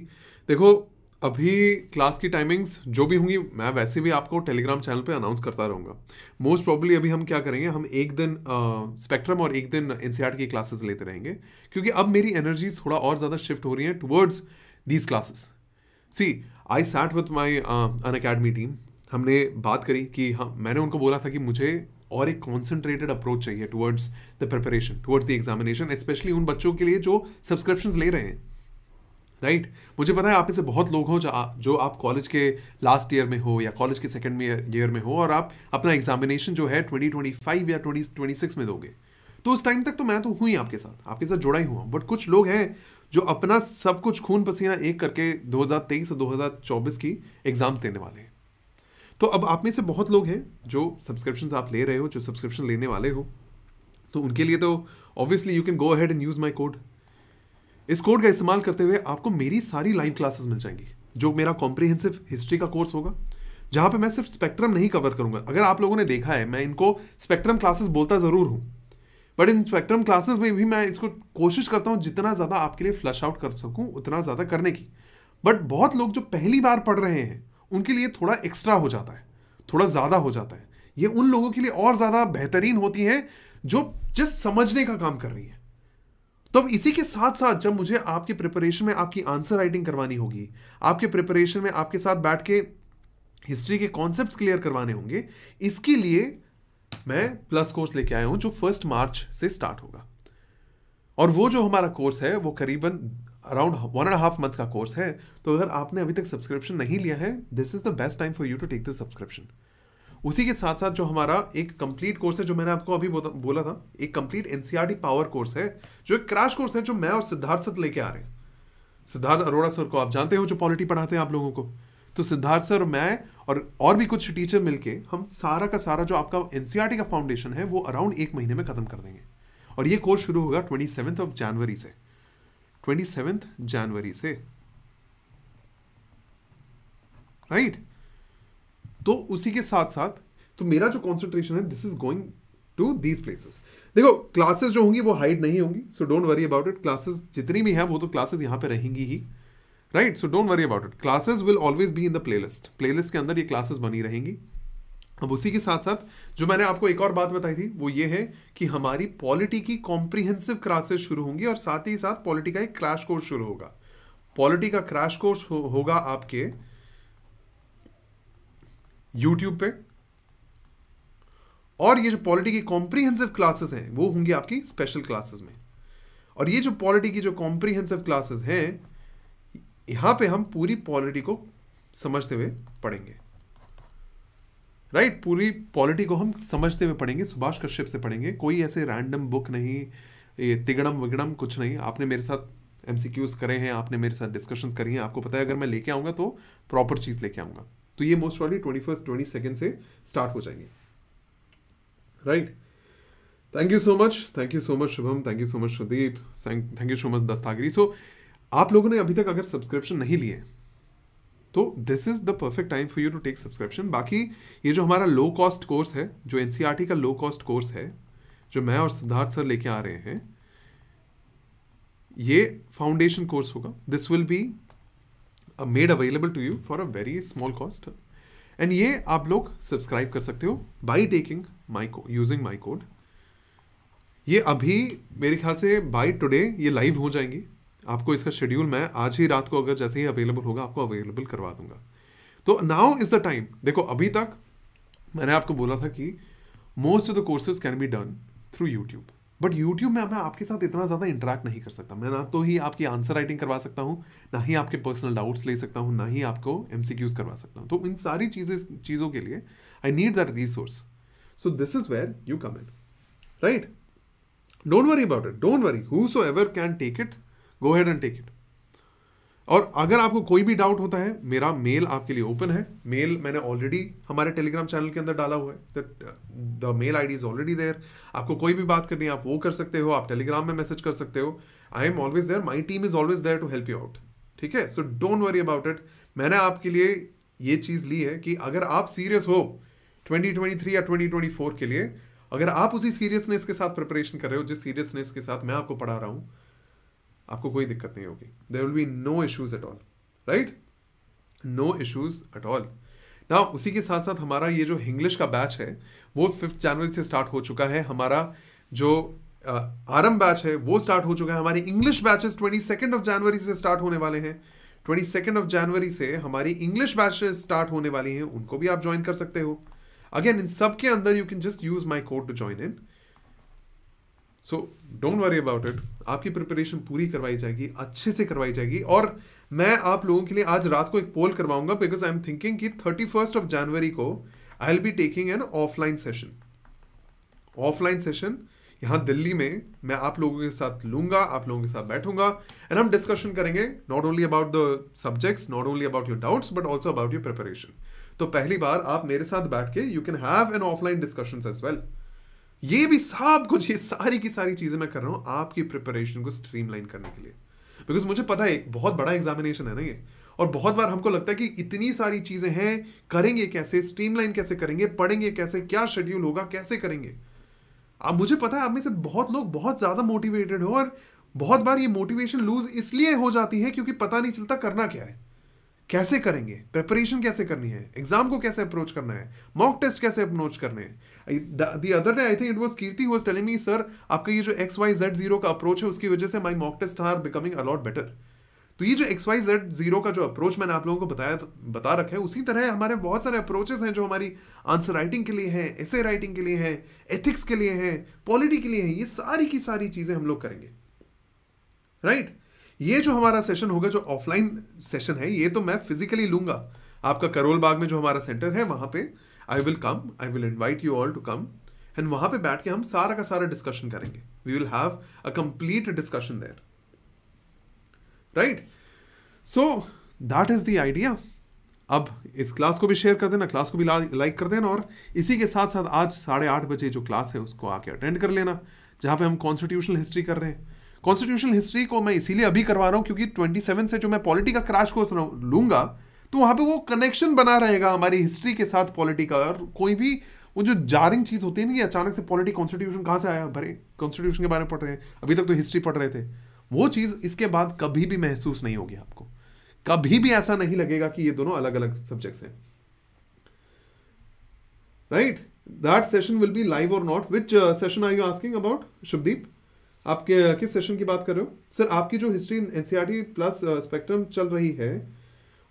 देखो, अभी क्लास की टाइमिंग्स जो भी होंगी, मैं वैसे भी आपको टेलीग्राम चैनल पे अनाउंस करता रहूँगा। मोस्ट प्रॉब्ली अभी हम क्या करेंगे, हम एक दिन स्पेक्ट्रम और एक दिन एन की क्लासेस लेते रहेंगे, क्योंकि अब मेरी एनर्जी थोड़ा और ज़्यादा शिफ्ट हो रही है towards these classes see I sat with my Unacademy team हमने बात करी कि हाँ मैंने उनको बोला था कि मुझे और एक कॉन्सेंट्रेटेड अप्रोच चाहिए towards the preparation towards the examination specially उन बच्चों के लिए जो सब्सक्रिप्शन ले रहे हैं। राइट? right? मुझे पता है आप में से बहुत लोग हो जो आप कॉलेज के लास्ट ईयर में हो या कॉलेज के सेकेंड ईयर में हो और आप अपना एग्जामिनेशन जो है 2025 या 2026 में दोगे। तो उस टाइम तक तो मैं तो हूँ ही आपके साथ। आपके साथ जुड़ा ही हुआ बट कुछ लोग हैं जो अपना सब कुछ खून पसीना एक करके 2023 और 2024 की एग्ज़ाम्स देने वाले हैं। तो अब आप में से बहुत लोग हैं जो सब्सक्रिप्शन आप ले रहे हो, जो सब्सक्रिप्शन लेने वाले हो। तो उनके लिए तो obviously you can go ahead and use my code इस कोड का इस्तेमाल करते हुए आपको मेरी सारी लाइव क्लासेस मिल जाएँगी, जो मेरा कॉम्प्रिहेंसिव हिस्ट्री का कोर्स होगा, जहाँ पे मैं सिर्फ़ स्पेक्ट्रम नहीं कवर करूँगा। अगर आप लोगों ने देखा है, मैं इनको स्पेक्ट्रम क्लासेस बोलता ज़रूर हूँ बट इन स्पेक्ट्रम क्लासेस में भी मैं इसको कोशिश करता हूँ, जितना ज़्यादा आपके लिए फ्लश आउट कर सकूँ, उतना ज़्यादा करने की। बट बहुत लोग जो पहली बार पढ़ रहे हैं, उनके लिए थोड़ा एक्स्ट्रा हो जाता है, थोड़ा ज़्यादा हो जाता है। ये उन लोगों के लिए और ज़्यादा बेहतरीन होती है, जो जिस समझने का काम कर रही है। तो अब इसी के साथ साथ जब मुझे आपके प्रिपरेशन में आपकी आंसर राइटिंग करवानी होगी, आपके प्रिपरेशन में आपके साथ बैठ के हिस्ट्री के कॉन्सेप्ट क्लियर करवाने होंगे, इसके लिए मैं प्लस कोर्स लेके आया हूँ जो फ़र्स्ट मार्च से स्टार्ट होगा। और वो जो हमारा कोर्स है, वो करीबन around one and half months का कोर्स है तो अगर आपने अभी तक सब्सक्रिप्शन नहीं लिया है this is the best time for you to take this subscription उसी के साथ साथ जो हमारा एक कंप्लीट कोर्स है, जो मैंने आपको अभी बोला था, एक कंप्लीट एनसीआरटी पावर कोर्स है, जो एक क्रैश कोर्स है, जो मैं और सिद्धार्थ सत लेके आ रहे हैं। सिद्धार्थ अरोड़ा सर को आप जानते हो, जो पॉलिटी पढ़ाते हैं आप लोगों को। तो सिद्धार्थ सर मैं और और भी कुछ टीचर मिलके हम सारा का सारा जो आपका एनसीआरटी का फाउंडेशन है, वो अराउंड एक महीने में खत्म कर देंगे। और ये कोर्स शुरू होगा ट्वेंटी ऑफ़ जनवरी से। ट्वेंटी जनवरी से। Right right? तो उसी के साथ साथ तो मेरा जो कॉन्सेंट्रेशन है this is going to these places देखो क्लासेस जो होंगी वो हाइड नहीं होंगी so don't worry about it classes जितनी भी हैं वो तो क्लासेस यहाँ पे रहेंगी ही right so don't worry about it classes will always be in the playlist playlist के अंदर ये क्लासेस बनी रहेंगी. अब उसी के साथ साथ जो मैंने आपको एक और बात बताई थी वो ये है कि हमारी पॉलिटी की कॉम्प्रिहेंसिव क्लासेस शुरू होंगी और साथ ही साथ पॉलिटी का एक क्रैश कोर्स शुरू होगा. पॉलिटी का क्रैश कोर्स हो, होगा आपके यूट्यूब पे। और ये जो पॉलिटी की कॉम्प्रीहेंसिव क्लासेस हैं, वो होंगी आपकी स्पेशल क्लासेस में। और ये जो पॉलिटी की जो कॉम्प्रीहेंसिव क्लासेस हैं, यहाँ पे हम पूरी पॉलिटी को समझते हुए पढ़ेंगे। Right right? पूरी पॉलिटी को हम समझते हुए पढ़ेंगे, सुभाष कश्यप से पढ़ेंगे। कोई ऐसे रैंडम बुक नहीं, ये तिगड़म विगड़म कुछ नहीं। आपने मेरे साथ एम करे हैं, आपने मेरे साथ डिस्कशंस करी हैं। आपको पता है, अगर मैं लेके आऊँगा तो प्रॉपर चीज़ लेके आऊँगा। तो ये most probably twenty first twenty second से स्टार्ट हो जाएँगे। Right thank you so much thank you so much Shubham. Thank you so much Sudeep thank you so much Dastagiri so आप लोगों ने अभी तक अगर सब्सक्रिप्शन नहीं लिए तो this is the perfect time for you to take subscription बाकी ये जो हमारा लो कॉस्ट कोर्स है, जो एन e का लो कॉस्ट कोर्स है, जो मैं और सिद्धार्थ सर लेके आ रहे हैं, ये फाउंडेशन कोर्स होगा। This will be made available to you for a very small cost and ये आप लोग सब्सक्राइब कर सकते हो बाई टेकिंग माई को यूजिंग माई कोड ये अभी मेरे ख्याल से बाई टुडे ये लाइव हो जाएँगी। आपको इसका शेड्यूल मैं आज ही रात को अगर जैसे ही अवेलेबल होगा, आपको अवेलेबल करवा दूँगा। तो नाउ इज़ द टाइम देखो, अभी तक मैंने आपको बोला था कि most of the courses can be done through YouTube but YouTube में मैं आपके साथ इतना ज़्यादा इंटरेक्ट नहीं कर सकता। मैं ना तो ही आपकी आंसर राइटिंग करवा सकता हूँ, ना ही आपके पर्सनल डाउट्स ले सकता हूँ, ना ही आपको एम करवा सकता हूँ। तो इन सारी चीज़ें, चीज़ों के लिए I need that resource so this is where you come in right don't worry about it don't worry who so ever can take it go head and take it और अगर आपको कोई भी डाउट होता है, मेरा मेल आपके लिए ओपन है। मेल मैंने ऑलरेडी हमारे टेलीग्राम चैनल के अंदर डाला हुआ है। The mail I D is already there आपको कोई भी बात करनी है, आप वो कर सकते हो, आप टेलीग्राम में मैसेज कर सकते हो। I am always there my team is always there to help you out ठीक है? So don't worry about it मैंने आपके लिए ये चीज़ ली है कि अगर आप सीरियस हो 2023 या 2024 के लिए, अगर आप उसी सीरियसनेस के साथ प्रिपरेशन कर रहे हो, जिस सीरियसनेस के साथ मैं आपको पढ़ा रहा हूँ आपको कोई दिक्कत नहीं होगी। There will be no issues at all right no issues at all ना उसी के साथ साथ हमारा ये जो इंग्लिश का बैच है, वो फिफ्थ जनवरी से स्टार्ट हो चुका है। हमारा जो आरम बैच है, वो स्टार्ट हो चुका है। हमारी English batches twenty second of January से स्टार्ट होने वाले हैं। ट्वेंटी सेकेंड ऑफ़ जनवरी से हमारी इंग्लिश बैचेस स्टार्ट होने वाली हैं। उनको भी आप ज्वाइन कर सकते हो। अगेन इन सब के अंदर you can just use my code to join in so don't worry about it आपकी प्रिपरेशन पूरी करवाई जाएगी, अच्छे से करवाई जाएगी। और मैं आप लोगों के लिए आज रात को एक पोल करवाऊँगा बिकॉज़ आई एम थिंकिंग कि थर्टी फ़र्स्ट ऑफ़ जनवरी को I will be taking an offline session offline session यहाँ दिल्ली में मैं आप लोगों के साथ लूँगा, आप लोगों के साथ बैठूँगा। एंड हम डिस्कशन करेंगे not only about the subjects not only about your doubts but also about your preparation तो पहली बार आप मेरे साथ बैठ के you can have an offline discussion as well ये भी सब कुछ, ये सारी की सारी चीज़ें मैं कर रहा हूँ आपकी प्रिपरेशन को स्ट्रीमलाइन करने के लिए। बिकॉज़ मुझे पता है, बहुत बड़ा एग्जामिनेशन है ना ये। और बहुत बार हमको लगता है कि इतनी सारी चीज़ें हैं, करेंगे कैसे स्ट्रीमलाइन कैसे करेंगे, पढ़ेंगे कैसे, क्या शेड्यूल होगा, कैसे करेंगे? अब मुझे पता है, आप में से बहुत लोग बहुत ज़्यादा मोटिवेटेड हो और बहुत बार ये मोटिवेशन लूज इसलिए हो जाती है क्योंकि पता नहीं चलता करना क्या है। कैसे करेंगे? प्रिपरेशन कैसे करनी है? एग्ज़ाम को कैसे अप्रोच करना है? मॉक टेस्ट कैसे अप्रोच करने हैं? The other day I think it was Kirti was telling me sir आपका ये जो एक्स वाई जेड ज़ीरो का अप्रोच है, उसकी वजह से my mock test are becoming a lot better तो ये जो एक्स वाई जेड ज़ीरो का जो अप्रोच मैंने आप लोगों को बताया, बता रखा है, उसी तरह हमारे बहुत सारे अप्रोचेस हैं जो हमारी आंसर राइटिंग के लिए हैं ऐसे राइटिंग के लिए हैं एथिक्स के लिए हैं पॉलिटी के लिए हैं, ये सारी की सारी चीज़ें हम लोग करेंगे। Right right? ये जो हमारा सेशन होगा, जो ऑफलाइन सेशन है, ये तो मैं फिजिकली लूँगा। आपका करोल बाग में जो हमारा सेंटर है, वहाँ पे I will come I will invite you all to come and वहाँ पे बैठ के हम सारा का सारा डिस्कशन करेंगे। We will have a complete discussion there right so that is the idea अब इस क्लास को भी शेयर कर देना क्लास को भी लाइक कर देना, और इसी के साथ साथ आज साढ़े आठ बजे जो क्लास है, उसको आके अटेंड कर लेना, जहाँ पे हम कॉन्स्टिट्यूशनल हिस्ट्री कर रहे हैं। कॉन्स्टिट्यूशनल हिस्ट्री को मैं इसीलिए अभी करवा रहा हूँ क्योंकि ट्वेंटी सेवन से जो मैं पॉलिटी का क्रैश कोर्स लूँगा तो वहाँ पे वो कनेक्शन बना रहेगा हमारी हिस्ट्री के साथ पॉलिटी का। और कोई भी, वो जो जारिंग चीज़ होती है ना कि अचानक से पॉलिटी कॉन्स्टिट्यूशन कहाँ से आया? भरे कॉन्स्टिट्यूशन के बारे में पढ़ रहे हैं। अभी तक तो हिस्ट्री पढ़ रहे थे। वो चीज़ इसके बाद कभी भी महसूस नहीं होगी आपको। कभी भी ऐसा नहीं लगेगा कि ये दोनों अलग अलग सब्जेक्ट्स हैं right that session will be live और not which session are you asking about Shubhdeep आप किस सेशन की बात कर रहे हो? सर, आपकी जो हिस्ट्री एनसीईआरटी प्लस स्पेक्ट्रम चल रही है,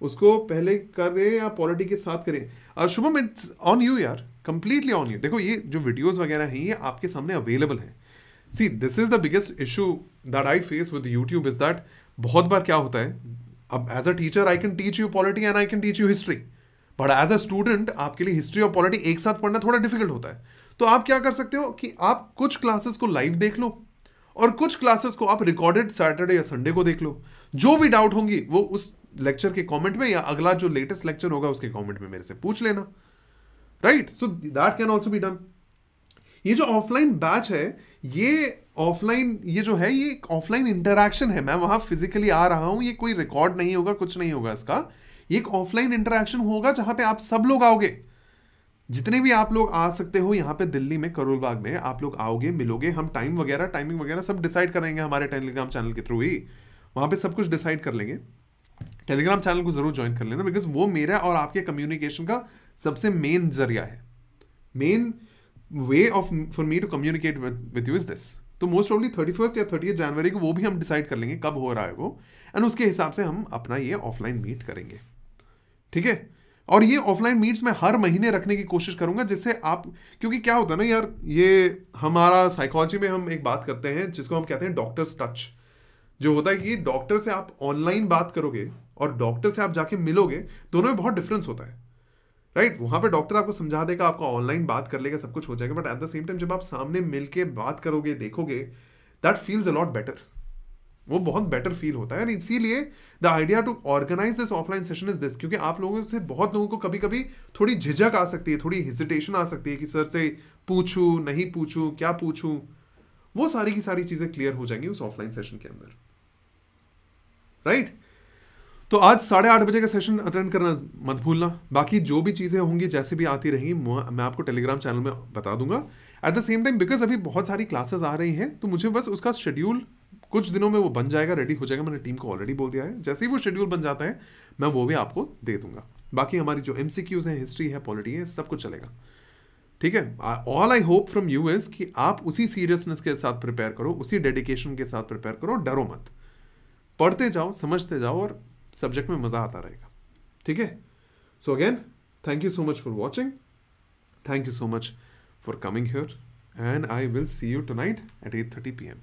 उसको पहले करें या पॉलिटी के साथ करें? शुभम इट्स ऑन यू यार कंप्लीटली ऑन यू देखो, ये जो वीडियोस वगैरह हैं, ये आपके सामने अवेलेबल हैं। See this is the biggest issue that I face with YouTube is that बहुत बार क्या होता है, अब as a teacher I can teach you polity and I can teach you history but as a student आपके लिए history और polity एक साथ पढ़ना थोड़ा डिफ़िकल्ट होता है। तो आप क्या कर सकते हो कि आप कुछ क्लासेस को लाइव देख लो। और कुछ क्लासेस को आप रिकॉर्डेड सैटरडे या संडे को देख लो। जो भी डाउट होंगी, वो उस लेक्चर के कमेंट में या अगला जो लेटेस्ट लेक्चर होगा, उसके कमेंट में मेरे से पूछ लेना। Right so that can also be done ये जो ऑफलाइन बैच है, ये ऑफलाइन ये जो है, ये ऑफलाइन इंटरक्शन है। मैं वहाँ फिजिकली आ रहा हूँ, ये कोई रिकॉर्ड नहीं होगा, कुछ नहीं होगा इसका। ये एक ऑफलाइन इंटरक्शन होगा जहाँ पे आप सब लोग आओगे। जितने भी आप लोग आ सकते हो यहाँ पे दिल्ली में, करोल बाग में, आप लोग आओगे, मिलोगे, हम टाइम वगैरह टाइमिंग वगैरह सब डिसाइड करेंगे हमारे टेलीग्राम चैनल के थ्रू ही। वहाँ पे सब कुछ डिसाइड कर लेंगे। टेलीग्राम चैनल को ज़रूर ज्वाइन कर लेना बिकॉज़ वो मेरा और आपके कम्युनिकेशन का सबसे मेन ज़रिया है। Main way of for me to communicate with you is this तो मोस्ट ऑफली थर्टी फ़र्स्ट या थर्टी जनवरी को वो भी हम डिसाइड कर लेंगे कब हो रहा है वो। एंड उसके हिसाब से हम अपना ये ऑफलाइन मीट करेंगे। ठीक है? और ये ऑफलाइन मीट्स मैं हर महीने रखने की कोशिश करूँगा, जिससे आप, क्योंकि क्या होता है ना यार, ये हमारा साइकोलॉजी में हम एक बात करते हैं, जिसको हम कहते हैं डॉक्टर्स टच जो होता है कि डॉक्टर से आप ऑनलाइन बात करोगे और डॉक्टर से आप जाके मिलोगे, दोनों में बहुत डिफरेंस होता है। Right right? वहाँ पे डॉक्टर आपको समझा देगा, आपको ऑनलाइन बात कर लेगा, सब कुछ हो जाएगा but at the same time जब आप सामने मिलके बात करोगे, देखोगे दैट फील्स अलॉट बेटर वो बहुत बेटर फील होता है। इसीलिए the idea to organise this offline session is this क्योंकि आप लोगों से बहुत लोगों को कभी कभी थोड़ी झिझक आ सकती है, थोड़ी हेजिटेशन आ सकती है कि सर से पूछूँ, नहीं पूछूँ, क्या पूछूँ। वो सारी की सारी चीज़ें क्लियर हो जाएँगी उस ऑफलाइन सेशन के अंदर। Right right? तो आज साढ़े आठ बजे का सेशन अटेंड करना मत भूलना। बाकी जो भी चीज़ें होंगी, जैसे भी आती रहेंगी मैं आपको टेलीग्राम चैनल में बता दूँगा। At the same time because अभी बहुत सारी क्लासेस आ रही हैं तो मुझे बस उसका शेड्यूल कुछ दिनों में वो बन जाएगा रेडी हो जाएगा। मैंने टीम को ऑलरेडी बोल दिया है। जैसे ही वो शेड्यूल बन जाता है, मैं वो भी आपको दे दूँगा। बाकी हमारी जो एम है हिस्ट्री है पॉलिटी है, सब कुछ चलेगा। ठीक है? All I hope from you is कि आप उसी सीरियसनेस के साथ प्रिपेयर करो, उसी डेडिकेशन के साथ प्रिपेयर करो, डरो मत। पढ़ते जाओ, समझते जाओ और सब्जेक्ट में मज़ा आता रहेगा। ठीक है? So again thank you so much for watching thank you so much for coming here and I will see you tonight at eight thirty P M